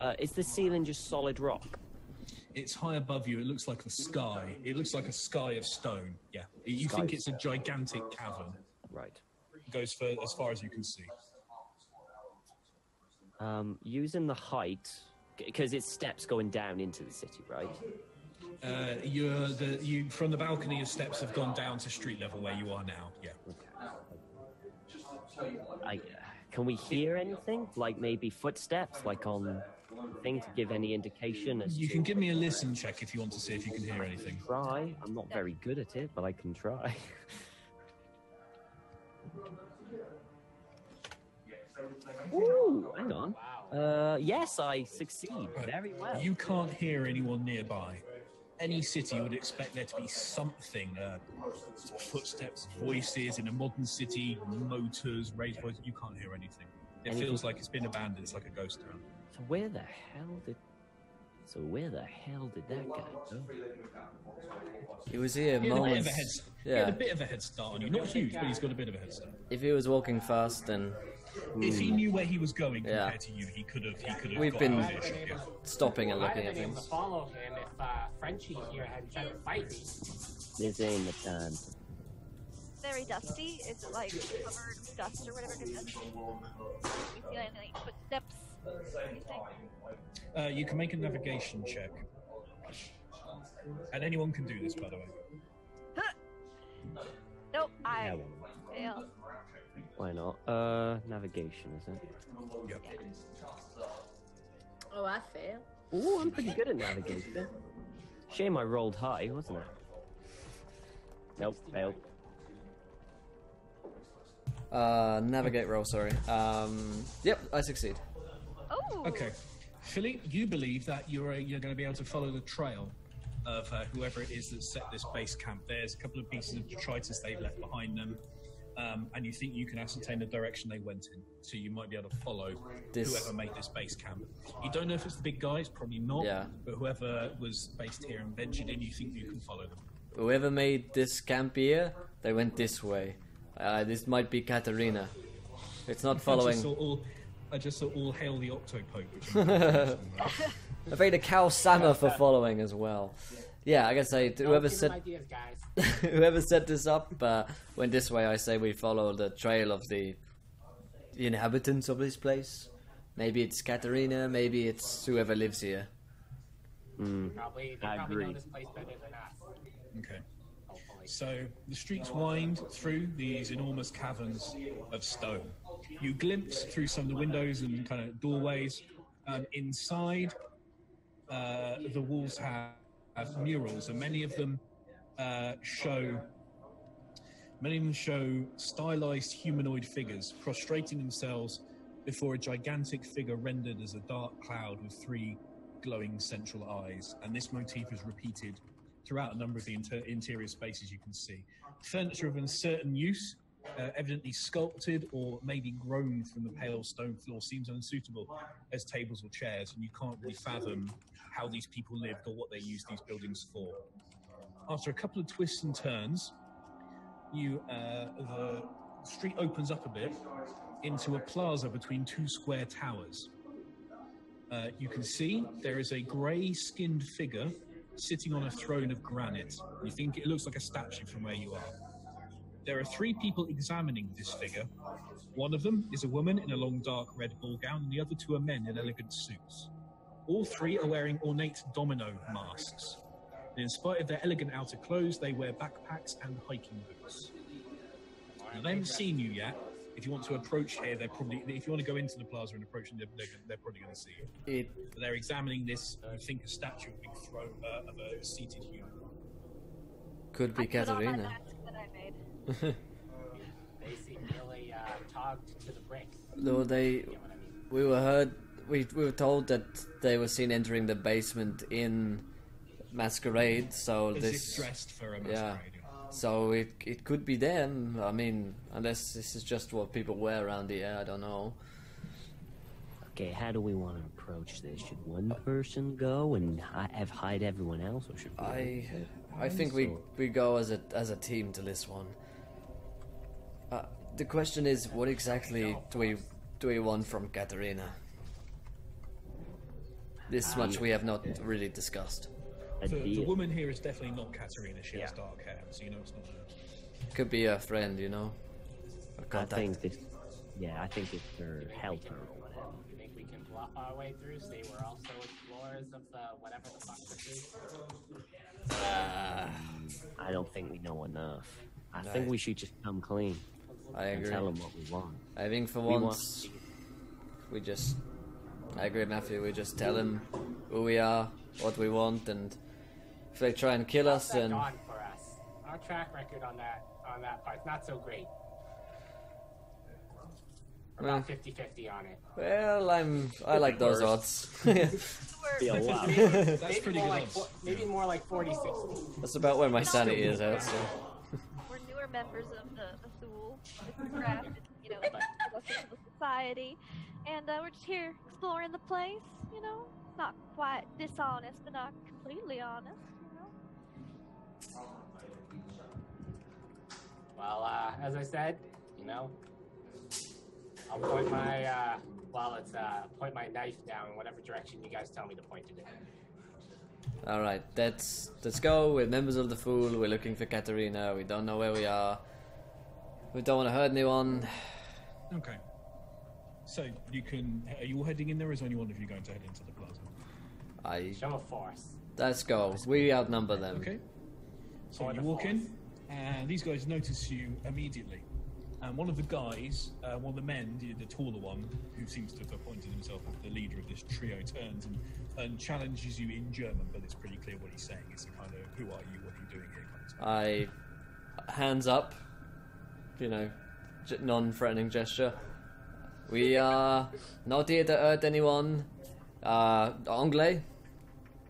Uh, is the ceiling just solid rock? It's high above you. It looks like the sky. It looks like a sky of stone. Yeah, you Sky think it's a gigantic cavern. Right. It goes for as far as you can see. Um, using the height, because it's steps going down into the city, right? Uh, you're the you from the balcony. Your steps have gone down to street level where you are now. Yeah. I, can we hear anything? Like maybe footsteps, like on thing to give any indication as You to can give me a listen check if you want to see if you can hear anything. try. I'm not very good at it, but I can try. (laughs) Ooh, hang on. Uh, yes, I succeed very well. You can't hear anyone nearby. Any city would expect there to be something. Uh, footsteps, voices in a modern city, motors, raised voices. You can't hear anything. It Anything- feels like it's been abandoned. It's like a ghost town. So where the hell did? So where the hell did that guy go? He was here He had, a bit of moments. a head, he had Yeah. a bit of a head start on you. Not huge, but he's got a bit of a head start. If he was walking fast, then If he knew where he was going Yeah. compared to you, he could have. He could have. We've got been- of earshot, stopping and I'd looking at been able to things. follow him if uh, Frenchie here hadn't tried to fight me. This ain't the time. Very dusty. Is it like covered with dust or whatever? Because you feel any footsteps or? Uh, you can make a navigation check. And anyone can do this, by the way. Nope, I Yeah, well, fail. Why not? Uh, navigation, is it? Yep. oh, I fail. Oh, I'm pretty good at navigation. Shame I rolled high, wasn't it? Nope, failed. Uh, navigate roll, sorry. Um, yep, I succeed. Oh, Okay. Philly, you believe that you're uh, you're going to be able to follow the trail of uh, whoever it is that set this base camp. There's a couple of pieces of detritus they've left behind them, um, and you think you can ascertain the direction they went in. So you might be able to follow This- whoever made this base camp. You don't know if it's the big guys, probably not. Yeah. But whoever was based here and ventured in, you think you can follow them. Whoever made this camp here, they went this way. Uh, this might be Katarina. It's not I just following. all, I just saw all hail the Octopope. Which (laughs) I'm (laughs) I paid a cow Sama for following as well. Yeah, I guess I Don't whoever set ideas, guys. (laughs) whoever set this up uh, went this way. I say we follow the trail of the, the inhabitants of this place. Maybe it's Katerina. Maybe it's whoever lives here. Probably, I probably know agree. this place better than us. okay. So the streets wind through these enormous caverns of stone. You glimpse through some of the windows and kind of doorways. Um, inside, uh, the walls have, murals, and many of them uh, show many of them show stylized humanoid figures prostrating themselves before a gigantic figure rendered as a dark cloud with three glowing central eyes. And this motif is repeated throughout a number of the inter- interior spaces you can see. Furniture of uncertain use, uh, evidently sculpted or maybe grown from the pale stone floor, seems unsuitable as tables or chairs, and you can't really fathom how these people lived or what they used these buildings for. After a couple of twists and turns, you uh, the street opens up a bit into a plaza between two square towers. Uh, you can see there is a grey skinned figure sitting on a throne of granite. You think it looks like a statue from where you are. There are three people examining this figure. One of them is a woman in a long dark red ball gown, and the other two are men in elegant suits. All three are wearing ornate domino masks. And in spite of their elegant outer clothes, they wear backpacks and hiking boots. Now, they haven't seen you yet. If you want to approach here, they're probably. If you want to go into the plaza and approach them, they're, they're, they're probably going to see you. It But they're examining this. You think a statue of a throne uh, of a seated human. could be I put on my Katarina. mask that I made. (laughs) They seem really uh, togged to the brick. Though they, You know what I mean? we were heard, we, we were told that they were seen entering the basement in Masquerade. So As this, if dressed for a yeah. so it it could be them. I mean, unless this is just what people wear around here. I don't know. Okay, how do we want to approach this? Should one person go and have hide everyone else, or should we? I I think we we go as a as a team to this one. Uh, the question is, what exactly do we do we want from Katarina? This ah, much we have not really discussed. The, the woman here is definitely not Katerina. She has dark hair, so you know it's not her. Could be a friend, you know. A I contact. think this. Yeah, I think it's her helper or whatever. You think we can bluff our way through? Say we're also explorers of the whatever the fuck this is. I don't think we know enough. I No. think we should just come clean I and agree. tell them what we want. I think for We want- once, we just. I agree, Matthew. We just tell them who we are, what we want, and if they try and kill us, How's then gone for us? Our track record on that on that part's not so great. We're Well. about 50-50 on it. well, I'm. I like those odds. (laughs) (laughs) Be a lot. That's maybe pretty more good like odds. four- maybe more like 40-60. That's about where my sanity is at. So. We're newer members of the, the Thule, the craft, you know, (laughs) welcome the society, and uh, we're just here exploring the place. You know, not quite dishonest, but not completely honest. You know. Well, uh, as I said, you know, I'll point my uh, well, it's uh, point my knife down in whatever direction you guys tell me to point it in. All right, let's let's go. We're members of the Thule. We're looking for Katerina. We don't know where we are. We don't want to hurt anyone. Okay. So you can. Are you all heading in there? Or is only one of you going to head into the plaza? I Show of force. let's go. We outnumber them. Okay. So you walk in, and these guys notice you immediately. And one of the guys, uh, one of the men, the, the taller one, who seems to have appointed himself as the leader of this trio, turns and, and challenges you in German, but it's pretty clear what he's saying. It's a kind of, who are you, what are you doing here kind of thing. I hands up. You know, non-threatening gesture. We are not here to hurt anyone. Uh, Anglais.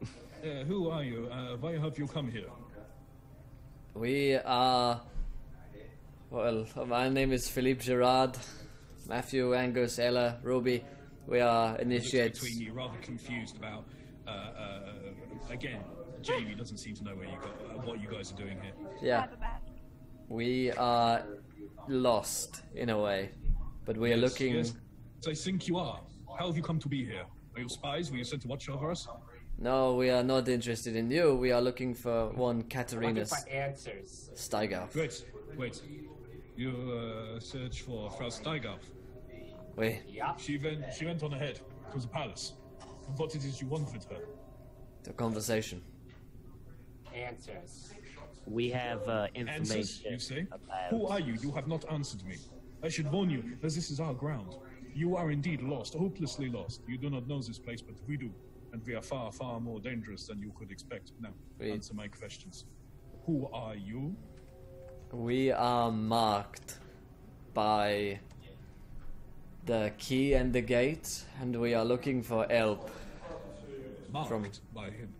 Uh, who are you? Uh, why have you come here? We are. Well, my name is Philippe Girard. Matthew, Angus, Ella, Ruby. We are initiates. between you, rather confused about. Uh, uh, again, Jamie doesn't seem to know where you got, uh, what you guys are doing here. Yeah, Have a bat. we are lost in a way, but we are Yes, looking. Yes, I think you are. How have you come to be here? Are you spies? Were you sent to watch over us? No, we are not interested in you. We are looking for one Looking Katerina for answers. Steiger. Wait, wait. You uh, search for Frau Steiger. We Yup. She went. She went on ahead to the palace. And what it is you want with her? the conversation. Answers. We have uh, Answers, information you say? about. Who are you? You have not answered me. I should warn you as this is our ground. You are indeed lost, hopelessly lost. You do not know this place, but we do. And we are far, far more dangerous than you could expect. Now, We- answer my questions. Who are you? We are marked by the key and the gate, and we are looking for help. Marked From- by him.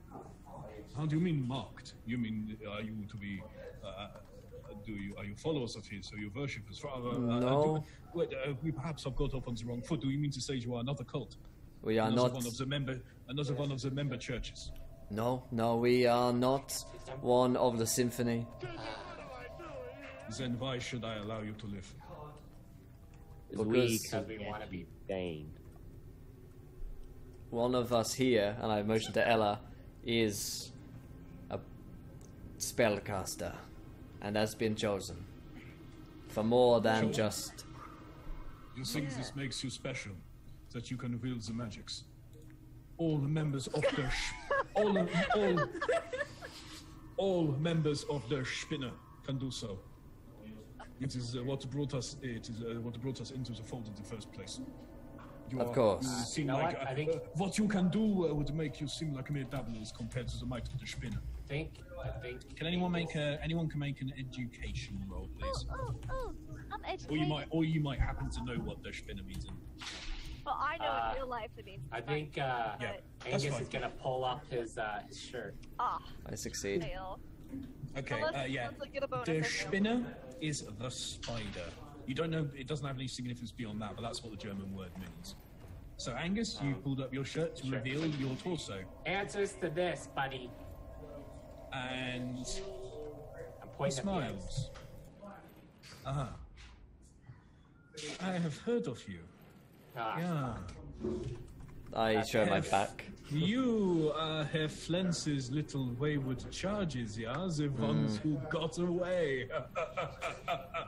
How do you mean marked? You mean are you to be? Uh, do you are you followers of his? Are you worshippers? Uh, uh, No. do- wait, uh, we perhaps have got off on the wrong foot. Do you mean to say you are another cult? We are another not. one of the member, another one of the member churches. No, no, we are not one of the symphony. Then why should I allow you to live? We Because- we wanna be- you gained. One of us here, and I motion to Ella, is a spellcaster, and has been chosen for more than Sure. just. You think this makes you special, that you can wield the magics? All members of the sh- all all all members of the Spinner can do so. It is uh, what brought us. It is uh, what brought us into the fold in the first place. You Of are- course. You seem You know like what? uh, I think- what you can do uh, would make you seem like mere dabblers compared to the might of the Spinner. I think, I think. Can anyone make a anyone can make an education roll, please? Oh, oh, oh, I'm Or you might or you might happen to know what the Spinner means. In. Well, I know Uh, in real life it means. I think uh, Yeah, that's Angus fine. is gonna pull up his uh, his shirt. Ah, I succeed. fail. Okay, Unless- uh, yeah. unless I get a bonus, The fail. spinner is the spider. You don't know, it doesn't have any significance beyond that, but that's what the German word means. So, Angus, you pulled up your shirt to Sure. reveal your torso. Answers to this, buddy. And I'm he pointing at the smiles. Ah. I have heard of you. Ah, Yeah. I show my Have back. You are Herr Flens's little wayward charges, yeah? The ones who got away. (laughs)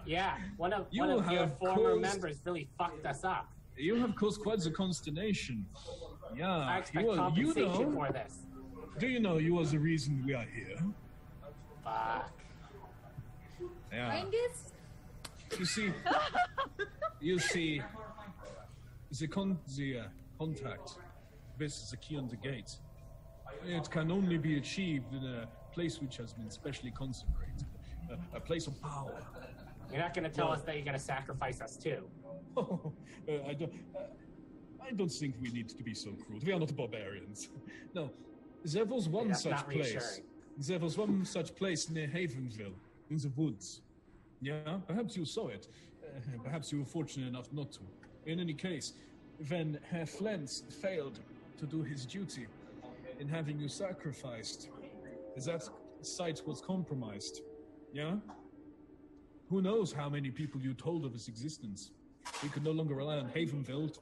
Yeah, one of You one of your former caused- members really fucked us up. You have caused quite the consternation. Yeah, I expect you, are, you know. for this. Do you know you are the reason we are here? Fuck. Yeah. Angus? You see, you see, the con the uh, contact with the key on the gate. It can only be achieved in a place which has been specially consecrated, a, a place of power. You're not gonna tell us that you're gonna sacrifice us too. Oh, (laughs) uh, I don't. Uh, I don't think we need to be so cruel. We are not barbarians. (laughs) No, there was one that's such place. There was one such place near Havenville, in the woods. Yeah, perhaps you saw it. Uh, perhaps you were fortunate enough not to. In any case, when Herr Flens failed to do his duty in having you sacrificed, that site was compromised. Yeah? Who knows how many people you told of his existence? We could no longer rely on Havenville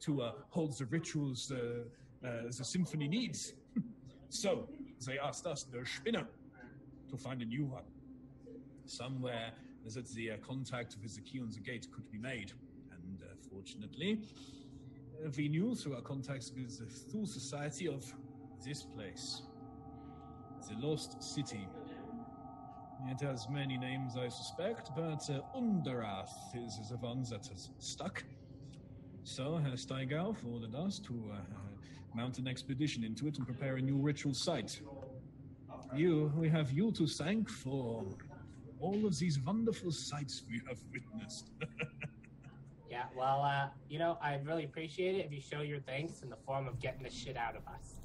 to uh, hold the rituals uh, uh, the symphony needs. So they asked us, the Spinner, to find a new one. Somewhere that the uh, contact with the key on the gate could be made. And uh, fortunately, uh, we knew through our contacts with the Thule Society of this place, the Lost City. It has many names, I suspect, but uh, Underath is the one that has stuck. So, Herr Steigauf ordered us to uh, mount an expedition into it and prepare a new ritual site. You, we have you to thank for all of these wonderful sights we have witnessed. (laughs) Yeah, well, uh, you know, I'd really appreciate it if you show your thanks in the form of getting the shit out of us.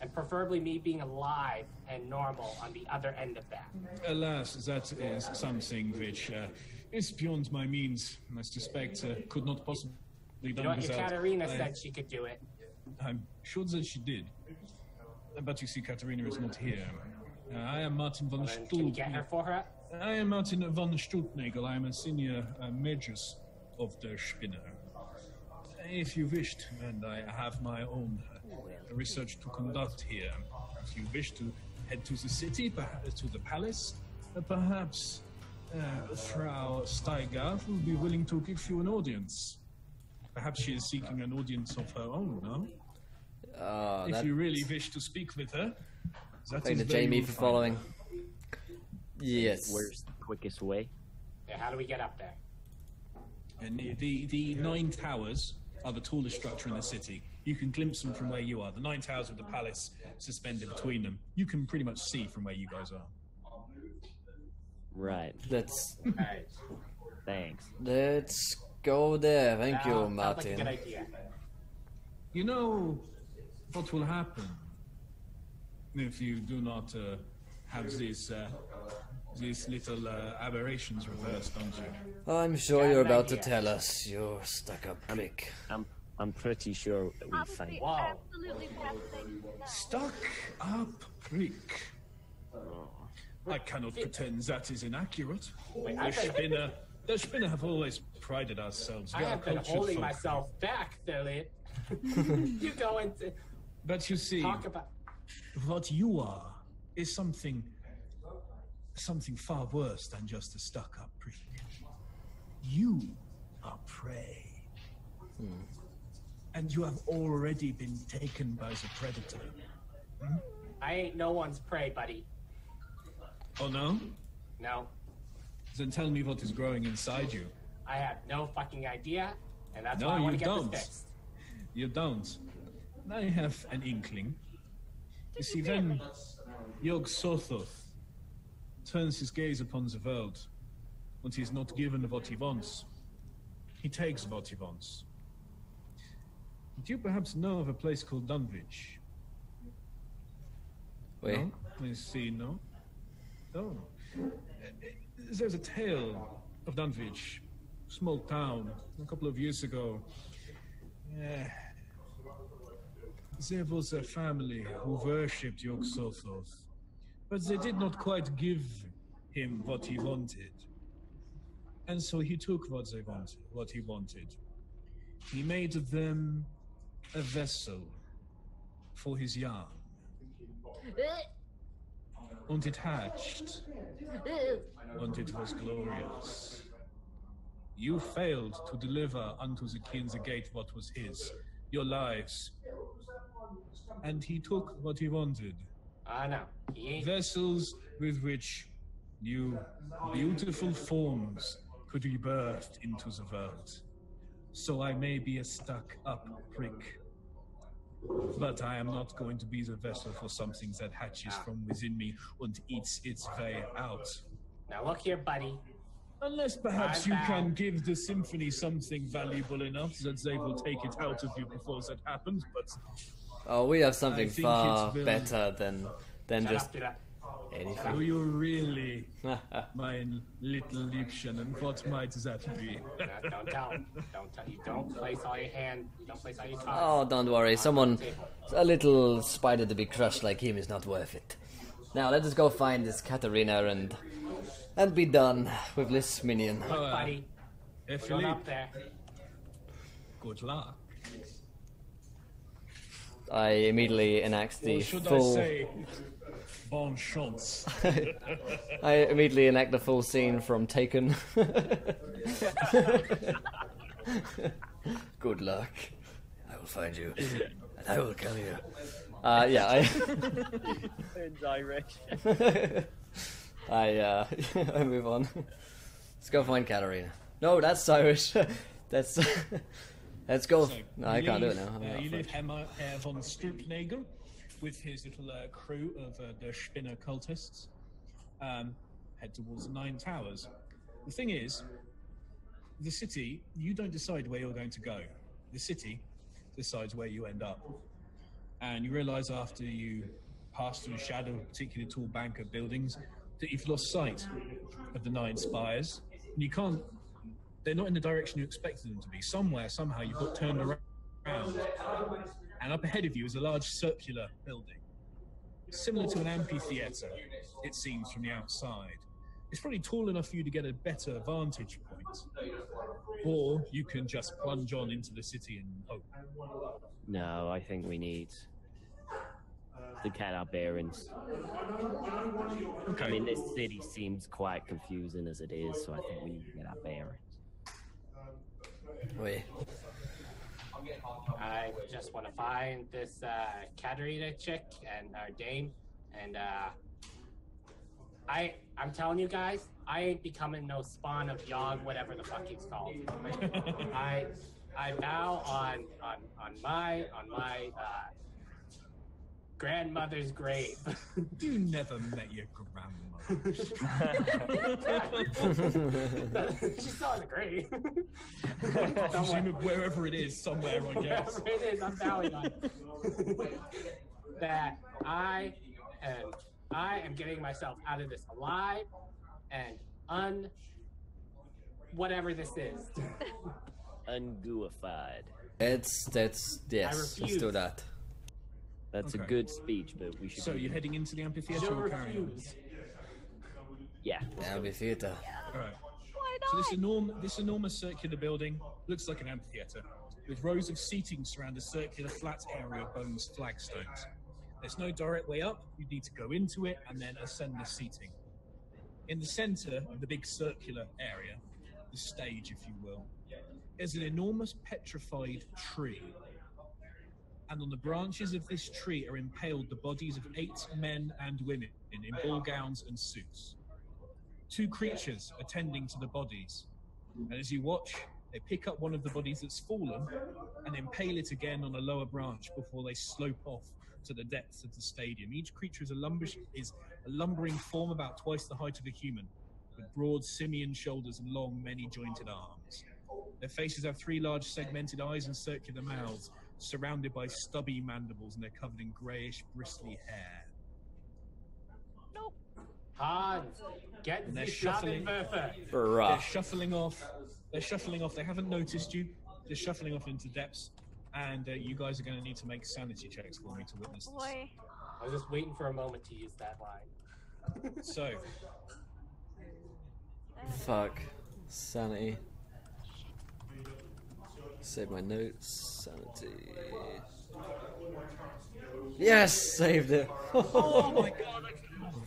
And preferably me being alive and normal on the other end of that. Alas, that is something which uh, is beyond my means. I suspect uh, could not possibly be You done know what? without. Katerina I- said she could do it. I'm sure that she did. But you see, Katerina is not here. Uh, I am Martin von can get her for her? I am Martin von Stulpnagel. I am a senior uh, magus of the Spinner. If you wished, and I have my own uh, research to conduct here, if you wish to head to the city, perhaps to the palace, uh, perhaps uh, Frau Steiger will be willing to give you an audience. Perhaps she is seeking an audience of her own, no? Uh, if you really wish to speak with her, that thank is to Jamie for following. her. Yes. Where's the quickest way? Yeah, how do we get up there? And the, the, the nine towers are the tallest structure in the city. You can glimpse them from where you are. The nine towers with the palace suspended between them. You can pretty much see from where you guys are. Right. Let's Thanks. let's go there. Thank Uh, you, sounds Like a good Martin. idea. You know what will happen? if you do not uh, have these uh, these little uh, aberrations reversed, don't you? I'm sure Got you're an about to idea. tell us, You're stuck-up prick. I'm I'm pretty sure that we I would found. be Wow. absolutely fascinated to know. Stuck up prick. I cannot pretend that is inaccurate. Wait, The I've been, Spinner, the Spinner have always prided ourselves. I have been holding folk. myself back, Philip. (laughs) you go into But you see, talk about. what you are is something, something far worse than just a stuck-up prick. You are prey. Hmm. And you have already been taken by the predator. Hmm? I ain't no one's prey, buddy. Oh no? No, Then tell me what is growing inside you. I have no fucking idea, and that's No, why I want to get don't. this fixed. You don't. I have an inkling. You see, when Yog Sothoth turns his gaze upon the world, When he is not given what he wants, he takes what he wants. Do you perhaps know of a place called Dunwich? Wait. No? I see, no? No. Uh, There's a tale of Dunwich, small town, a couple of years ago. Yeah. There was a family who worshipped Yog Sothoth, but they did not quite give him what he wanted. And so he took what they wanted, what he wanted. He made them a vessel for his young. And it hatched, and it was glorious. You failed to deliver unto the king the gate what was his, your lives. And he took what he wanted ah, know. He ain't. vessels with which new, beautiful forms could be birthed into the world. So I may be a stuck up prick. But I am not going to be the vessel for something that hatches ah. from within me and eats its way out. Now look here, buddy. Unless perhaps I'm you can give the symphony something valuable enough that they will take it out of you before that happens, but Oh, we have something far better than than Shut just up, Peter. do you really, (laughs) my little Liebchen, and what might that be? No, don't tell. Don't tell you. Don't place all your hand. Don't place all your cards. Oh, don't worry. Someone, a little spider to be crushed like him is not worth it. Now let us go find this Katarina and and be done with this minion. Look, buddy. Hey, We're up there. good luck. I immediately enact the Or should full. I say, bon chance? (laughs) I immediately enact the full scene from Taken. (laughs) Good luck. I will find you, and I will kill you. Uh, yeah, I. (laughs) direction. I uh, I move on. Let's go find Katarina. No, that's Irish. that's let's go. No, I can't do it now. Uh, you leave Herr, Herr von Stulpnagel with his little uh, crew of uh, the Spinner cultists. Um, head towards the Nine Towers. The thing is, the city, you don't decide where you're going to go. The city decides where you end up. And you realize after you pass through the shadow of a particularly tall bank of buildings that you've lost sight of the Nine Spires. And you can't they're not in the direction you expected them to be. Somewhere, somehow, you've got turned around. And up ahead of you is a large circular building. Similar to an amphitheatre, it seems from the outside. It's probably tall enough for you to get a better vantage point. Or you can just plunge on into the city and hope. No, I think we need to get our bearings. Okay. I mean, this city seems quite confusing as it is, so I think we need to get our bearings. Wait. I just want to find this uh, Katarina chick and our dame, and uh, I I'm telling you guys, I ain't becoming no spawn of Yog, whatever the fuck he's called. (laughs) I I vow on on on my on my uh, grandmother's grave. (laughs) You never met your grandmother. (laughs) She's still in the grave. Somewhere. Presume wherever it is, somewhere, I guess. Whatever it is, I'm vowing on (laughs) that I and I am getting myself out of this alive and un whatever this is. Unguified. It's that's yes. Let's refuse. do that. That's a good speech, but we should. So you're heading into the Je amphitheater or carrying on? refuse. Yeah. Amphitheater. All right. Why So this, not? enorm- this enormous circular building looks like an amphitheater, with rows of seating surround a circular flat area of bones flagstones. There's no direct way up, you need to go into it and then ascend the seating. In the center of the big circular area, the stage, if you will, is an enormous petrified tree. And on the branches of this tree are impaled the bodies of eight men and women in ball gowns and suits two creatures attending to the bodies. And as you watch, they pick up one of the bodies that's fallen and impale it again on a lower branch before they slope off to the depths of the stadium. Each creature is a, is a lumbering form about twice the height of a human, with broad simian shoulders and long, many jointed arms. Their faces have three large segmented eyes and circular mouths, surrounded by stubby mandibles, and they're covered in greyish, bristly hair. Nope. Hans, get And they're the shuffling. Schadenwürfe. They're shuffling off. They're shuffling off. They haven't noticed you. They're shuffling off into depths, and uh, you guys are going to need to make sanity checks for me to witness this. Boy. I was just waiting for a moment to use that line. So, (laughs) Fuck. Sanity. Save my notes. Sanity. Yes, saved it. (laughs) oh my god!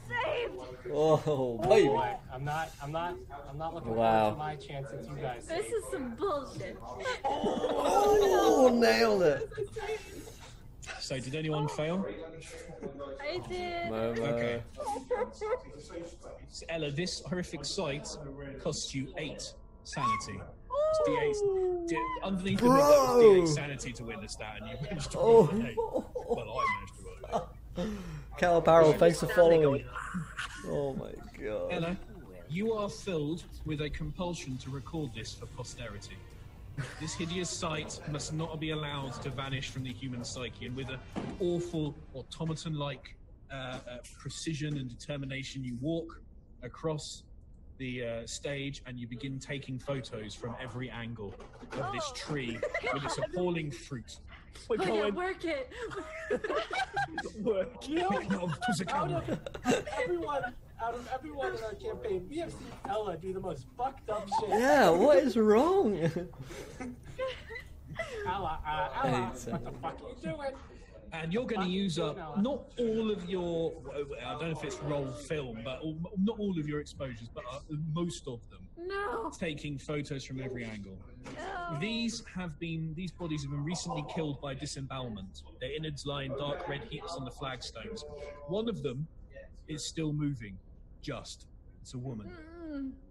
Saved! Oh, oh, baby. Boy, I'm not, I'm not, I'm not looking Wow. forward to my chances. You guys. This is some bullshit. Oh, (laughs) nailed it. So, did anyone fail? I did. Momo. Okay. So, Ella, this horrific sight costs you eight sanity. It's D8. D- underneath the Bro! middle, it's D8 sanity to witness that, and you managed to roll an eight. Oh. Well, I managed to roll an eight. Cal Barrel, thanks for following. Oh my god. Ella, you are filled with a compulsion to record this for posterity. This hideous sight must not be allowed to vanish from the human psyche, and with an awful automaton-like uh, uh, precision and determination, you walk across the uh, stage and you begin taking photos from every angle of this tree (laughs) with its appalling fruit. We're Look going. at work it. (laughs) Work. No, there's a camera. everyone, out of everyone in our campaign, we have seen Ella do the most fucked up shit. Yeah, what is wrong? (laughs) Ella, uh, Ella, what the fuck are you doing? And you're going to use up not all of your I don't know if it's roll film, but all, not all of your exposures, but uh, most of them. No. Taking photos from every angle. No. These have been these bodies have been recently killed by disembowelment. Their innards lie in dark red heaps on the flagstones. One of them is still moving. Just, it's a woman. Mm, Is it Katerina?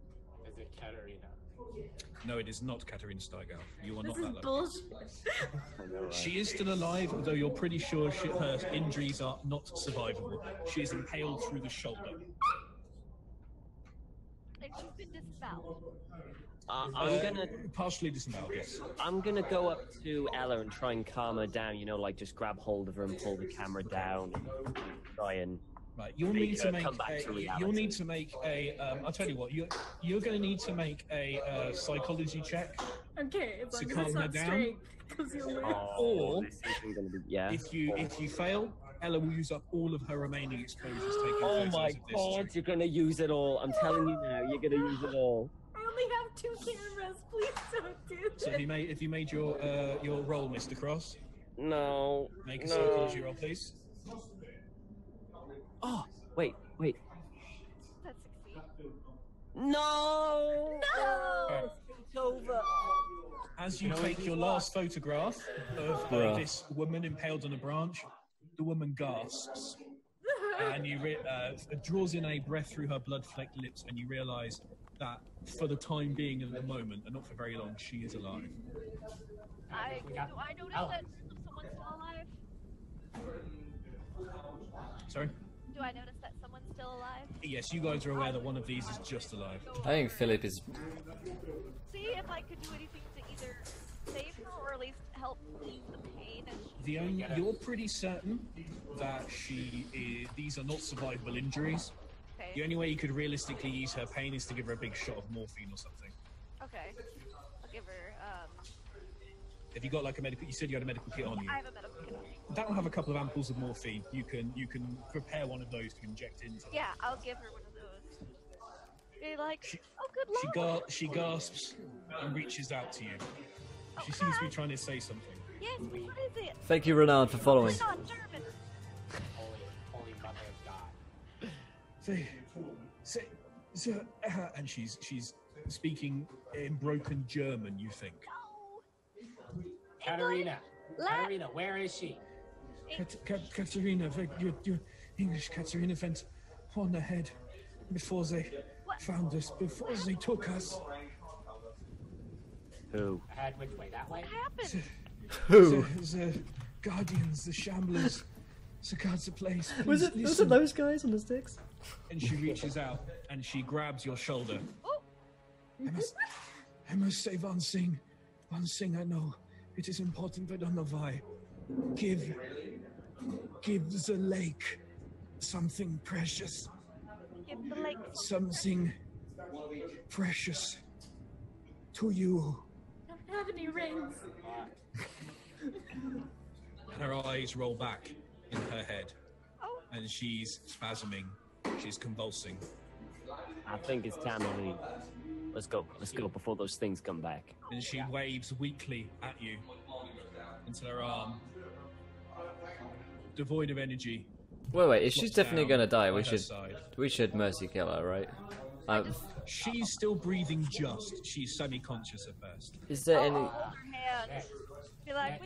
No, it is not Katerina Steiger. You are this not is that lucky. bullshit. She is still alive, though you're pretty sure she, her injuries are not survivable. She is impaled through the shoulder. And she's been disemboweled. Uh, I'm gonna. Partially disemboweled, yes. I'm gonna go up to Ella and try and calm her down. You know, like just grab hold of her and pull the camera down and try and. Right, you'll Make need her to make a, you'll need to make a. Um, I'll tell you what. You're you're going to need to make a uh, psychology check. Okay, as To long as calm it's her not down? straight, because you'll lose. Or- this isn't gonna be. Yeah. If you if you fail, Ella will use up all of her remaining exposures taking Oh photos my of this god, you're gonna use it all. I'm telling you now, you're gonna use it all. I only have two cameras. Please don't do this. So have you made if you made your uh, your roll, Mr. Cross? No. Make a no. psychology roll, please. Oh, wait, wait. That succeed. No! No! It's over. As you take your last photograph of uh, this woman impaled on a branch, the woman gasps. and you re- uh, draws in a breath through her blood-flecked lips, and you realise that for the time being, at the moment, and not for very long, she is alive. I, do I notice Ella. that someone's still alive? Sorry. Do I notice that someone's still alive? Yes, you guys are aware that one of these is just alive. I think Philip is. See if I could do anything to either save her or at least help ease the pain as she The only, you're pretty certain that she is, these are not survivable injuries. The only way you could realistically ease her pain is to give her a big shot of morphine or something. Okay. I'll give her. Um, Have you got like a medical? You said you had a medical kit on you. I have a medical kit. On me. That'll have a couple of ampoules of morphine. You can you can prepare one of those to inject into. her. Yeah, I'll give her one of those. Be like, She- oh, good She lord. ga- she gasps and reaches out to you. She Oh, seems to be trying to say something. Yes, what is it? Thank you, Renard, for following. We're not Holy, holy mother of God. Say, say, say, uh, and she's she's speaking in broken German. You think? No. Katerina. Katerina, where is she? Kat- Kat- Katerina, your, your English Katerina went on ahead before they What? found us, before they took us. Who? Ahead, which way? That way? What happened? Who? The, the guardians, the shamblers, the guards the place. Was please it, was listen. it those guys on the sticks? And she reaches out and she grabs your shoulder. Oh, I must, I must say one thing. One thing I know. It is important, but I don't know why. Give, give the lake something precious. give the lake. Something precious to you. I don't have any rings. (laughs) And her eyes roll back in her head, Oh, and she's spasming. She's convulsing. I think it's time to leave. Let's go. Let's go before those things come back. And she waves weakly at you until her arm, devoid of energy, Wait, wait. If she's definitely gonna die, we should side. we should mercy kill her, right? Um, She's still breathing just. She's semi-conscious at best. is there any? hold hand. Be like,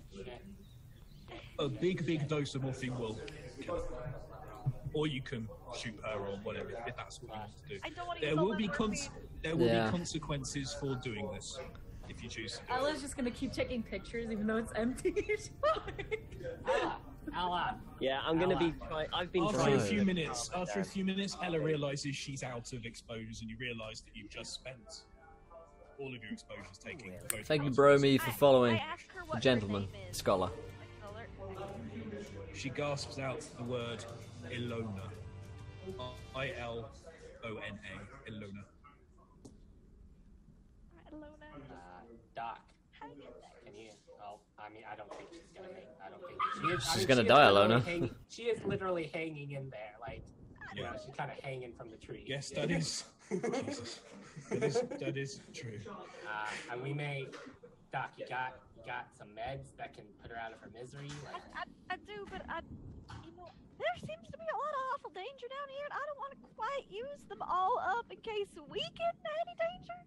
A big, big dose of morphine will kill her. Or you can shoot her or whatever, if that's what you want to do. I don't want There will be cons- there will Yeah. be consequences for doing this if you choose to do it. Ella's just gonna keep taking pictures even though it's empty. (laughs) It's fine. Ella, Ella. Yeah, I'm gonna be. Try- I've been After trying. a few to- minutes, after a few minutes, Ella realizes she's out of exposures, and you realize that you've just spent all of your exposures taking. both Thank you, rounds. Bromy, for following. I asked her what her Gentleman, scholar. She gasps out the word Ilona. I L O N A. Ilona. Alona. Uh, Doc, How you there? can you? I mean, I don't think she's gonna make. I don't think she is. I mean, gonna she is die, literally Alona. hanging- she is literally hanging in there, like, you know, she's kind of hanging from the tree. Yes, that is. Jesus. That is that is true. Uh, and we may, Doc, you got you got some meds that can put her out of her misery. I, Like, I, I do, but I, you know, there seems to be a lot of awful danger down here, and I don't want to quite use them all up in case we get in any danger.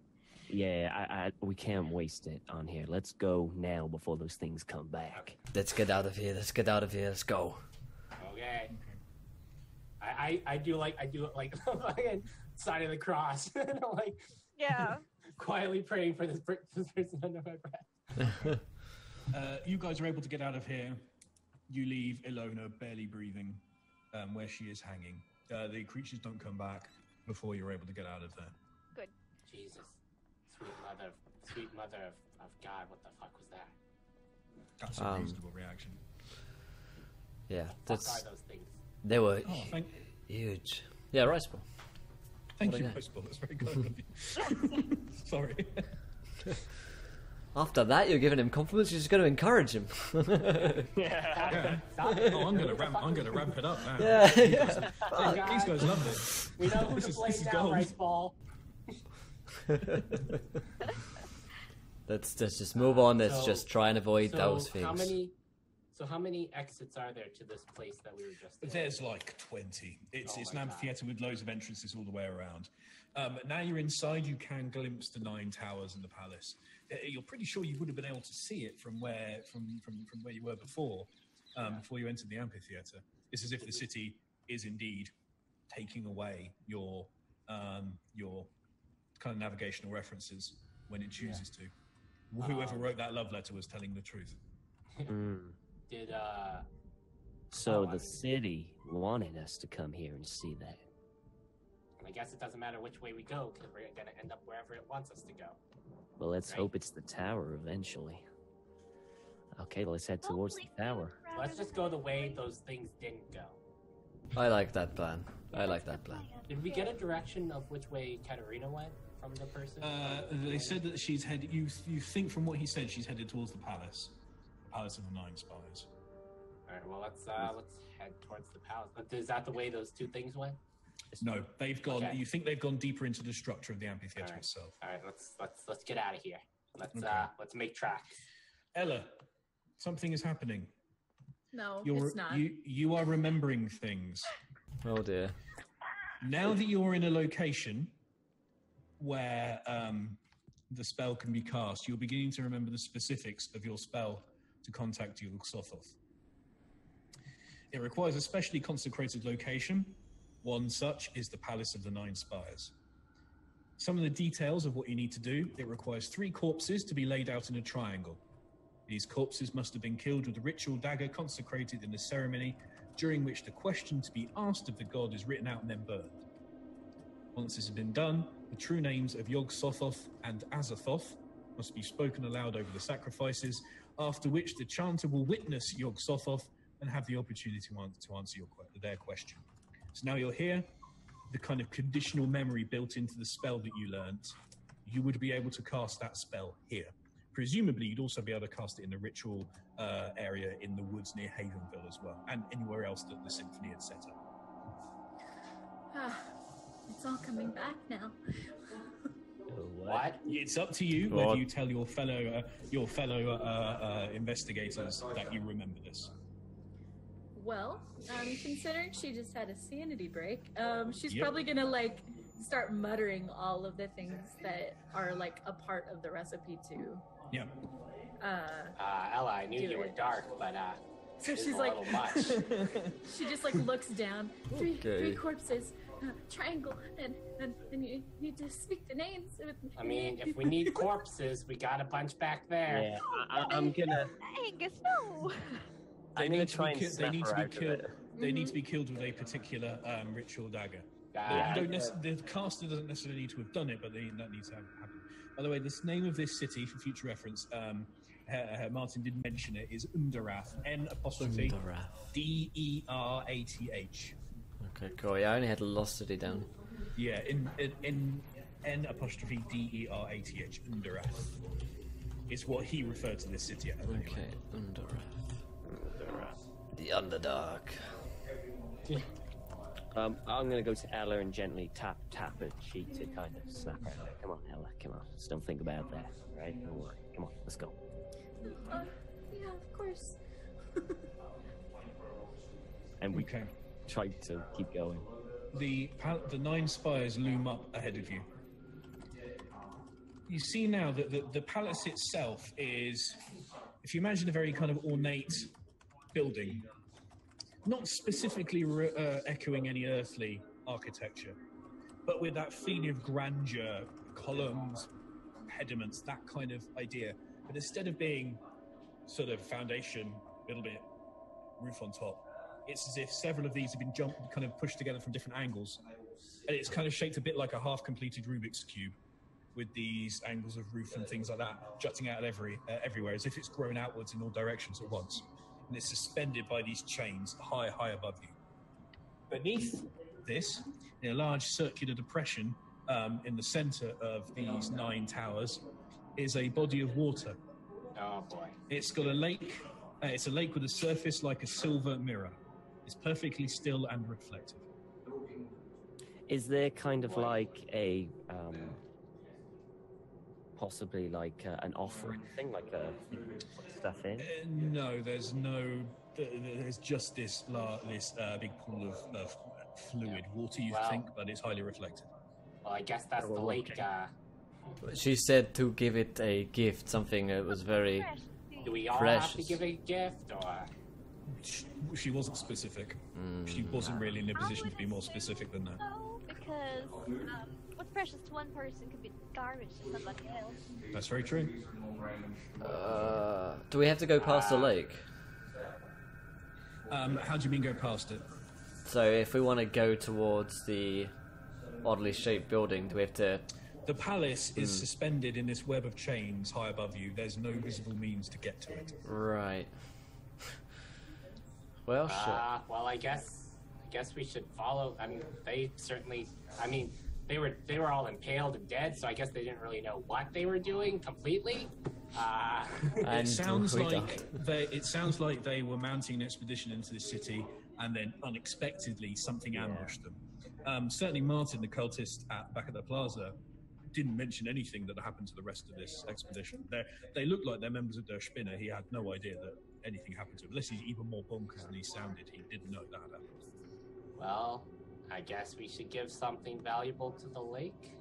Yeah, I, I, we can't waste it on here. Let's go now before those things come back. Let's get out of here. Let's get out of here. Let's go. okay. I, I, I do like I do it like (laughs) fucking sign of the cross, (laughs) and like Yeah. (laughs) quietly praying for this, this person under my breath. Uh, you guys are able to get out of here. You leave Ilona barely breathing um, where she is hanging. Uh, the creatures don't come back before you're able to get out of there. Good. Jesus, sweet mother, sweet mother of, of God, what the fuck was that? That's a Um, reasonable reaction. Yeah, Fuck that's are those things? they were Oh, thank, huge. Yeah, rice ball. thank What you, a ball. That's very kind of you. (laughs) Sorry. (laughs) After that, you're giving him compliments. You're just going to encourage him. (laughs) Yeah. Stop. Oh, I'm gonna ramp. I'm gonna ramp it up now. yeah, yeah. Fuck. These guys love this. We know who This to is- play this is gold. rice ball. (laughs) let's, let's just move on. Let's So- just try and avoid So those things. how many? So how many exits are there to this place that we were just? in? There's like 20. It's, Oh it's my an God. amphitheatre with loads of entrances all the way around. Um, now you're inside, you can glimpse the nine towers and the palace. Uh, You're pretty sure you would have been able to see it from where from from, from where you were before, um, before you entered the amphitheatre. It's as if the city is indeed taking away your um, your kind of navigational references when it chooses to. Whoever Um, wrote that love letter was telling the truth. Mm. (laughs) Did uh? So Oh, I the mean- city wanted us to come here and see that. I guess it doesn't matter which way we go because we're gonna end up wherever it wants us to go. Well, let's Right. hope it's the tower eventually. Okay, let's head towards the tower. Let's just go the way those things didn't go. I like that plan. I like that plan. Did we get a direction of which way Katarina went from the person? Uh, they said that she's headed. You you think from what he said, she's headed towards the palace, the Palace of the Nine spires. All right. Well, let's uh, let's head towards the palace. But is that the way those two things went? No, they've gone. Okay. You think they've gone deeper into the structure of the amphitheater Alright. itself? All right. Let's let's let's get out of here. Let's Okay. uh let's make tracks. Ella, something is happening. No, You're it's not. you you are remembering things. Oh dear. Now that you're in a location where um, the spell can be cast, you're beginning to remember the specifics of your spell to contact Yog Sothoth. It requires a specially consecrated location. One such is the Palace of the Nine Spires. Some of the details of what you need to do it requires three corpses to be laid out in a triangle. These corpses must have been killed with a ritual dagger consecrated in a ceremony during which the question to be asked of the god is written out and then burned. Once this has been done, the true names of Yog Sothoth and Azathoth must be spoken aloud over the sacrifices, after which the chanter will witness Yog Sothoth and have the opportunity to answer, your, their question. So now you're here, the kind of conditional memory built into the spell that you learnt, you would be able to cast that spell here. Presumably, you'd also be able to cast it in the ritual uh, area in the woods near Havenville as well, and anywhere else that the symphony had set up. It's all coming back now. What? It's up to you Go whether you tell your fellow uh, your fellow uh, uh, investigators that you remember this. Well, um, considering she just had a sanity break, um, she's Yep. probably gonna like start muttering all of the things that are like a part of the recipe too. Yeah. Uh, Uh, Ella, I knew Do you were dark, but uh, so she's a like, little much. (laughs) she just like looks down. Three, Okay. three corpses, uh, triangle, and, and and you need to speak the names. I mean, if we need (laughs) corpses, we got a bunch back there. Yeah, I, I, I'm gonna. Angus, no. I'm They need to be and ki- they need to be killed. They need to be killed with a particular um, ritual dagger. You don't nec- the caster doesn't necessarily need to have done it, but they, that needs to have, happen. By the way, this name of this city, for future reference, um, uh, Martin did mention it, is Underath. N apostrophe D E R A T H. Okay, cool. Yeah, I only had Lost City down. Yeah, in, in, in N apostrophe D E R A T H. Underath It's what he referred to this city as. Anyway. Okay, Underath. The Underdark. Um, I'm gonna go to Ella and gently tap tap her cheek to kind of snap her. out. Come on, Ella. Come on. Just don't think about that. Right? Don't worry. Come on. Let's go. Uh, yeah, of course. (laughs) And we Okay. Try to keep going. the the nine spires loom up ahead of you. You see now that the, the palace itself is, if you imagine a very kind of ornate building, not specifically re- uh, echoing any earthly architecture, but with that feeling of grandeur, columns, pediments, that kind of idea. But instead of being sort of foundation, little bit roof on top, it's as if several of these have been jumped, kind of pushed together from different angles, and it's kind of shaped a bit like a half-completed Rubik's cube, with these angles of roof and things like that jutting out every uh, everywhere, as if it's grown outwards in all directions at once, and it's suspended by these chains high, high above you. Beneath this, in a large circular depression um, in the center of these nine towers, is a body of water. oh boy. It's got a lake. Uh, it's a lake with a surface like a silver mirror. It's perfectly still and reflective. Is there kind of like a um, possibly like uh, an offering thing, like a stuff in? Uh, no, there's no. th- th- There's just this la- this uh, big pool of, of fluid water. You Wow. think, but it's highly reflective. Well, I guess that's the Well, lake. Uh, She said to give it a gift, something that was very. Precious to do we all have to give a gift, or She, she wasn't specific. Mm. She wasn't really in a position to be more specific than that. So, because um, what's precious to one person could be garbage to somebody else. That's very true. Uh, do we have to go past the lake? Um, how do you mean go past it? So if we want to go towards the oddly shaped building, do we have to The palace is suspended in this web of chains high above you. There's no visible means to get to it. Right. Well, sure. Uh, well, I guess I guess we should follow. I mean, they certainly. I mean, they were they were all impaled and dead, so I guess they didn't really know what they were doing completely. Uh, it sounds like they. It sounds like they were mounting an expedition into the city, and then unexpectedly something ambushed them. Um, certainly, Martin, the cultist at back at the plaza, didn't mention anything that happened to the rest of this expedition. They they look like they're members of Der Spinner. He had no idea that anything happened to him. Unless he's even more bonkers than he sounded, he didn't know that had happened. well, I guess we should give something valuable to the lake.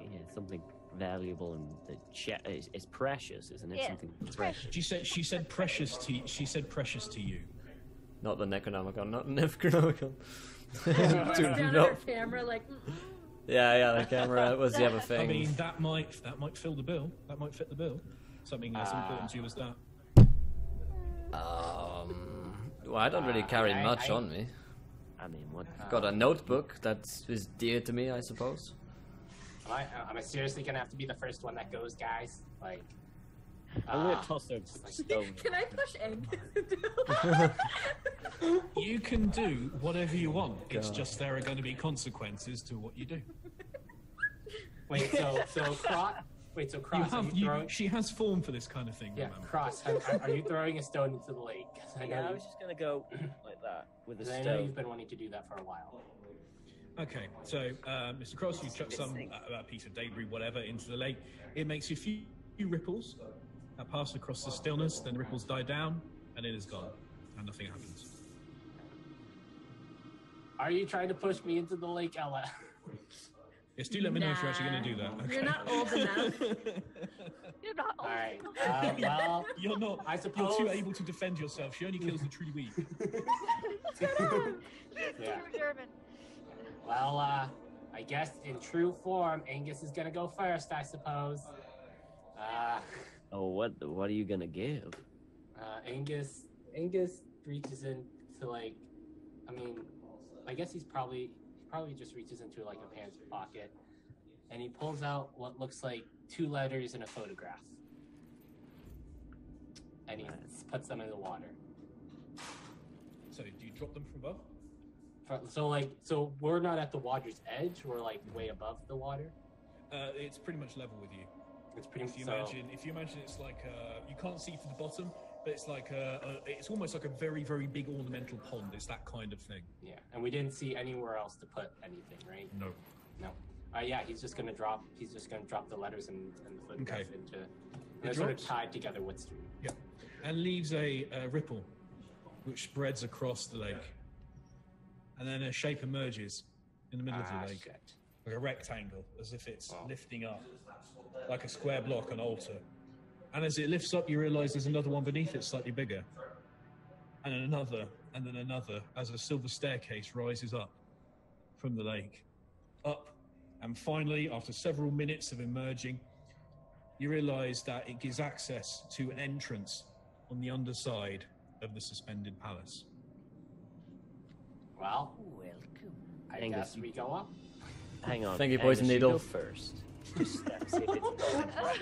Yeah, something valuable and the che- it's, it's precious, isn't it? Yeah, Something precious. She said she said precious to she said precious to you. Not the Necronomicon, not the (laughs) Necronomicon. She looks (laughs) Do down not- her camera like, Yeah, yeah, the camera was the other thing. I mean, that might that might fill the bill. That might fit the bill. Something as Ah. important to you as that. Um, well, I don't really carry I- much I- on me. I mean, what? Got a notebook that is dear to me, I suppose. Am I, am I seriously gonna have to be the first one that goes, guys? Like, I'm gonna ah, toss a stone. (laughs) Can I push Angus? (laughs) You can do whatever you want. It's just there are going to be consequences to what you do. wait, so so Cross, wait, so Cross, are have, you you, throwing? she has form for this kind of thing. Yeah, remember? Cross, are, are- are you throwing a stone into the lake? (laughs) I know, Yeah, I was just gonna go (clears throat) like that with a 'cause I know stone. you've been wanting to do that for a while. Okay, so uh, Mr. Cross, you chuck some uh, a piece of debris, whatever, into the lake. It makes a few, few ripples that pass across the stillness. Then the ripples die down, and it is gone, and nothing happens. Are you trying to push me into the lake, Ella? (laughs) Yes, do let me know if you're actually going to do that. Okay. You're not old enough. (laughs) You're not All old right. enough. Uh, well, (laughs) You're not. I suppose. You're too able to defend yourself. She only kills the truly weak. (laughs) Yeah. German. Well, uh, I guess in true form, Angus is gonna go first, I suppose. Uh, Oh, what? What are you gonna give? uh, Angus, Angus reaches into like, I mean, I guess he's probably he probably just reaches into like a pants pocket, and he pulls out what looks like two letters and a photograph, and he Nice. puts them in the water. So, do you drop them from above? So like, so we're not at the water's edge; we're like way above the water. Uh, it's pretty much level with you. It's pretty. If you so, imagine, if you imagine, it's like uh, you can't see to the bottom, but it's like a, a, it's almost like a very, very big ornamental pond. It's that kind of thing. Yeah, and we didn't see anywhere else to put anything, right? No. No. Uh, yeah, he's just gonna drop. He's just gonna drop the letters and, and the photograph Okay. into. They're sort of tied together with string. Yeah, and leaves a, a ripple which spreads across the lake. And then a shape emerges in the middle Ah, of the lake, shit. like a rectangle, as if it's Oh. lifting up, like a square block, an altar. And as it lifts up, you realize there's another one beneath it, slightly bigger. And then another, and then another, as a silver staircase rises up from the lake. Up. And finally, after several minutes of emerging, you realize that it gives access to an entrance on the underside of the suspended palace. Well, Welcome. I Angus, guess you- we go up. Hang on. Thank you, Angus, Poison you Needle. First. Just step, see if it's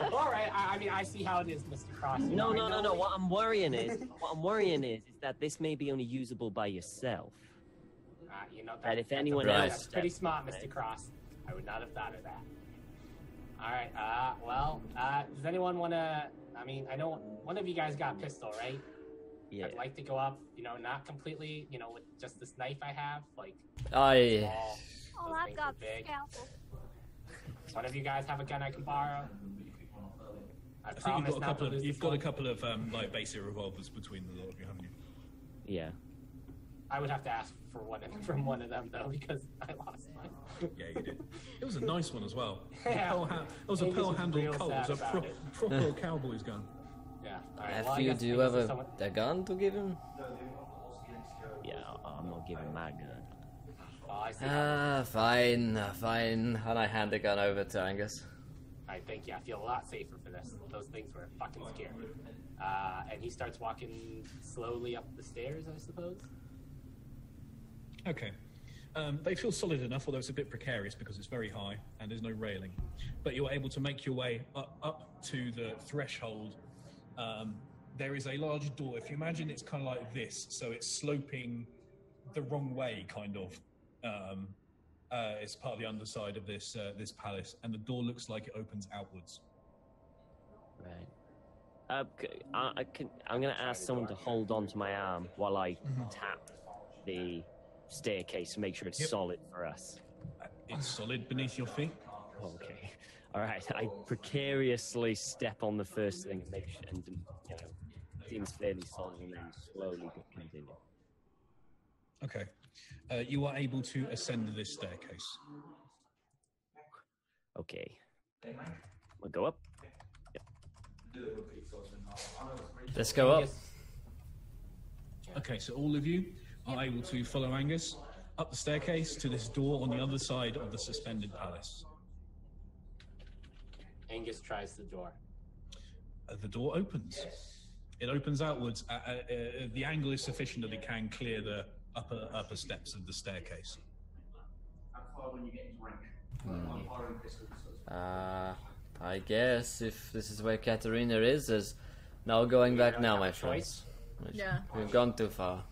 going. All right. I, I mean, I see how it is, Mr. Cross. You No, know, no, I no, know no. What I'm worrying is, (laughs) what I'm worrying is, is that this may be only usable by yourself. Uh, you know that, That if that's a anyone pretty- else that's pretty steps smart, Mr. it. Cross. I would not have thought of that. All right. Uh, well, uh, does anyone want to? I mean, I know one of you guys got a pistol, right? Yeah. I'd like to go up. You know, not completely. You know, with just this knife I have, like I. small. Oh, Those I've things got are the big. scalpel. One of you guys have a gun I can borrow? I, I think you've got a couple of you've this got a couple of um, like basic revolvers between the lot of you, haven't you? Yeah. I would have to ask for one of- from one of them though because I lost mine. Yeah, you did. It was a nice one as well. It was (laughs) a Yeah. pearl it was a pearl was handled Colt. It was a sad pro- about it. proper (laughs) cowboy's gun. Yeah. All right. Have well, I you, do you have a, someone- a gun to give him? Yeah. I'm not giving my gun. Oh, I see. Ah, fine, uh, fine. And I hand the gun over to Angus. I think yeah, I feel a lot safer for this. Those things were fucking scary. Uh, and he starts walking slowly up the stairs, I suppose. Okay. Um, they feel solid enough, although it's a bit precarious because it's very high and there's no railing. But you're able to make your way up, up to the threshold. Um, there is a large door. If you imagine it's kind of like this, so it's sloping the wrong way, kind of. Um, uh, it's part of the underside of this uh, this palace, and the door looks like it opens outwards. Right. Uh, I, I can, I'm going to ask someone to hold on to my arm while I tap the staircase to make sure it's Yep. solid for us. Uh, It's solid beneath your feet. Okay. (laughs) All right. I precariously step on the first thing and make sure, and you know, seems fairly solid, and then slowly continue. Okay. Uh, you are able to ascend this staircase. Okay. We'll go up. Let's go up. Okay, so all of you are able to follow Angus up the staircase to this door on the other side of the suspended palace. Angus tries the door. Uh, the door opens. It opens outwards. Uh, uh, uh, the angle is sufficient that it can clear the upper upper steps of the staircase. Uh, I guess if this is where Katerina is, there's no going back now, my a friends. Yeah. We've gone too far.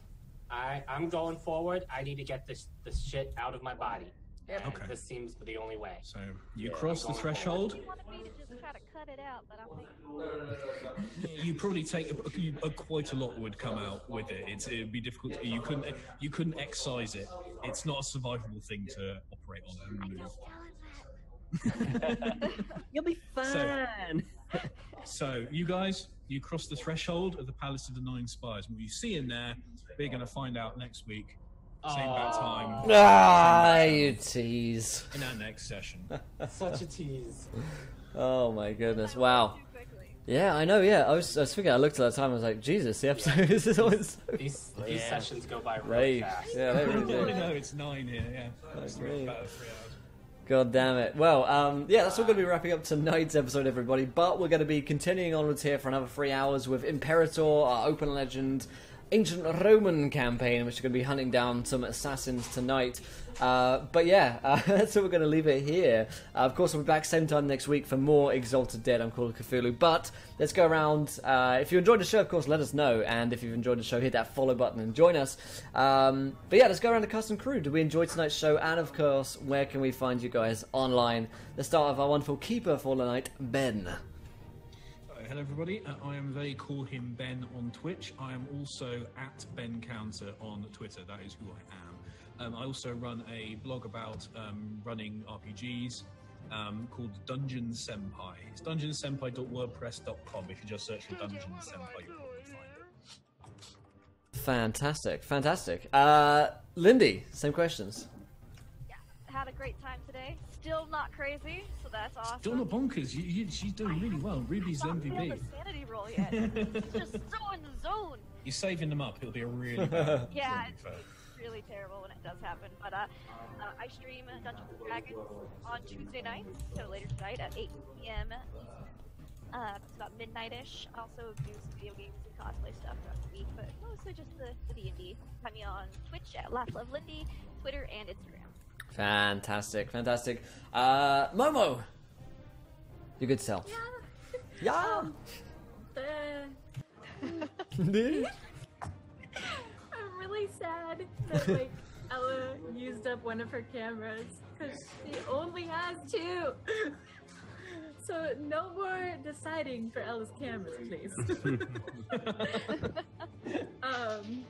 I I'm going forward. I need to get this this shit out of my body. Yep. And Okay. This seems the only way. So you cross the threshold. You wanted me to just try to cut it out, but I think (laughs) You probably take a, a, quite a lot would come out with it. It's, it'd be difficult. You couldn't you couldn't excise it. It's not a survivable thing to operate on and move. You'll be (laughs) fine. So you guys, you cross the threshold of the Palace of the Nine Spires. And what you see in there, we're going to find out next week, same bad time, Ah, you tease. in our next session. (laughs) Such a tease. Oh my goodness! Wow. Yeah, I know. Yeah, I was. I was thinking. I looked at that time. I was like, Jesus, the episode this (laughs) is always so These these Yeah. sessions go by really rave. fast. Yeah, they really do. (laughs) no, it's nine here. Yeah, it's three, Great. about three hours. God damn it. Well, um, yeah, that's all going to be wrapping up tonight's episode, everybody. But we're going to be continuing onwards here for another three hours with Imperator, our open legend, ancient Roman campaign, which are going to be hunting down some assassins tonight. Uh, but yeah, (laughs) uh, that's what we're going to leave it here. Uh, of course, we'll be back same time next week for more Exalted Dead. I'm called Cthulhu. But let's go around. Uh, if you enjoyed the show, of course, let us know. And if you've enjoyed the show, hit that follow button and join us. Um, but yeah, let's go around the custom crew. Did we enjoy tonight's show? And of course, where can we find you guys online? Let's start with our wonderful keeper for the night, Ben. Uh, hello, everybody. Uh, I am They Call Him Ben on Twitch. I am also at Ben Counter on Twitter. That is who I am. Um, I also run a blog about um, running RPGs um, called Dungeon Senpai. It's dungeonsenpai.wordpress.com. If you just search for Dungeon Senpai, you'll probably find it. Fantastic, fantastic. Uh, Lindy, same questions. Yeah, had a great time today. Still not crazy, so that's awesome. Still not bonkers. You, you, she's doing really well. Ruby's Not failed MVP. the sanity roll yet. He's just (laughs) so in the zone. You're saving them up. It'll be a really (laughs) bad. Yeah, zone it's really terrible when it does happen. But uh, uh, I stream Dungeons and Dragons on Tuesday nights, so later tonight at 8 p.m. Uh, it's about midnight-ish. I also do some video games and cosplay stuff throughout the week, but mostly just the, the D&D. Find me on Twitch at Last Love Lindy, Twitter, and Instagram. Fantastic, fantastic. Uh, Momo, you good self. Yeah. Uh, (laughs) (laughs) I'm really sad that like Ella used up one of her cameras because she only has two. (laughs) So no more deciding for Ella's cameras, please. um,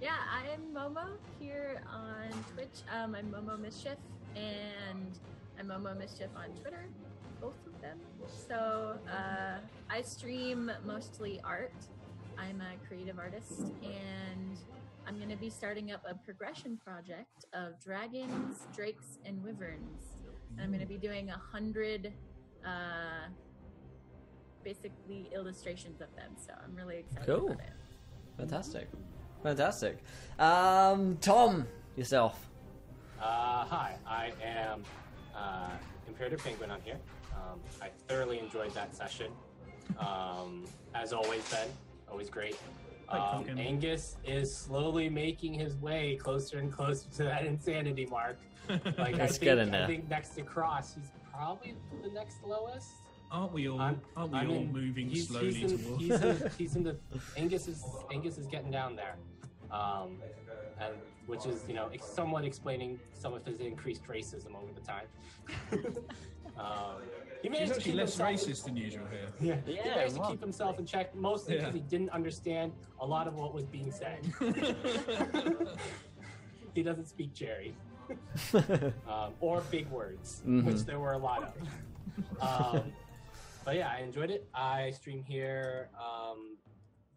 yeah, I am Momo here on Twitch. Um, I'm Momo Mischief, and I'm Momo Mischief on Twitter, both of them. So uh, I stream mostly art. I'm a creative artist, and I'm going to be starting up a progression project of dragons, drakes, and wyverns. And I'm going to be doing a hundred, uh, basically illustrations of them. So I'm really excited Cool. about it. Fantastic, fantastic. Um, Tom, yourself. Uh, hi, I am uh, Imperator Penguin on here. Um, I thoroughly enjoyed that session. (laughs) Um, as always, Ben, always great. Um, Angus is slowly making his way closer and closer to that insanity mark. (laughs) Like I Let's think, get in I think next to Cross, he's probably the next lowest. Aren't we all? I'm, aren't we I'm all in- moving he's, slowly he's in, towards? He's in, (laughs) he's in the Angus is Angus is getting down there, um, and which is you know ex- somewhat explaining some of his increased racism over the time. (laughs) um, he He's managed to actually keep less himself. racist than usual here. Yeah, he Yeah, managed to keep himself in check, mostly Yeah. because he didn't understand a lot of what was being said. (laughs) he doesn't speak Jerry. um, or big words, which there were a lot of. Um, but yeah, I enjoyed it. I stream here. Um,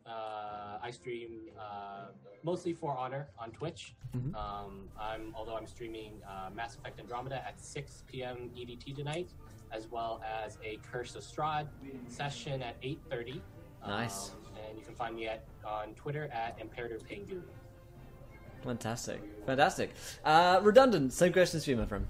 uh, I stream uh, mostly for Honor on Twitch. Um, I'm although I'm streaming uh, Mass Effect Andromeda at 6 p.m. EDT tonight, as well as a Curse of Strahd session at 8:30. Nice. Um, and you can find me at on Twitter at Imperator Pengu. Fantastic, fantastic. Uh, redundant. Same questions for you, my friend.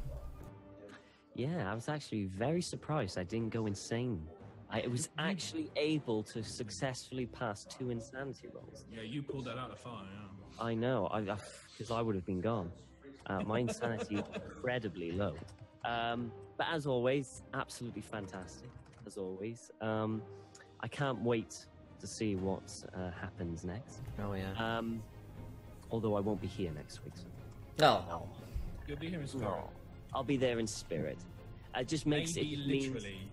Yeah, I was actually very surprised I didn't go insane. I was actually able to successfully pass two insanity rolls. Yeah, you pulled that out of fire. Yeah. I know, I because I, would have been gone. Uh, my insanity is incredibly low. Um, but as always, absolutely fantastic. As always, um, I can't wait to see what uh, happens next. Oh yeah. Um, although I won't be here next week, so no. You'll be here in spirit. I'll be there in spirit. It just makes Maybe it means- literally.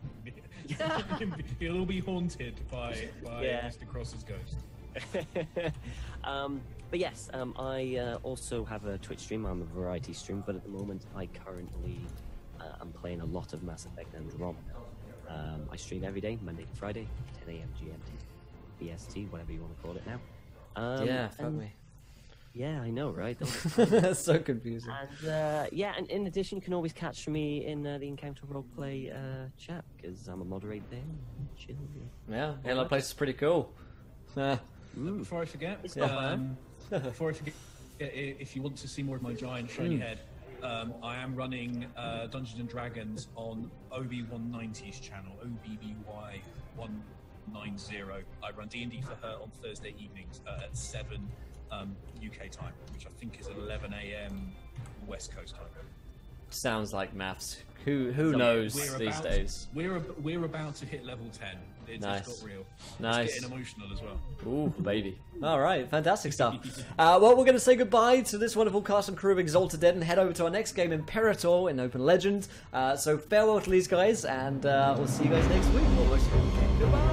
(laughs) He'll be haunted by by Yeah. Mr. Cross's ghost. (laughs) um, but yes, um, I uh, also have a Twitch stream. I'm a variety stream, but at the moment, I currently uh, am playing a lot of Mass Effect Andromeda. Um, I stream every day, Monday to Friday, 10 a.m. GMT, BST, whatever you want to call it now. Um, yeah. Fuck and- me. Yeah, I know, right? (laughs) That's so confusing. and uh, yeah, and in addition, you can always catch me in uh, the Encounter Roleplay uh, chat because I'm a moderator there. Chill. Yeah, yeah, that place is pretty cool. Uh, Mm. Before I forget, It's not um, before I forget, i- i- if you want to see more of my giant shiny head, um, I am running uh, Dungeons and Dragons on OB190's channel, OBBY 190. I run D&D for her on Thursday evenings uh, at 7 um, UK time, which I think is 11 a.m. West Coast time. sounds like maths. Who who So knows We're these days? We're ab- we're about to hit level 10. It Nice. just got real. Nice. It's getting emotional as well. Ooh, baby. (laughs) All right, fantastic stuff. (laughs) Uh, well, we're going to say goodbye to this wonderful cast and crew of Exalted Dead and head over to our next game, Imperator in Open Legend. Uh, so farewell to these guys, and uh, we'll see you guys next week. Goodbye.